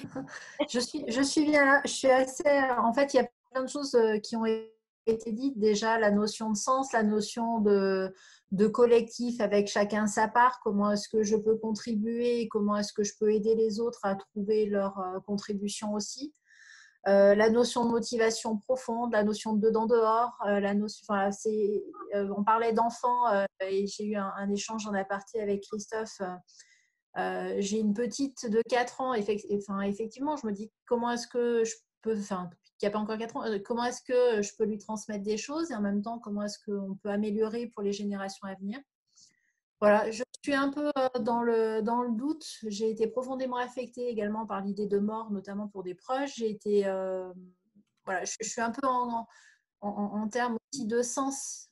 je suis, je suis bien là. Je suis assez. En fait, il y a plein de choses qui ont été dites déjà. La notion de sens, la notion de, de collectif avec chacun sa part, comment est-ce que je peux contribuer, comment est-ce que je peux aider les autres à trouver leur euh, contribution aussi. Euh, la notion de motivation profonde, la notion de dedans-dehors, euh, la notion, enfin, on parlait d'enfants et j'ai eu un, échange en aparté avec Christophe. j'ai une petite de 4 ans, enfin, effectivement, je me dis comment est-ce que je peux, qui n'a pas encore 4 ans, euh, comment est-ce que je peux lui transmettre des choses et en même temps, comment est-ce qu'on peut améliorer pour les générations à venir? Voilà, je suis un peu euh, dans le, dans le doute. J'ai été profondément affectée également par l'idée de mort, notamment pour des proches. J'ai été, euh, voilà, je, suis un peu en, en, termes aussi de sens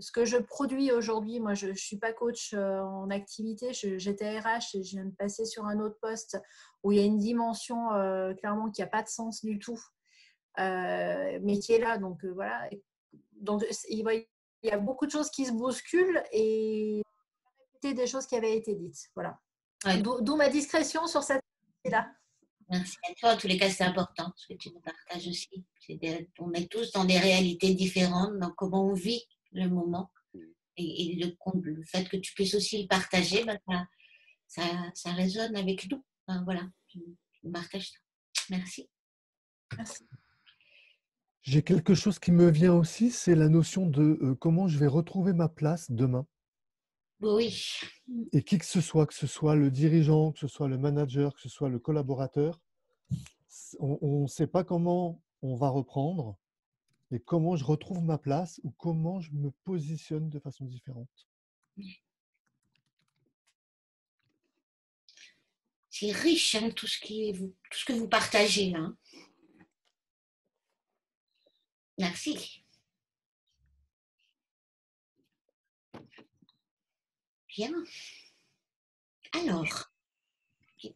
ce que je produis aujourd'hui, moi je ne suis pas coach euh, en activité, j'étais RH et je viens de passer sur un autre poste où il y a une dimension euh, clairement qui n'a pas de sens du tout, euh, mais qui est là. Donc voilà. Donc il y a beaucoup de choses qui se bousculent et des choses qui avaient été dites. Voilà. D'où ma discrétion sur cette là. Merci à toi. En tous les cas, c'est important ce que tu nous partages aussi. on est tous dans des réalités différentes, dans comment on vit le moment. Et, le, le, fait que tu puisses aussi le partager, ben, ça, ça, résonne avec nous. voilà, je, partage ça. Merci. Merci. J'ai quelque chose qui me vient aussi, c'est la notion de euh, comment je vais retrouver ma place demain. Oui. Et qui que ce soit, que ce soit le dirigeant, que ce soit le manager, que ce soit le collaborateur, on ne sait pas comment on va reprendre et comment je retrouve ma place ou comment je me positionne de façon différente? C'est riche hein, tout, ce que vous partagez là. Hein. Merci. Bien. Alors,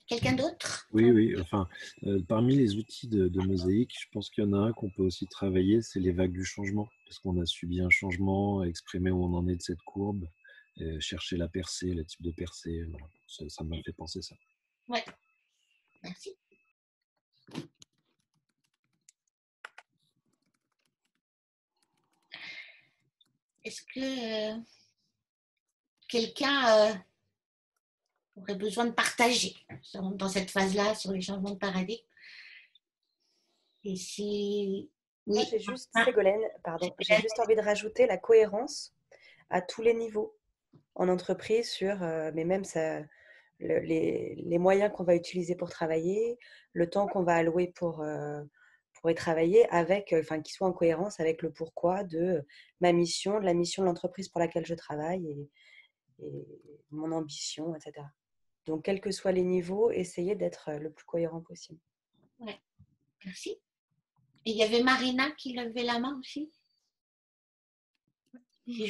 Quelqu'un d'autre? Oui, oui. Enfin, euh, parmi les outils de, mosaïque, je pense qu'il y en a un qu'on peut aussi travailler, c'est les vagues du changement. Parce qu'on a subi un changement, exprimer où on en est de cette courbe, chercher la percée, le type de percée. Ça m'a fait penser ça. Ouais. Merci. Est-ce que euh, quelqu'un euh, aurait besoin de partager dans cette phase-là sur les changements de paradigme. Et si. Oui. j'ai juste, Ségolène, pardon, j'ai juste envie de rajouter la cohérence à tous les niveaux en entreprise sur, euh, mais même ça, les, les, moyens qu'on va utiliser pour travailler, le temps qu'on va allouer pour, euh, pour y travailler, avec, euh, enfin, qui soit en cohérence avec le pourquoi de ma mission, de la mission de l'entreprise pour laquelle je travaille et, et mon ambition, etc. Donc, quels que soient les niveaux, essayer d'être le plus cohérent possible. Ouais. Merci. Et il y avait Marina qui levait la main aussi?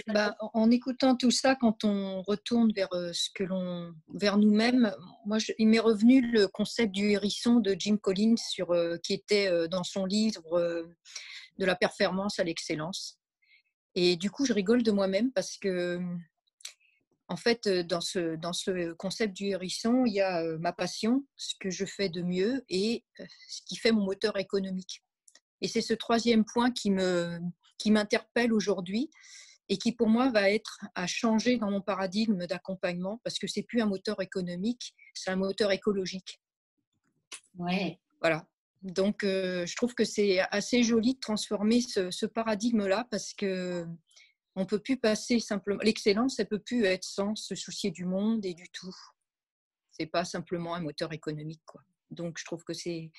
Bah, en écoutant tout ça, quand on retourne vers ce que l'on, vers nous-mêmes, moi, il m'est revenu le concept du hérisson de Jim Collins sur, qui était dans son livre de la performance à l'excellence. Et du coup, je rigole de moi-même parce que, en fait, dans ce, dans ce concept du hérisson, il y a ma passion, ce que je fais de mieux et ce qui fait mon moteur économique. Et c'est ce troisième point qui me, qui m'interpelle aujourd'hui et qui pour moi va être à changer dans mon paradigme d'accompagnement parce que c'est plus un moteur économique, c'est un moteur écologique. Ouais. Voilà. Donc, je trouve que c'est assez joli de transformer ce, paradigme-là parce que on peut plus passer simplement. L'excellence, elle peut plus être sans se soucier du monde et du tout. C'est pas simplement un moteur économique, quoi. Donc, je trouve que c'est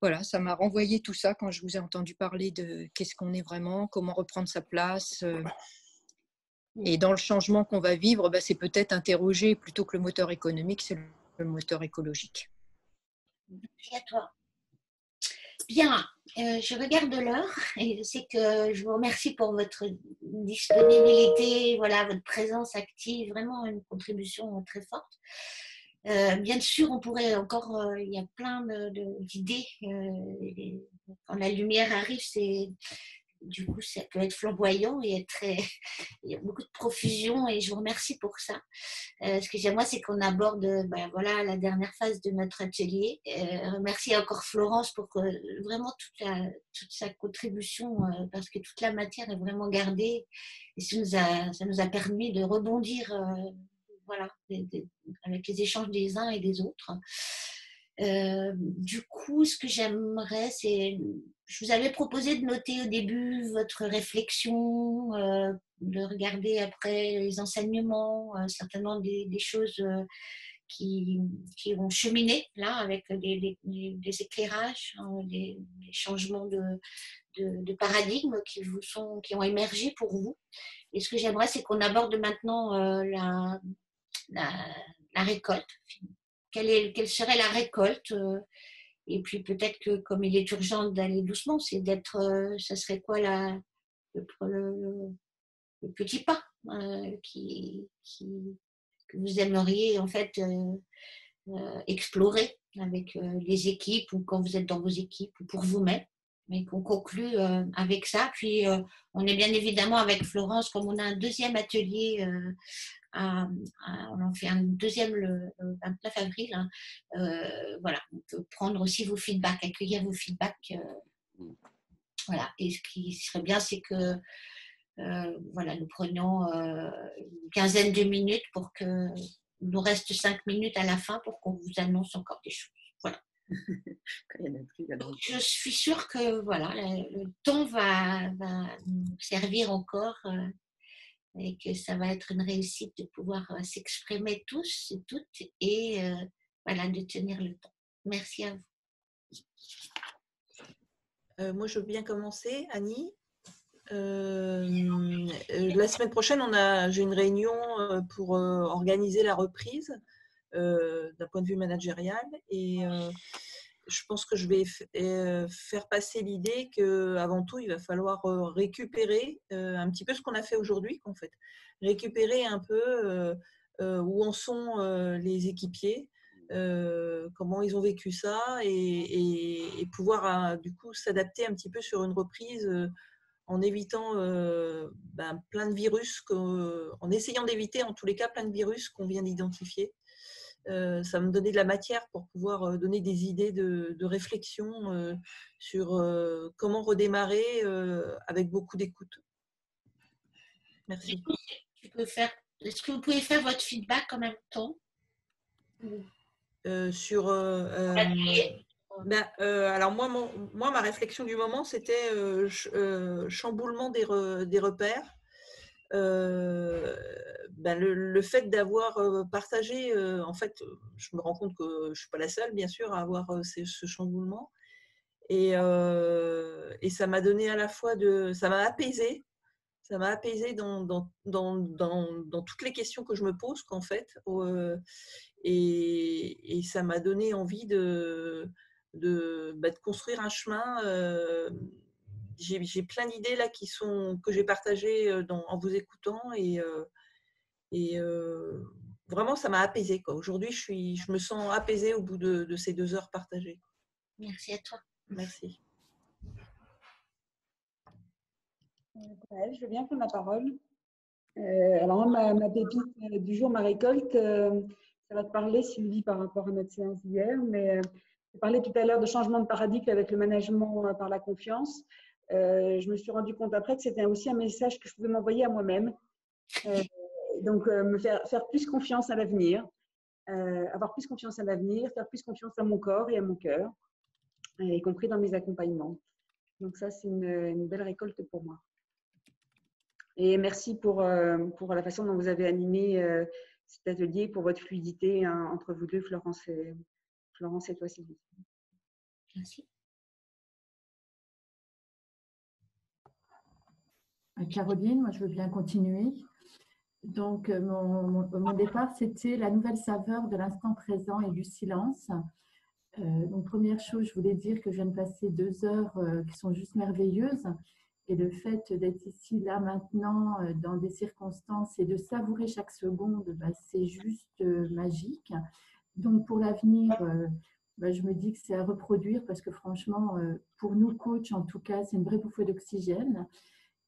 voilà, ça m'a renvoyé tout ça quand je vous ai entendu parler de qu'est-ce qu'on est vraiment, comment reprendre sa place. Et dans le changement qu'on va vivre, bah, c'est peut-être interroger plutôt que le moteur économique, c'est le moteur écologique. Merci à toi. Bien, euh, je regarde l'heure et je sais que je vous remercie pour votre disponibilité, voilà, votre présence active, vraiment une contribution très forte. Euh, bien sûr, on pourrait encore, euh, il y a plein d'idées. quand la lumière arrive, c'est du coup, ça peut être flamboyant et très... il y a beaucoup de profusion et je vous remercie pour ça. Euh, ce que j'aime, moi, c'est qu'on aborde ben, voilà, la dernière phase de notre atelier. Euh, remercie encore Florence pour vraiment toute, sa contribution euh, parce que toute la matière est vraiment gardée et ça nous a, ça nous a permis de rebondir voilà, avec les échanges des uns et des autres. Euh, du coup, ce que j'aimerais, c'est, je vous avais proposé de noter au début votre réflexion, euh, de regarder après les enseignements, euh, certainement des, choses qui, qui, ont cheminé là avec des, éclairages, hein, des, changements de, de, paradigme qui vous sont, qui ont émergé pour vous. Et ce que j'aimerais, c'est qu'on aborde maintenant la, la récolte quelle, serait la récolte euh, et puis peut-être que comme il est urgent d'aller doucement, c'est d'être, euh, ça serait quoi la, le, petit pas euh, qui, que vous aimeriez en fait explorer avec les équipes ou quand vous êtes dans vos équipes ou pour vous-même. Mais qu'on conclut avec ça. Puis on est bien évidemment avec Florence, comme on a un deuxième atelier on en fait un deuxième le, 29 avril. Hein. Euh, voilà, on peut prendre aussi vos feedbacks, accueillir vos feedbacks. Euh, voilà, et ce qui serait bien, c'est que euh, voilà, nous prenions une quinzaine de minutes pour que nous reste cinq minutes à la fin pour qu'on vous annonce encore des choses. Voilà. je suis sûre que voilà, le, temps va, va, nous servir encore et que ça va être une réussite de pouvoir euh, s'exprimer tous et toutes et euh, voilà, de tenir le temps. Merci à vous. Euh, moi, je veux bien commencer, Annie. la semaine prochaine, j'ai une réunion pour organiser la reprise d'un point de vue managérial et je pense que je vais euh, faire passer l'idée qu'avant tout, il va falloir euh, récupérer euh, un petit peu ce qu'on a fait aujourd'hui, en fait. Récupérer un peu où en sont les équipiers, comment ils ont vécu ça et, pouvoir du coup s'adapter un petit peu sur une reprise en évitant ben, plein de virus, en essayant d'éviter en tous les cas plein de virus qu'on vient d'identifier. Euh, ça me donnait de la matière pour pouvoir euh, donner des idées de, réflexion euh, sur comment redémarrer avec beaucoup d'écoute. Merci. est-ce que vous pouvez faire votre feedback en même temps? Sur. Ben, alors moi, moi, ma réflexion du moment, c'était chamboulement des, des repères euh, ben le, fait d'avoir euh, partagé, euh, en fait, je me rends compte que je ne suis pas la seule, bien sûr, à avoir ce chamboulement. Et, et ça m'a donné à la fois de. Ça m'a apaisé. ça m'a apaisé dans, dans, dans, dans, toutes les questions que je me pose, qu'en fait. Et, et, ça m'a donné envie de, de, bah, de, construire un chemin. Euh, j'ai plein d'idées là qui sont, que j'ai partagées euh, en vous écoutant. Et, et vraiment, ça m'a apaisé. Aujourd'hui, je, suis, je me sens apaisée au bout de, de ces deux heures partagées. Merci à toi. Merci. je veux bien prendre la parole. Euh, alors, ma, ma, pépite euh, du jour, ma récolte, euh, ça va te parler, Sylvie, par rapport à notre séance d'hier, mais je parlais tout à l'heure de changement de paradigme avec le management par la confiance. Je me suis rendu compte après que c'était aussi un message que je pouvais m'envoyer à moi-même. donc, me faire, faire plus confiance à l'avenir, avoir plus confiance à l'avenir, faire plus confiance à mon corps et à mon cœur, y compris dans mes accompagnements. Donc, ça, c'est une, belle récolte pour moi. Et merci pour, euh, pour la façon dont vous avez animé euh, cet atelier, pour votre fluidité hein, entre vous deux, Florence et, Florence et toi, Sylvie. Merci. Caroline, moi je veux bien continuer. Donc, mon, mon, départ, c'était la nouvelle saveur de l'instant présent et du silence. donc, première chose, je voulais dire que je viens de passer deux heures qui sont juste merveilleuses. Et le fait d'être ici, là, maintenant, euh, dans des circonstances et de savourer chaque seconde, bah, c'est juste euh, magique. Donc, pour l'avenir, euh, bah, je me dis que c'est à reproduire parce que franchement, pour nous, coachs, en tout cas, c'est une vraie bouffée d'oxygène.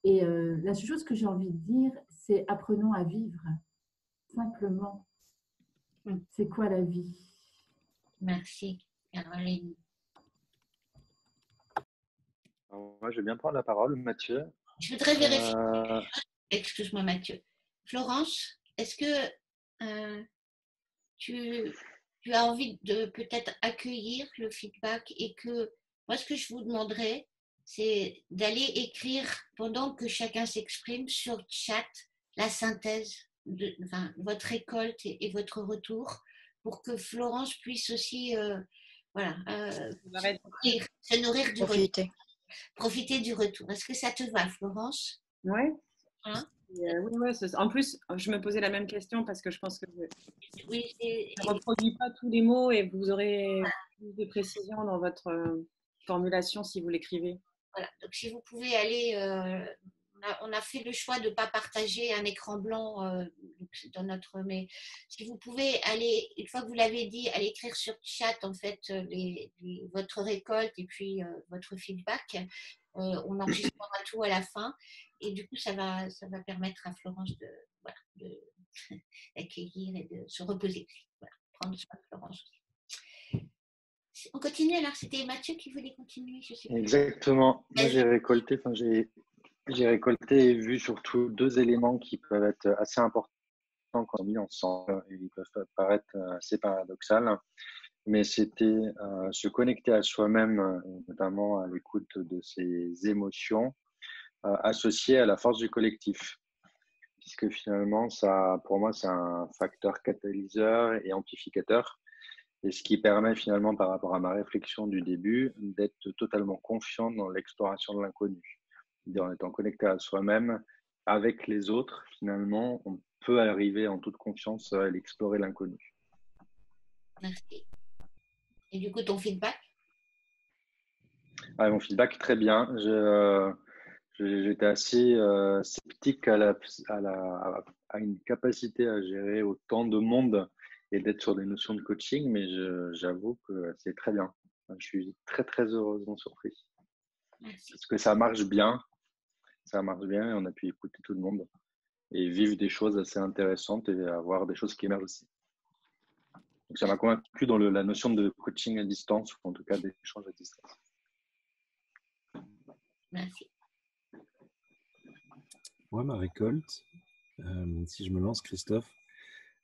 Et la seule chose que j'ai envie de dire, c'est apprenons à vivre. Simplement. Mm. C'est quoi la vie? Merci, Caroline moi, je vais bien prendre la parole, Mathieu. Je voudrais vérifier. Euh, Excuse-moi, Mathieu. Florence, est-ce que euh, tu, tu, as envie de peut-être accueillir le feedback et que moi, ce que je vous demanderais, c'est d'aller écrire pendant que chacun s'exprime sur le chat la synthèse de votre récolte et, votre retour pour que Florence puisse aussi euh, voilà, se nourrir du retour profiter du retour. Est-ce que ça te va, Florence? Ouais. Hein? Euh, oui, ouais, en plus, je me posais la même question parce que je pense que oui, ne reproduit pas tous les mots et vous aurez plus de précision dans votre euh, formulation si vous l'écrivez. Voilà, donc si vous pouvez aller euh, on a, fait le choix de ne pas partager un écran blanc euh, dans notre. Mais si vous pouvez aller, une fois que vous l'avez dit, aller écrire sur chat en fait euh, votre récolte et puis euh, votre feedback. on enregistrera tout à la fin et du coup ça va, ça va permettre à Florence de, d'accueillir et de se reposer. Voilà, prendre soin de Florence On continue alors, c'était Mathieu qui voulait continuer. Je sais Exactement. Moi j'ai récolté, enfin, j'ai j'ai récolté et vu surtout deux éléments qui peuvent être assez importants quand on mis ensemble et ils peuvent paraître assez paradoxal. Mais c'était euh, se connecter à soi-même, notamment à l'écoute de ses émotions, euh, associées à la force du collectif. Puisque finalement, ça, pour moi, c'est un facteur catalyseur et amplificateur. Et ce qui permet finalement, par rapport à ma réflexion du début, d'être totalement confiant dans l'exploration de l'inconnu en étant connecté à soi-même, avec les autres, finalement, on peut arriver en toute confiance à explorer l'inconnu. Merci. Et du coup, ton feedback? Ah, Mon feedback, très bien. J'étais assez euh, sceptique à, la, à, la, à, une capacité à gérer autant de monde et d'être sur des notions de coaching, mais j'avoue que c'est très bien. Je suis très, très heureusement surpris. Merci. Parce que ça marche bien ça marche bien et on a pu écouter tout le monde et vivre des choses assez intéressantes et avoir des choses qui émergent aussi. Donc ça m'a convaincu dans la notion de coaching à distance ou en tout cas d'échange à distance. Merci. Moi, ma récolte, euh, si je me lance, Christophe,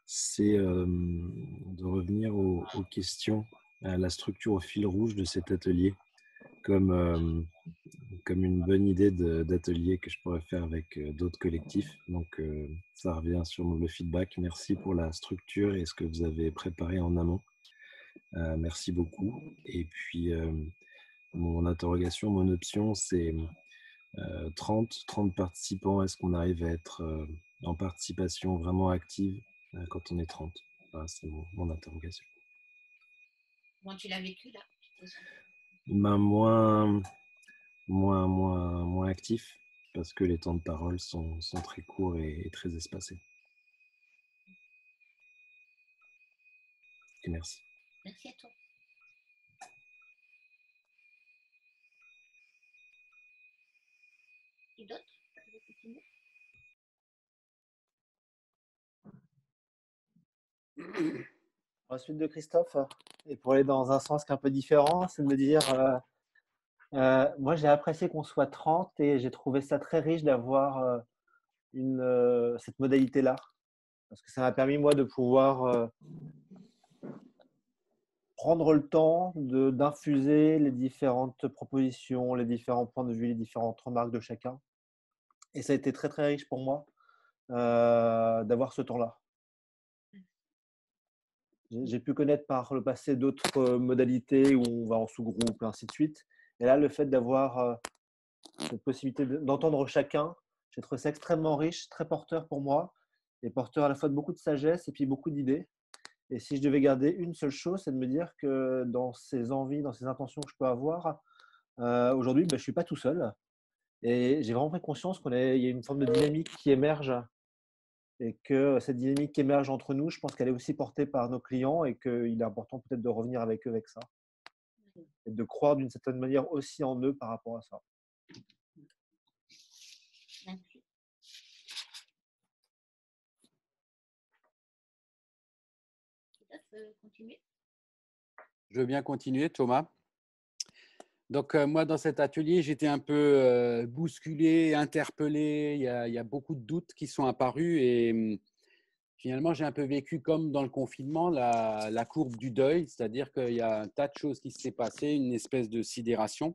c'est euh, de revenir aux, questions, à la structure au fil rouge de cet atelier comme, euh, comme une bonne idée d'atelier que je pourrais faire avec euh, d'autres collectifs. Donc, euh, ça revient sur le feedback. Merci pour la structure et ce que vous avez préparé en amont. merci beaucoup. Et puis, mon interrogation, mon option, c'est 30, 30 participants, est-ce qu'on arrive à être en participation vraiment active quand on est 30 C'est mon, interrogation. Comment tu l'as vécu là ben, moins, moins, moins, moins actif parce que les temps de parole sont, sont très courts et, très espacés. Et merci. Merci à toi. Et d'autres Ensuite de Christophe, et pour aller dans un sens un peu différent, c'est de me dire euh, euh, moi, j'ai apprécié qu'on soit 30 et j'ai trouvé ça très riche d'avoir euh, cette modalité-là. Parce que ça m'a permis, moi, de pouvoir prendre le temps d'infuser les différentes propositions, les différents points de vue, les différentes remarques de chacun. Et ça a été très, très riche pour moi d'avoir ce temps-là. J'ai pu connaître par le passé d'autres modalités où on va en sous-groupe ainsi de suite. Et là, le fait d'avoir euh, cette possibilité d'entendre chacun, j'ai trouvé ça extrêmement riche, très porteur pour moi, et porteur à la fois de beaucoup de sagesse et puis beaucoup d'idées. Et si je devais garder une seule chose, c'est de me dire que dans ces envies, dans ces intentions que je peux avoir, euh, aujourd'hui, ben, je ne suis pas tout seul. Et j'ai vraiment pris conscience qu'il y a une forme de dynamique qui émerge et que cette dynamique qui émerge entre nous, je pense qu'elle est aussi portée par nos clients et qu'il est important peut-être de revenir avec eux avec ça et de croire d'une certaine manière aussi en eux par rapport à ça. Je veux bien continuer, Thomas. Donc, euh, moi, dans cet atelier, j'étais un peu euh, bousculé, interpellé. Il y, a, beaucoup de doutes qui sont apparus et hum, finalement, j'ai un peu vécu comme dans le confinement la, courbe du deuil, c'est-à-dire qu'il y a un tas de choses qui s'est passé, une espèce de sidération.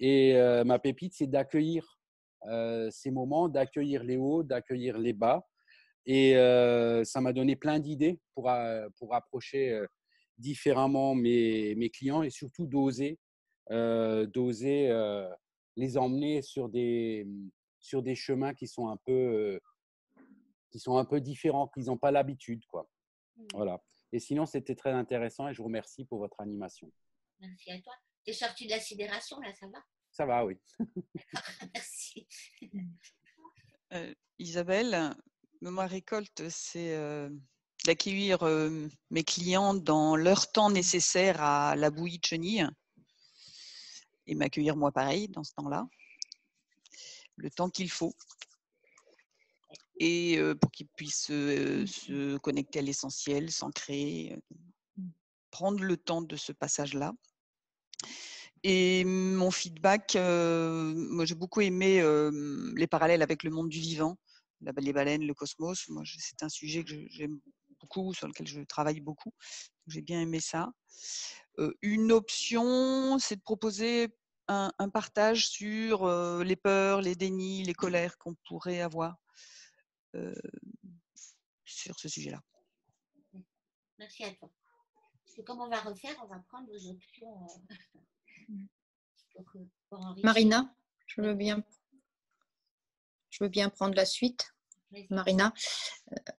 Et euh, ma pépite, c'est d'accueillir euh, ces moments, d'accueillir les hauts, d'accueillir les bas. Et ça m'a donné plein d'idées pour, pour approcher différemment mes, mes, clients et surtout d'oser, d'oser les emmener sur des, sur des chemins qui sont un peu qui sont un peu différents, qu'ils n'ont pas l'habitude. quoi. Mmh. Voilà. Et sinon, c'était très intéressant et je vous remercie pour votre animation. Merci à toi. Tu es sorti de la sidération, là, ça va? Ça va, oui. Merci. Euh, Isabelle, ma récolte, c'est euh, d'accueillir euh, mes clients dans leur temps nécessaire à la bouillie de chenille et m'accueillir moi pareil dans ce temps-là. Le temps qu'il faut et pour qu'ils puissent se connecter à l'essentiel, s'ancrer, mmh. prendre le temps de ce passage-là. Et mon feedback, moi j'ai beaucoup aimé les parallèles avec le monde du vivant, les baleines, le cosmos. Moi, c'est un sujet que j'aime beaucoup, sur lequel je travaille beaucoup. J'ai bien aimé ça. une option, c'est de proposer un, un, partage sur les peurs, les dénis, les colères qu'on pourrait avoir sur ce sujet-là. Merci à toi. Parce que comme on va refaire, on va prendre vos options. Marina, je veux bien. Je veux bien prendre la suite. Marina.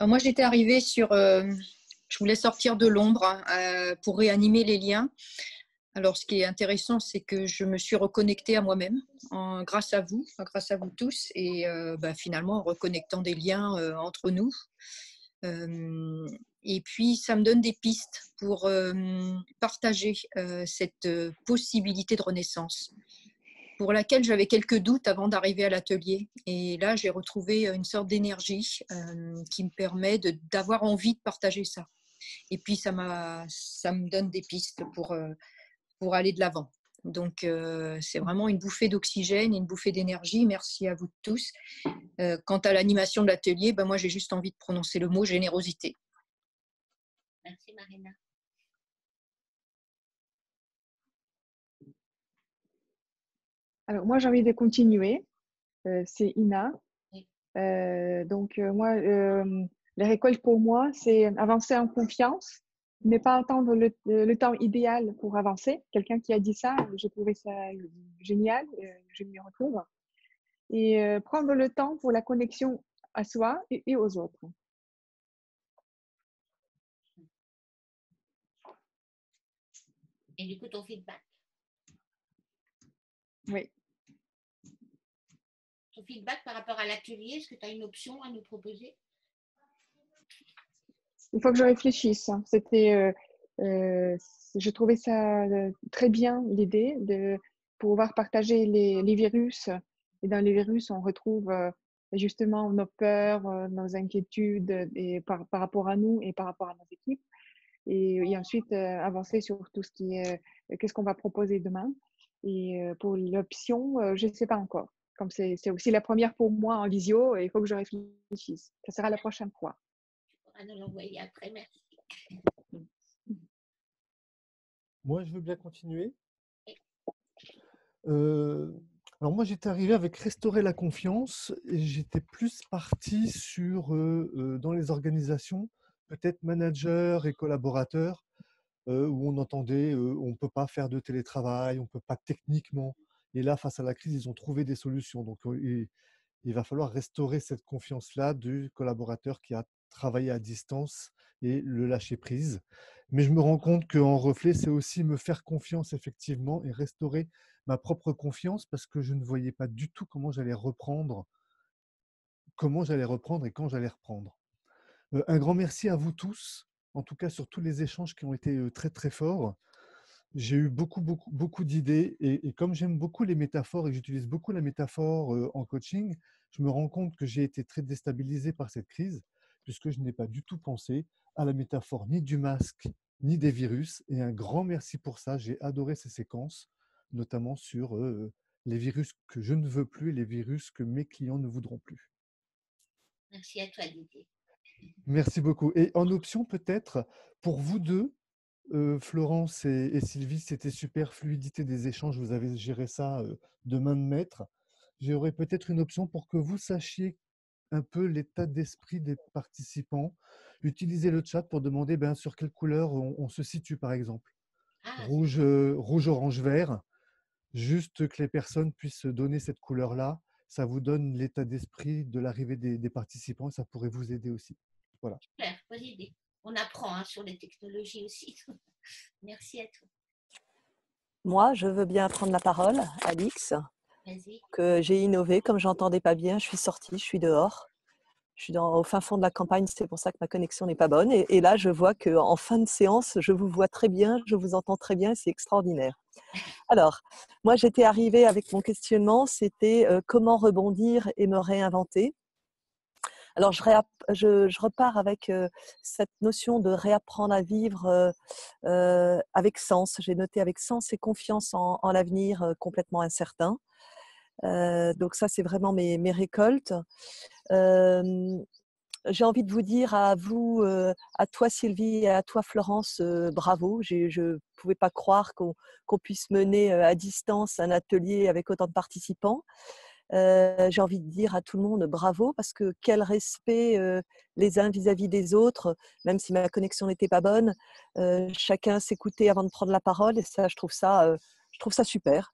moi, j'étais arrivée sur. je voulais sortir de l'ombre hein, pour réanimer les liens. Alors, ce qui est intéressant, c'est que je me suis reconnectée à moi-même grâce à vous, grâce à vous tous, et euh, bah, finalement en reconnectant des liens euh, entre nous. Euh, et puis, ça me donne des pistes pour partager cette possibilité de renaissance, pour laquelle j'avais quelques doutes avant d'arriver à l'atelier. Et là, j'ai retrouvé une sorte d'énergie qui me permet d'avoir envie de partager ça. Et puis, ça, me donne des pistes pour pour aller de l'avant. Donc, euh, c'est vraiment une bouffée d'oxygène, une bouffée d'énergie. Merci à vous tous. Euh, quant à l'animation de l'atelier, ben moi, j'ai juste envie de prononcer le mot générosité. Merci, Marina. Alors, moi, j'ai envie de continuer. Euh, c'est Ina. donc, moi, les récoltes pour moi, c'est avancer en confiance ne pas attendre le, temps idéal pour avancer. Quelqu'un qui a dit ça, j'ai trouvé ça génial, je m'y retrouve. et euh, prendre le temps pour la connexion à soi et, aux autres. Et du coup, ton feedback? Oui. Feedback par rapport à l'atelier, est-ce que tu as une option à nous proposer? Il faut que je réfléchisse. Hein. C'était, euh, euh, je trouvais ça très bien l'idée de pouvoir partager les, virus et dans les virus, on retrouve euh, justement nos peurs, euh, nos inquiétudes et par, rapport à nous et par rapport à nos équipes. Et, et ensuite, euh, avancer sur tout ce qui est, qu'est-ce qu'on va proposer demain. Et pour l'option, je ne sais pas encore. Comme c'est aussi la première pour moi en visio, il faut que je réfléchisse. Ça sera la prochaine fois. On va nous l'envoyer après, merci. Moi, je veux bien continuer. Euh, alors moi, j'étais arrivé avec restaurer la confiance et j'étais plus parti sur, euh, euh, dans les organisations, peut-être managers et collaborateurs, euh, où on entendait on ne peut pas faire de télétravail, on ne peut pas techniquement. Et là, face à la crise, ils ont trouvé des solutions. Donc, il, va falloir restaurer cette confiance-là du collaborateur qui a travaillé à distance et le lâcher prise. Mais je me rends compte qu'en reflet, c'est aussi me faire confiance effectivement et restaurer ma propre confiance parce que je ne voyais pas du tout comment j'allais reprendre, comment j'allais reprendre et quand j'allais reprendre. un grand merci à vous tous, en tout cas sur tous les échanges qui ont été très très forts. J'ai eu beaucoup, beaucoup, beaucoup d'idées et, comme j'aime beaucoup les métaphores et j'utilise beaucoup la métaphore en coaching, je me rends compte que j'ai été très déstabilisé par cette crise puisque je n'ai pas du tout pensé à la métaphore ni du masque ni des virus. Et un grand merci pour ça. J'ai adoré ces séquences notamment sur les virus que je ne veux plus et les virus que mes clients ne voudront plus. Merci à toi, Didier. Merci beaucoup. Et en option, peut-être, pour vous deux, Florence et, Sylvie, c'était super fluidité des échanges. Vous avez géré ça de main de maître. J'aurais peut-être une option pour que vous sachiez un peu l'état d'esprit des participants. Utilisez le chat pour demander ben, sur quelle couleur on, se situe, par exemple. Ah, rouge, rouge, orange, vert juste que les personnes puissent donner cette couleur-là, ça vous donne l'état d'esprit de l'arrivée des, participants et ça pourrait vous aider aussi. Voilà. Super, bonne idée. On apprend hein, sur les technologies aussi. Merci à toi. Moi, je veux bien prendre la parole, Alix. Que j'ai innové, comme j'entendais pas bien, je suis sortie, je suis dehors. Je suis dans, au fin fond de la campagne, c'est pour ça que ma connexion n'est pas bonne. Et, et là, je vois qu'en fin de séance, je vous vois très bien, je vous entends très bien, c'est extraordinaire. Alors, moi, j'étais arrivée avec mon questionnement, c'était comment rebondir et me réinventer. Alors, je, repars avec cette notion de réapprendre à vivre avec sens. J'ai noté avec sens et confiance en, l'avenir complètement incertain. donc ça, c'est vraiment mes, mes récoltes j'ai envie de vous dire à vous, à toi Sylvie et à toi Florence, bravo. Je ne pouvais pas croire qu'on puisse mener à distance un atelier avec autant de participants. J'ai envie de dire à tout le monde bravo parce que quel respect les uns vis-à-vis des autres, même si ma connexion n'était pas bonne. chacun s'écoutait avant de prendre la parole et ça, je trouve ça, je trouve ça super.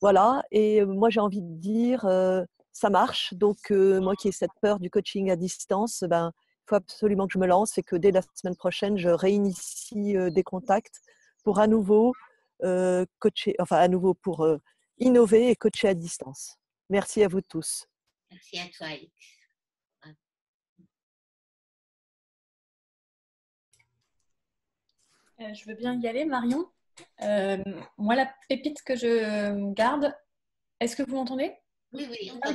Voilà. Et moi, j'ai envie de dire ça marche. Donc, moi qui ai cette peur du coaching à distance, ben, il faut absolument que je me lance et que dès la semaine prochaine, je réinitie des contacts pour à nouveau coacher, enfin à nouveau pour innover et coacher à distance. Merci à vous tous. Merci à toi, Alex. je veux bien y aller, Marion. moi, la pépite que je garde, est-ce que vous m'entendez? Oui, oui, ah,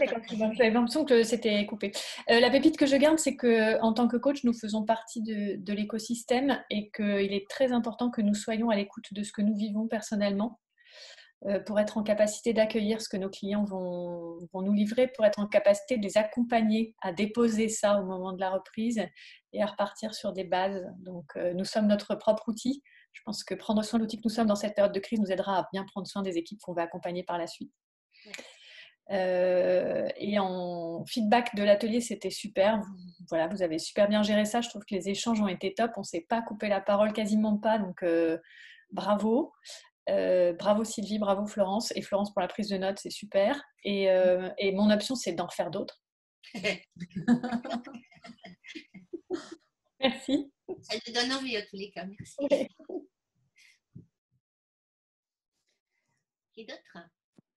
J'avais l'impression que c'était coupé. Euh, la pépite que je garde, c'est que en tant que coach, nous faisons partie de, l'écosystème et qu'il est très important que nous soyons à l'écoute de ce que nous vivons personnellement euh, pour être en capacité d'accueillir ce que nos clients vont, nous livrer, pour être en capacité de les accompagner à déposer ça au moment de la reprise et à repartir sur des bases. Donc, euh, nous sommes notre propre outil. Je pense que prendre soin de l'outil que nous sommes dans cette période de crise nous aidera à bien prendre soin des équipes qu'on va accompagner par la suite. Euh, et en feedback de l'atelier, c'était super. Vous, voilà, vous avez super bien géré ça. Je trouve que les échanges ont été top. On ne s'est pas coupé la parole, quasiment pas. Donc, euh, bravo. Euh, bravo Sylvie, bravo Florence. Et Florence pour la prise de notes, c'est super. Et, euh, et mon option, c'est d'en faire d'autres. Merci. Ça te donne envie à tous les cas. Merci. Qui d'autre?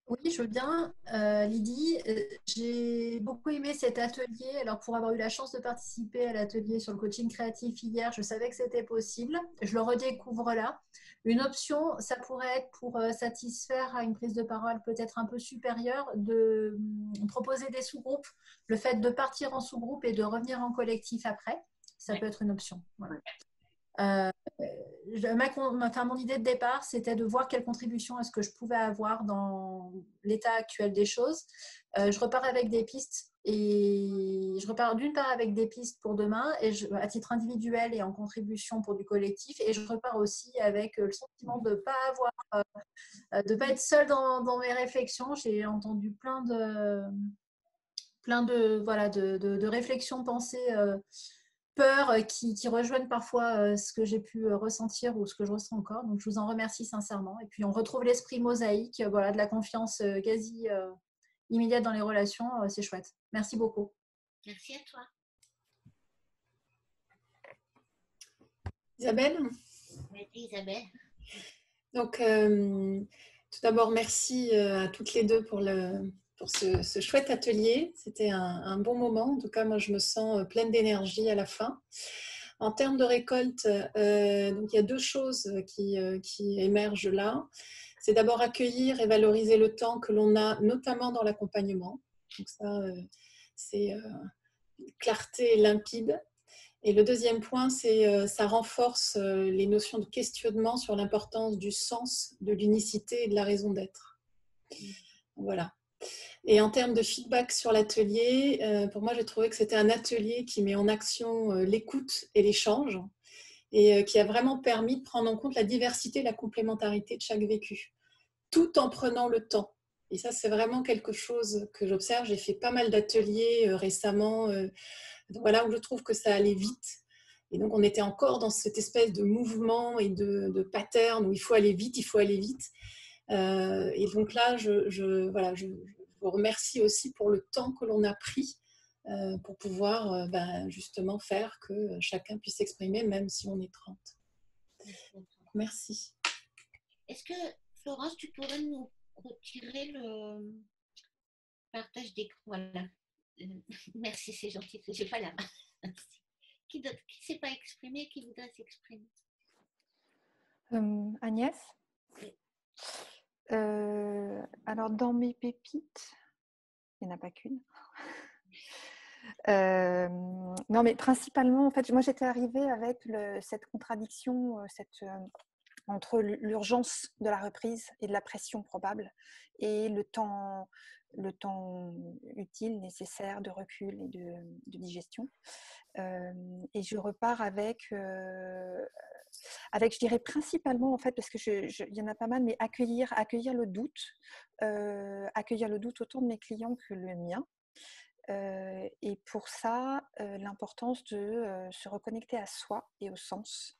Oui, je veux bien. Euh, Lydie, euh, j'ai beaucoup aimé cet atelier. Alors, pour avoir eu la chance de participer à l'atelier sur le coaching créatif hier, je savais que c'était possible. Je le redécouvre là. Une option, ça pourrait être pour euh, satisfaire à une prise de parole peut-être un peu supérieure, de hum, proposer des sous-groupes. Le fait de partir en sous-groupe et de revenir en collectif après, ça peut être une option. Voilà. Euh, ma, enfin, mon idée de départ, c'était de voir quelle contribution est-ce que je pouvais avoir dans l'état actuel des choses. Euh, je repars avec des pistes et je repars d'une part avec des pistes pour demain et à titre individuel et en contribution pour du collectif et je repars aussi avec euh, le sentiment de pas avoir, euh, de pas être seule dans, mes réflexions. J'ai entendu plein de, plein de, voilà, de- de réflexions, pensées. Peurs euh, qui, qui rejoignent parfois euh, ce que j'ai pu euh, ressentir ou ce que je ressens encore. Donc, je vous en remercie sincèrement. Et puis, on retrouve l'esprit mosaïque, voilà, de la confiance quasi euh, immédiate dans les relations. C'est chouette. Merci beaucoup. Merci à toi. Isabelle? Vas-y, Isabelle. Donc, euh, tout d'abord, merci à toutes les deux pour, le, pour ce, chouette atelier. C'était un, bon moment. En tout cas, moi, je me sens euh, pleine d'énergie à la fin. En termes de récolte, euh, donc, il y a deux choses qui, euh, qui émergent là. C'est d'abord accueillir et valoriser le temps que l'on a, notamment dans l'accompagnement. Donc ça, euh, c'est clarté limpide. Et le deuxième point, c'est ça renforce les notions de questionnement sur l'importance du sens, de l'unicité et de la raison d'être. Voilà. Et en termes de feedback sur l'atelier, euh, pour moi, j'ai trouvé que c'était un atelier qui met en action euh, l'écoute et l'échange et euh, qui a vraiment permis de prendre en compte la diversité et la complémentarité de chaque vécu, tout en prenant le temps. Et ça, c'est vraiment quelque chose que j'observe. J'ai fait pas mal d'ateliers récemment, voilà, où je trouve que ça allait vite. Et donc, on était encore dans cette espèce de mouvement et de, pattern où il faut aller vite, il faut aller vite. Et donc là, voilà, je vous remercie aussi pour le temps que l'on a pris euh, pour pouvoir euh, ben, justement faire que chacun puisse s'exprimer, même si on est 30. Merci. Est-ce que, Florence, tu pourrais nous retirer le partage d'écran? Voilà. Merci, c'est gentil. Je n'ai pas la main. Qui ne s'est pas exprimé, qui voudrait s'exprimer? Euh, Agnès? Euh, Alors, dans mes pépites, il n'y en a pas qu'une. Euh, non, mais principalement, en fait, moi j'étais arrivée avec cette contradiction euh, entre l'urgence de la reprise et de la pression probable et le temps, le temps utile, nécessaire de recul et de, digestion. Et je repars avec, avec, je dirais principalement, en fait, parce qu'il y en a pas mal, mais accueillir, accueillir le doute, euh, accueillir le doute autant de mes clients que le mien. Euh, et pour ça, euh, l'importance de se reconnecter à soi et au sens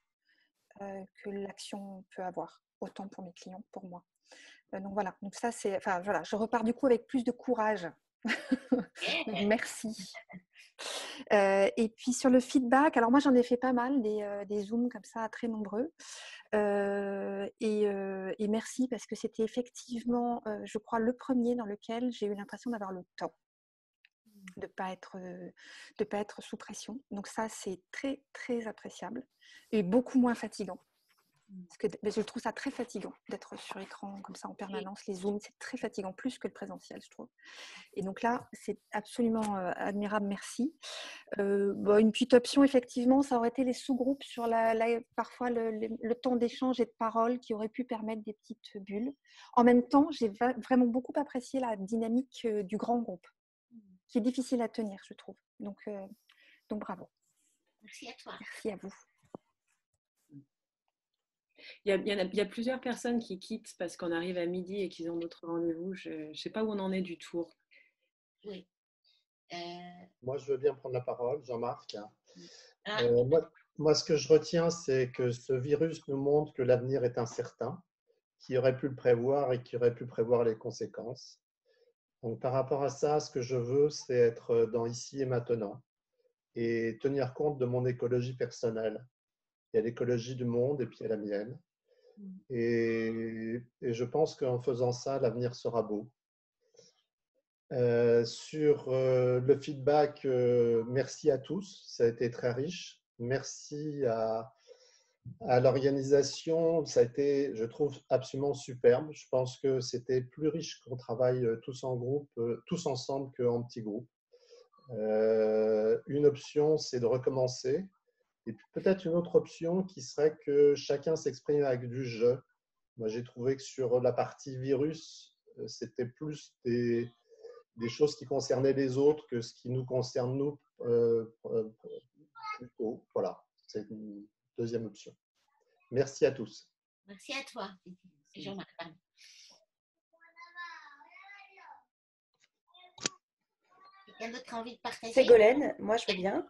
que l'action peut avoir, autant pour mes clients que pour moi. Donc voilà, donc ça c'est, voilà, je repars du coup avec plus de courage. Merci. Euh, et puis sur le feedback, alors moi j'en ai fait pas mal, des, euh, zooms comme ça très nombreux. Euh, et, merci parce que c'était effectivement, je crois, le premier dans lequel j'ai eu l'impression d'avoir le temps de ne pas, pas être sous pression. Donc ça, c'est très, très appréciable et beaucoup moins fatigant. Parce que mais je trouve ça très fatigant d'être sur écran comme ça en permanence. Les zooms, c'est très fatigant, plus que le présentiel, je trouve. Et donc là, c'est absolument euh, admirable, merci. Euh, bon, une petite option, effectivement, ça aurait été les sous-groupes sur la, la- parfois le, le- le temps d'échange et de parole qui aurait pu permettre des petites bulles. En même temps, j'ai vraiment beaucoup apprécié la dynamique euh, du grand groupe, qui est difficile à tenir, je trouve. Donc, euh, donc bravo. Merci à toi. Merci à vous. Il y, a, il y en a- il y a plusieurs personnes qui quittent parce qu'on arrive à midi et qu'ils ont notre rendez-vous. Je ne sais pas où on en est du tour. Oui. Euh, Moi, je veux bien prendre la parole, Jean-Marc. Ah. Euh, moi, moi, ce que je retiens, c'est que ce virus nous montre que l'avenir est incertain, qui aurait pu le prévoir et qui aurait pu prévoir les conséquences. Donc, par rapport à ça, ce que je veux, c'est être dans ici et maintenant et tenir compte de mon écologie personnelle. Il y a l'écologie du monde et puis il y a la mienne. Mmh. Et, et je pense qu'en faisant ça, l'avenir sera beau. Euh, sur euh, le feedback, euh, merci à tous, ça a été très riche. Merci à, à l'organisation, ça a été, je trouve, absolument superbe. Je pense que c'était plus riche qu'on travaille tous en groupe, tous ensemble qu'en petit groupe. une option, c'est de recommencer. Et puis peut-être une autre option qui serait que chacun s'exprime avec du jeu. Moi, j'ai trouvé que sur la partie virus, c'était plus des, choses qui concernaient les autres que ce qui nous concerne nous euh, euh. Voilà, c'est une deuxième option. Merci à tous. Merci à toi, Jean-Marc. Quelqu'un d'autre envie de partager Ségolène, moi je veux bien.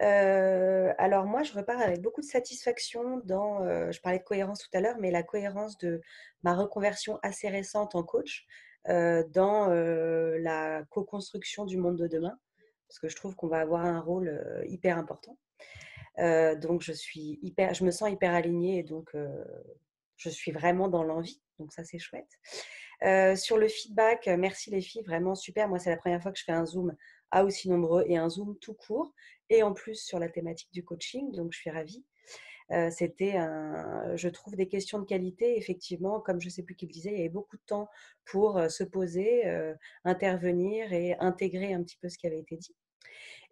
Euh, alors moi, je repars avec beaucoup de satisfaction dans, je parlais de cohérence tout à l'heure, mais la cohérence de ma reconversion assez récente en coach, euh, dans euh, la co-construction du monde de demain, parce que je trouve qu'on va avoir un rôle euh, hyper important. donc je suis hyper, je me sens hyper alignée et donc je suis vraiment dans l'envie. Donc ça c'est chouette. Sur le feedback, merci les filles, vraiment super. Moi c'est la première fois que je fais un zoom à aussi nombreux et un zoom tout court et en plus sur la thématique du coaching, donc je suis ravie. Euh, c'était, je trouve, des questions de qualité. Effectivement, comme je ne sais plus qui le disait, il y avait beaucoup de temps pour euh, se poser, euh, intervenir et intégrer un petit peu ce qui avait été dit.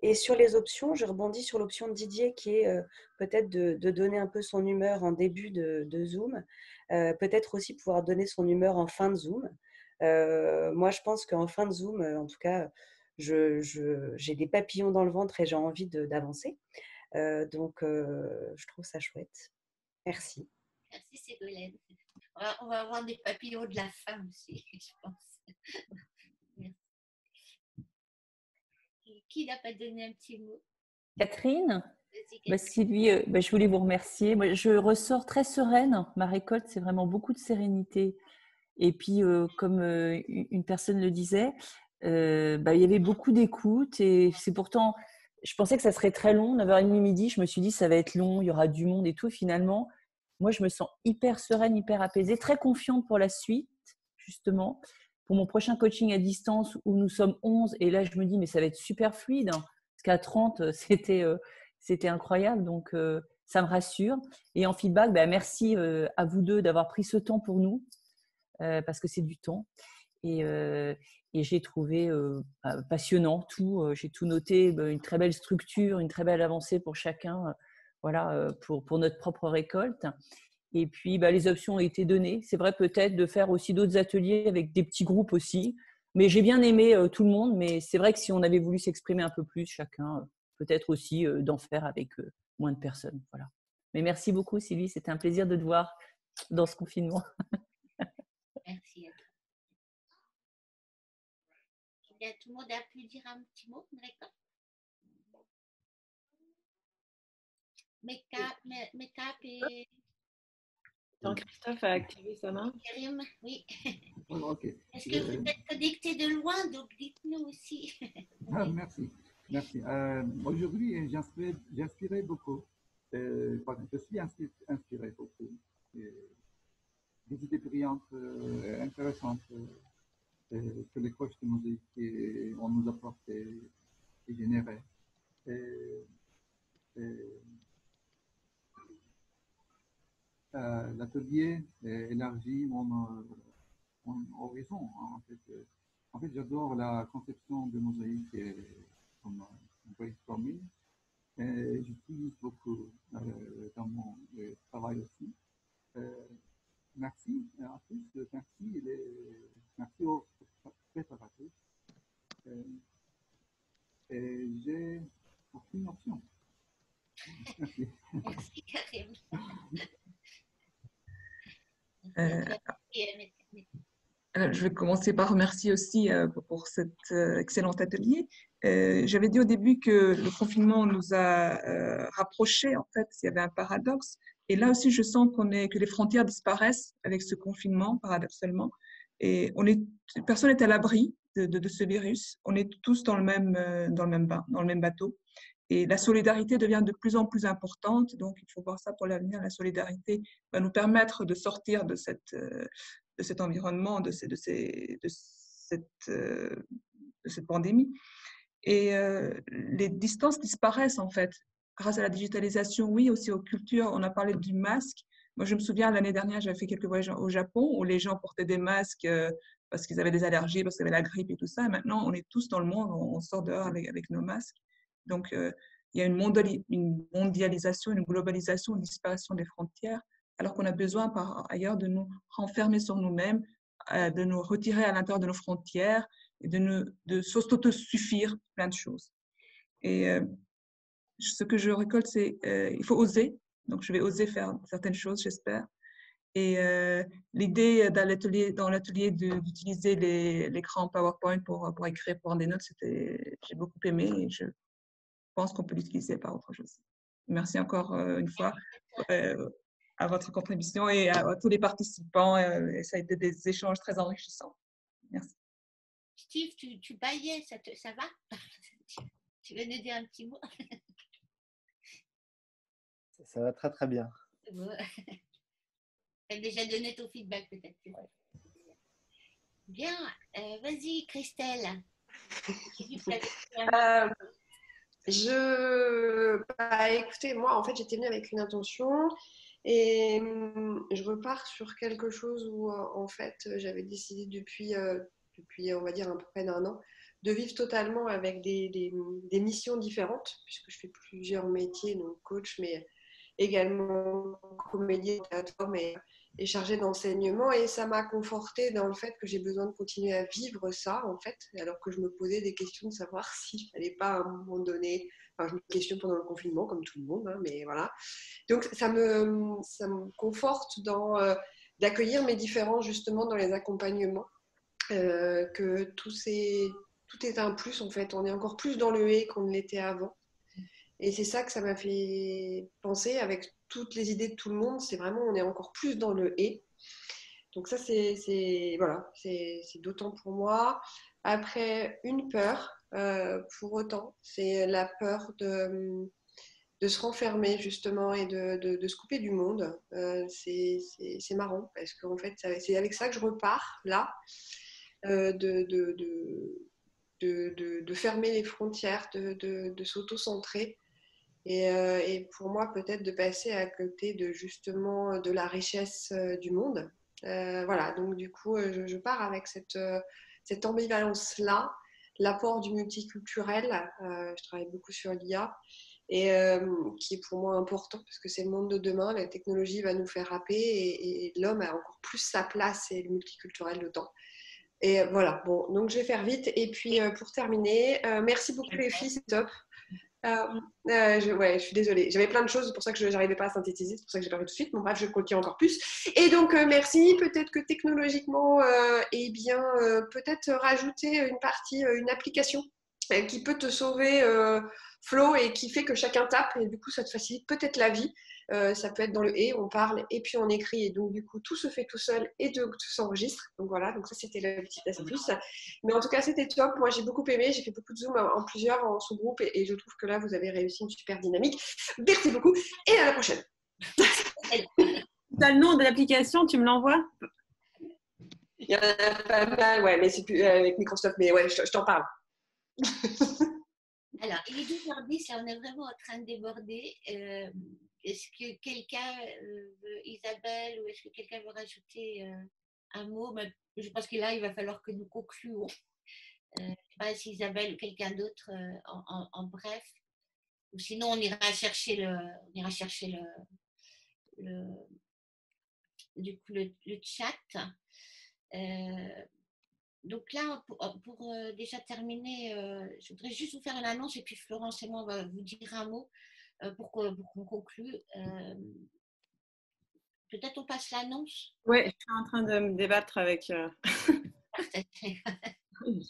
Et sur les options, je rebondis sur l'option de Didier qui est peut-être de, donner un peu son humeur en début de, Zoom, peut-être aussi pouvoir donner son humeur en fin de Zoom. moi, je pense qu'en fin de Zoom, en tout cas, j'ai des papillons dans le ventre et j'ai envie d'avancer. Euh, donc, euh, je trouve ça chouette. Merci. Merci Ségolène. On va, avoir des papillons de la fin aussi, je pense. Qui n'a pas donné un petit mot Catherine? Bah, Sylvie, euh, bah, je voulais vous remercier. Moi, je ressors très sereine. Ma récolte, c'est vraiment beaucoup de sérénité. Et puis, comme une personne le disait, bah, il y avait beaucoup d'écoute et c'est pourtant je pensais que ça serait très long, 9h30 midi. Je me suis dit, ça va être long, il y aura du monde et tout. Finalement, moi, je me sens hyper sereine, hyper apaisée, très confiante pour la suite, justement. Pour mon prochain coaching à distance où nous sommes 11, et là, je me dis, mais ça va être super fluide. Hein, parce qu'à 30, c'était, euh, c'était incroyable. Donc, euh, ça me rassure. Et en feedback, bah, merci euh, à vous deux d'avoir pris ce temps pour nous, parce que c'est du temps. Et, et j'ai trouvé bah, passionnant tout. j'ai tout noté, bah, une très belle structure, une très belle avancée pour chacun, voilà, pour, pour notre propre récolte. Et puis, bah, les options ont été données. C'est vrai peut-être de faire aussi d'autres ateliers avec des petits groupes aussi. Mais j'ai bien aimé tout le monde. Mais c'est vrai que si on avait voulu s'exprimer un peu plus, chacun, peut-être aussi d'en faire avec moins de personnes. Voilà. Mais merci beaucoup, Sylvie. C'était un plaisir de te voir dans ce confinement. Merci tout le monde a pu dire un petit mot, d'accord Make-up et. Jean-Christophe a activé sa main. Oui. Est-ce que vous êtes connecté de loin, donc dites-nous aussi. ah, merci. Merci. Euh, Aujourd'hui, j'inspirais beaucoup. Euh, je suis inspiré beaucoup. des idées brillantes, euh, intéressantes. Euh, euh, que les coachs de musique ont nous apporté et généré. Et, euh, L'atelier élargit mon, mon, horizon. En fait, j'adore la conception de mosaïque comme brainstorming. Et j'utilise beaucoup euh, dans mon travail aussi. merci. En plus, merci, merci aux préparatrice. Euh, et j'ai aucune option. Merci Karim. Euh, je vais commencer par remercier aussi euh, pour cet excellent atelier. J'avais dit au début que le confinement nous a rapprochés, en fait, il y avait un paradoxe. Et là aussi, je sens que les frontières disparaissent avec ce confinement, paradoxalement. Et personne n'est à l'abri de, ce virus. On est tous dans le même, euh, dans le même, dans le même bateau. Et la solidarité devient de plus en plus importante. Donc, il faut voir ça pour l'avenir. La solidarité va nous permettre de sortir de, cette, euh, de cet environnement, de, ces, de, ces, de, cette, euh, de cette pandémie. Et les distances disparaissent, en fait, grâce à la digitalisation. Oui, aussi aux cultures. On a parlé du masque. Moi, je me souviens, l'année dernière, j'avais fait quelques voyages au Japon où les gens portaient des masques parce qu'ils avaient des allergies, parce qu'ils avaient la grippe et tout ça. maintenant, on est tous dans le monde, on, sort dehors avec, nos masques. Donc, euh, il y a une, mondialisation, une globalisation, une disparition des frontières, alors qu'on a besoin par ailleurs de nous renfermer sur nous-mêmes, euh, de nous retirer à l'intérieur de nos frontières et de, nous, de s'auto-suffire plein de choses. Et euh, ce que je récolte, c'est il faut oser. Donc, je vais oser faire certaines choses, j'espère. Et l'idée dans l'atelier, d'utiliser l'écran PowerPoint pour, pour écrire, pour prendre des notes, j'ai beaucoup aimé et je pense qu'on peut l'utiliser par autre chose. Merci encore une fois à votre contribution et à, tous les participants. et ça a été des échanges très enrichissants. Merci. Steve, tu, tu baillais, ça, ça va? Tu veux nous dire un petit mot? Ça va très très bien. Tu as déjà donné ton feedback peut-être. Bien, euh, vas-y Christelle. euh, je, bah, écoutez, moi en fait j'étais venue avec une intention et hum, je repars sur quelque chose où en fait j'avais décidé depuis, euh, depuis on va dire un peu près d'un an de vivre totalement avec des, des, missions différentes puisque je fais plusieurs métiers, donc coach, mais également comédien, mais et chargée d'enseignement. Et ça m'a conforté dans le fait que j'ai besoin de continuer à vivre ça en fait alors que je me posais des questions de savoir s'il fallait pas à un moment donné enfin je me questionne pendant le confinement comme tout le monde hein, mais voilà donc ça me ça me conforte dans euh, d'accueillir mes différents justement dans les accompagnements euh, que tout c'est tout est un plus en fait on est encore plus dans le et qu'on ne l'était avant et c'est ça que ça m'a fait penser avec toutes les idées de tout le monde. C'est vraiment, on est encore plus dans le et. Donc ça, c'est voilà, c'est d'autant pour moi. Après, une peur, euh, pour autant, c'est la peur de, se renfermer justement et de, se couper du monde. Euh, c'est marrant parce qu'en fait, c'est avec ça que je repars là, euh, de, fermer les frontières, de, s'auto-centrer et, pour moi, peut-être de passer à côté de justement de la richesse du monde. Voilà, donc du coup, je, pars avec cette, cette ambivalence-là, l'apport du multiculturel. je travaille beaucoup sur l'IA et qui est pour moi important parce que c'est le monde de demain. La technologie va nous faire rapper et, et l'homme a encore plus sa place et le multiculturel dedans. Et voilà, bon, donc je vais faire vite. Et puis pour terminer, merci beaucoup les filles, c'est top. Euh, euh, je, suis désolée. J'avais plein de choses, c'est pour ça que je n'arrivais pas à synthétiser, c'est pour ça que j'ai parlé tout de suite. Bon, bref, je continue encore plus. Et donc, euh, merci. Peut-être que technologiquement, eh bien, peut-être rajouter une partie, une application qui peut te sauver Flow et qui fait que chacun tape et du coup, ça te facilite peut-être la vie. Euh, ça peut être dans le et, on parle et puis on écrit et donc du coup tout se fait tout seul et tout s'enregistre. Donc voilà, donc ça c'était la petite astuce. Mais en tout cas c'était top. Moi j'ai beaucoup aimé, j'ai fait beaucoup de zoom en, plusieurs en sous-groupe et, je trouve que là vous avez réussi une super dynamique. Merci beaucoup et à la prochaine. tu as le nom de l'application, tu me l'envoies? Il y en a pas mal, ouais, mais c'est plus euh, avec Microsoft, mais ouais, je, t'en parle. Alors, il est 12h10, là on est vraiment en train de déborder. Euh, est-ce que quelqu'un, euh, Isabelle, ou est-ce que quelqu'un veut rajouter euh, un mot? Je pense que là, il va falloir que nous concluons. Euh, je ne sais pas si Isabelle ou quelqu'un d'autre en, bref. Ou sinon, on ira chercher le, on ira chercher le, du coup, le, chat. donc là, pour, déjà terminer, je voudrais juste vous faire une annonce et puis Florence et moi, on va vous dire un mot. Euh, pour qu'on conclue. Euh, peut-être on passe l'annonce? Oui, je suis en train de me débattre avec. Euh,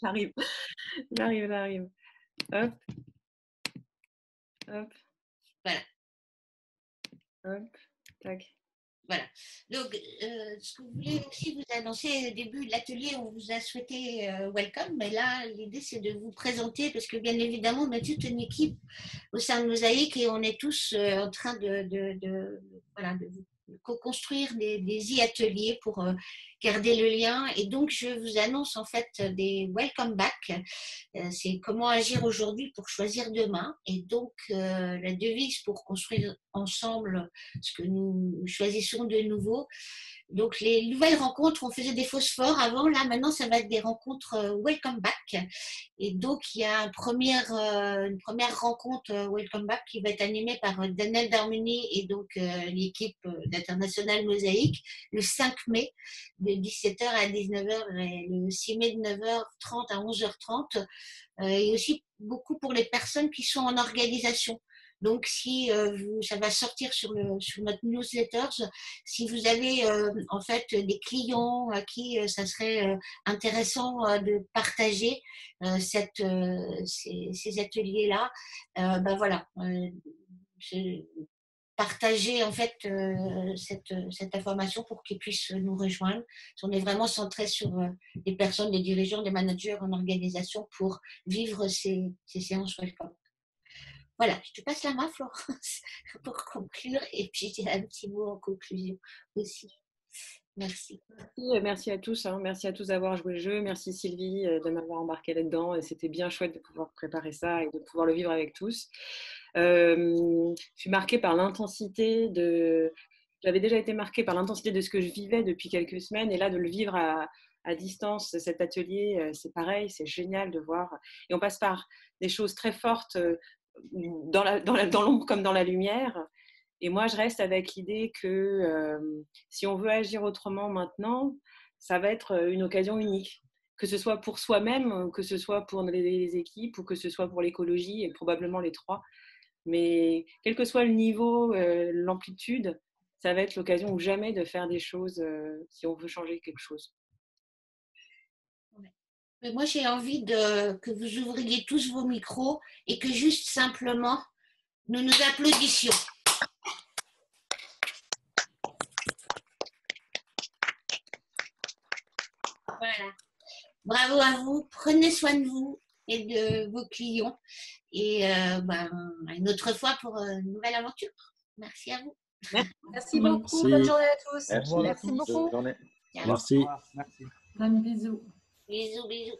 j'arrive, j'arrive, j'arrive. Hop. Hop. Voilà. Hop. Tac. Voilà. Donc, euh, ce que vous voulez aussi vous annoncer au début de l'atelier, on vous a souhaité euh, welcome, mais là, l'idée, c'est de vous présenter parce que, bien évidemment, on a toute une équipe au sein de Mosaïque et on est tous euh, en train de, de, de, voilà, de co-construire des, des e-ateliers pour garder le lien. Et donc, je vous annonce en fait des welcome back. Euh, c'est comment agir aujourd'hui pour choisir demain. Et donc, euh, la devise pour construire ensemble ce que nous choisissons de nouveau. Donc, les nouvelles rencontres, on faisait des phosphores avant. Là, maintenant, ça va être des rencontres euh, welcome back. Et donc, il y a une première rencontre welcome back qui va être animée par Daniel Darmuni et donc l'équipe d'International Mosaïque le 5 mai 17h à 19h et le 6 mai de 9h30 à 11h30. Euh, et aussi beaucoup pour les personnes qui sont en organisation. Donc, si euh, ça va sortir sur, notre newsletter, si vous avez euh, en fait des clients à qui euh, ça serait euh, intéressant euh, de partager euh, euh, ces, ateliers-là, euh, ben voilà, euh, partager en fait euh, cette, information pour qu'ils puissent nous rejoindre. On est vraiment centré sur euh, les personnes, les dirigeants, les managers en organisation pour vivre ces, ces séances welcome. Voilà, je te passe la main, Florence, pour conclure. Et puis, un petit mot en conclusion aussi. Merci. Merci, à tous. hein. Merci à tous d'avoir joué le jeu. Merci Sylvie euh, de m'avoir embarqué là-dedans. C'était bien chouette de pouvoir préparer ça et de pouvoir le vivre avec tous. Euh, je suis marquée par l'intensité de. J'avais déjà été marquée par l'intensité de ce que je vivais depuis quelques semaines. Et là, de le vivre à, distance, cet atelier, euh, c'est pareil. C'est génial de voir. Et on passe par des choses très fortes euh, dans l'ombre comme dans la lumière. Et moi, je reste avec l'idée que si on veut agir autrement maintenant, ça va être une occasion unique. Que ce soit pour soi-même, que ce soit pour les équipes, ou que ce soit pour l'écologie, et probablement les trois. Mais quel que soit le niveau, euh, l'amplitude, ça va être l'occasion ou jamais de faire des choses euh, si on veut changer quelque chose. Mais moi, j'ai envie que vous ouvriez tous vos micros et que juste simplement, nous nous applaudissions. Voilà. Bravo à vous. Prenez soin de vous et de vos clients. Et euh, ben, une autre fois pour une nouvelle aventure. Merci à vous. Merci beaucoup. Merci. Bonne journée à tous. Merci. Merci beaucoup. journée. Ciao. Merci. Merci. Bisous. Bisous, bisous.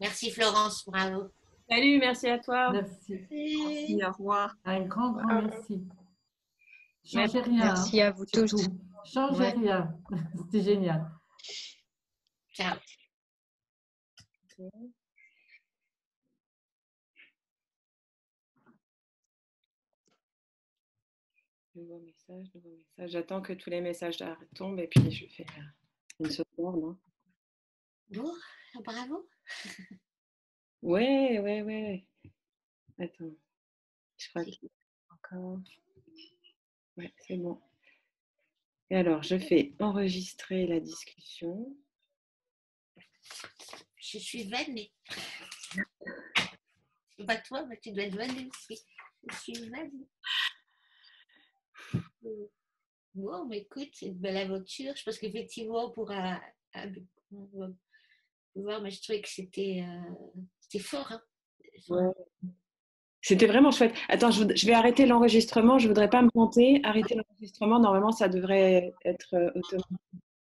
Merci Florence, bravo. Salut, merci à toi. Merci. Merci, au revoir. Un grand, grand merci. Changez Merci. rien. Merci à vous tous. Changez Ouais. rien. C'était génial. Ciao. Nouveau message, nouveau message. J'attends que tous les messages tombent et puis je fais euh, une sauvegarde. hein. Bon, bravo. Ouais, ouais, ouais. Attends. Je crois que encore. Ouais, c'est bon. Et alors, je fais enregistrer la discussion. Je suis vannée. Pas toi, mais tu dois être vannée aussi. Je suis vannée. Bon, mais écoute, c'est une belle aventure. Je pense qu'effectivement, on pourra voir, mais je trouvais que c'était euh, fort. Hein. C'était vraiment chouette. Attends, je, vais arrêter l'enregistrement. Je voudrais pas me planter. Arrêter l'enregistrement. Normalement, ça devrait être euh, automatique.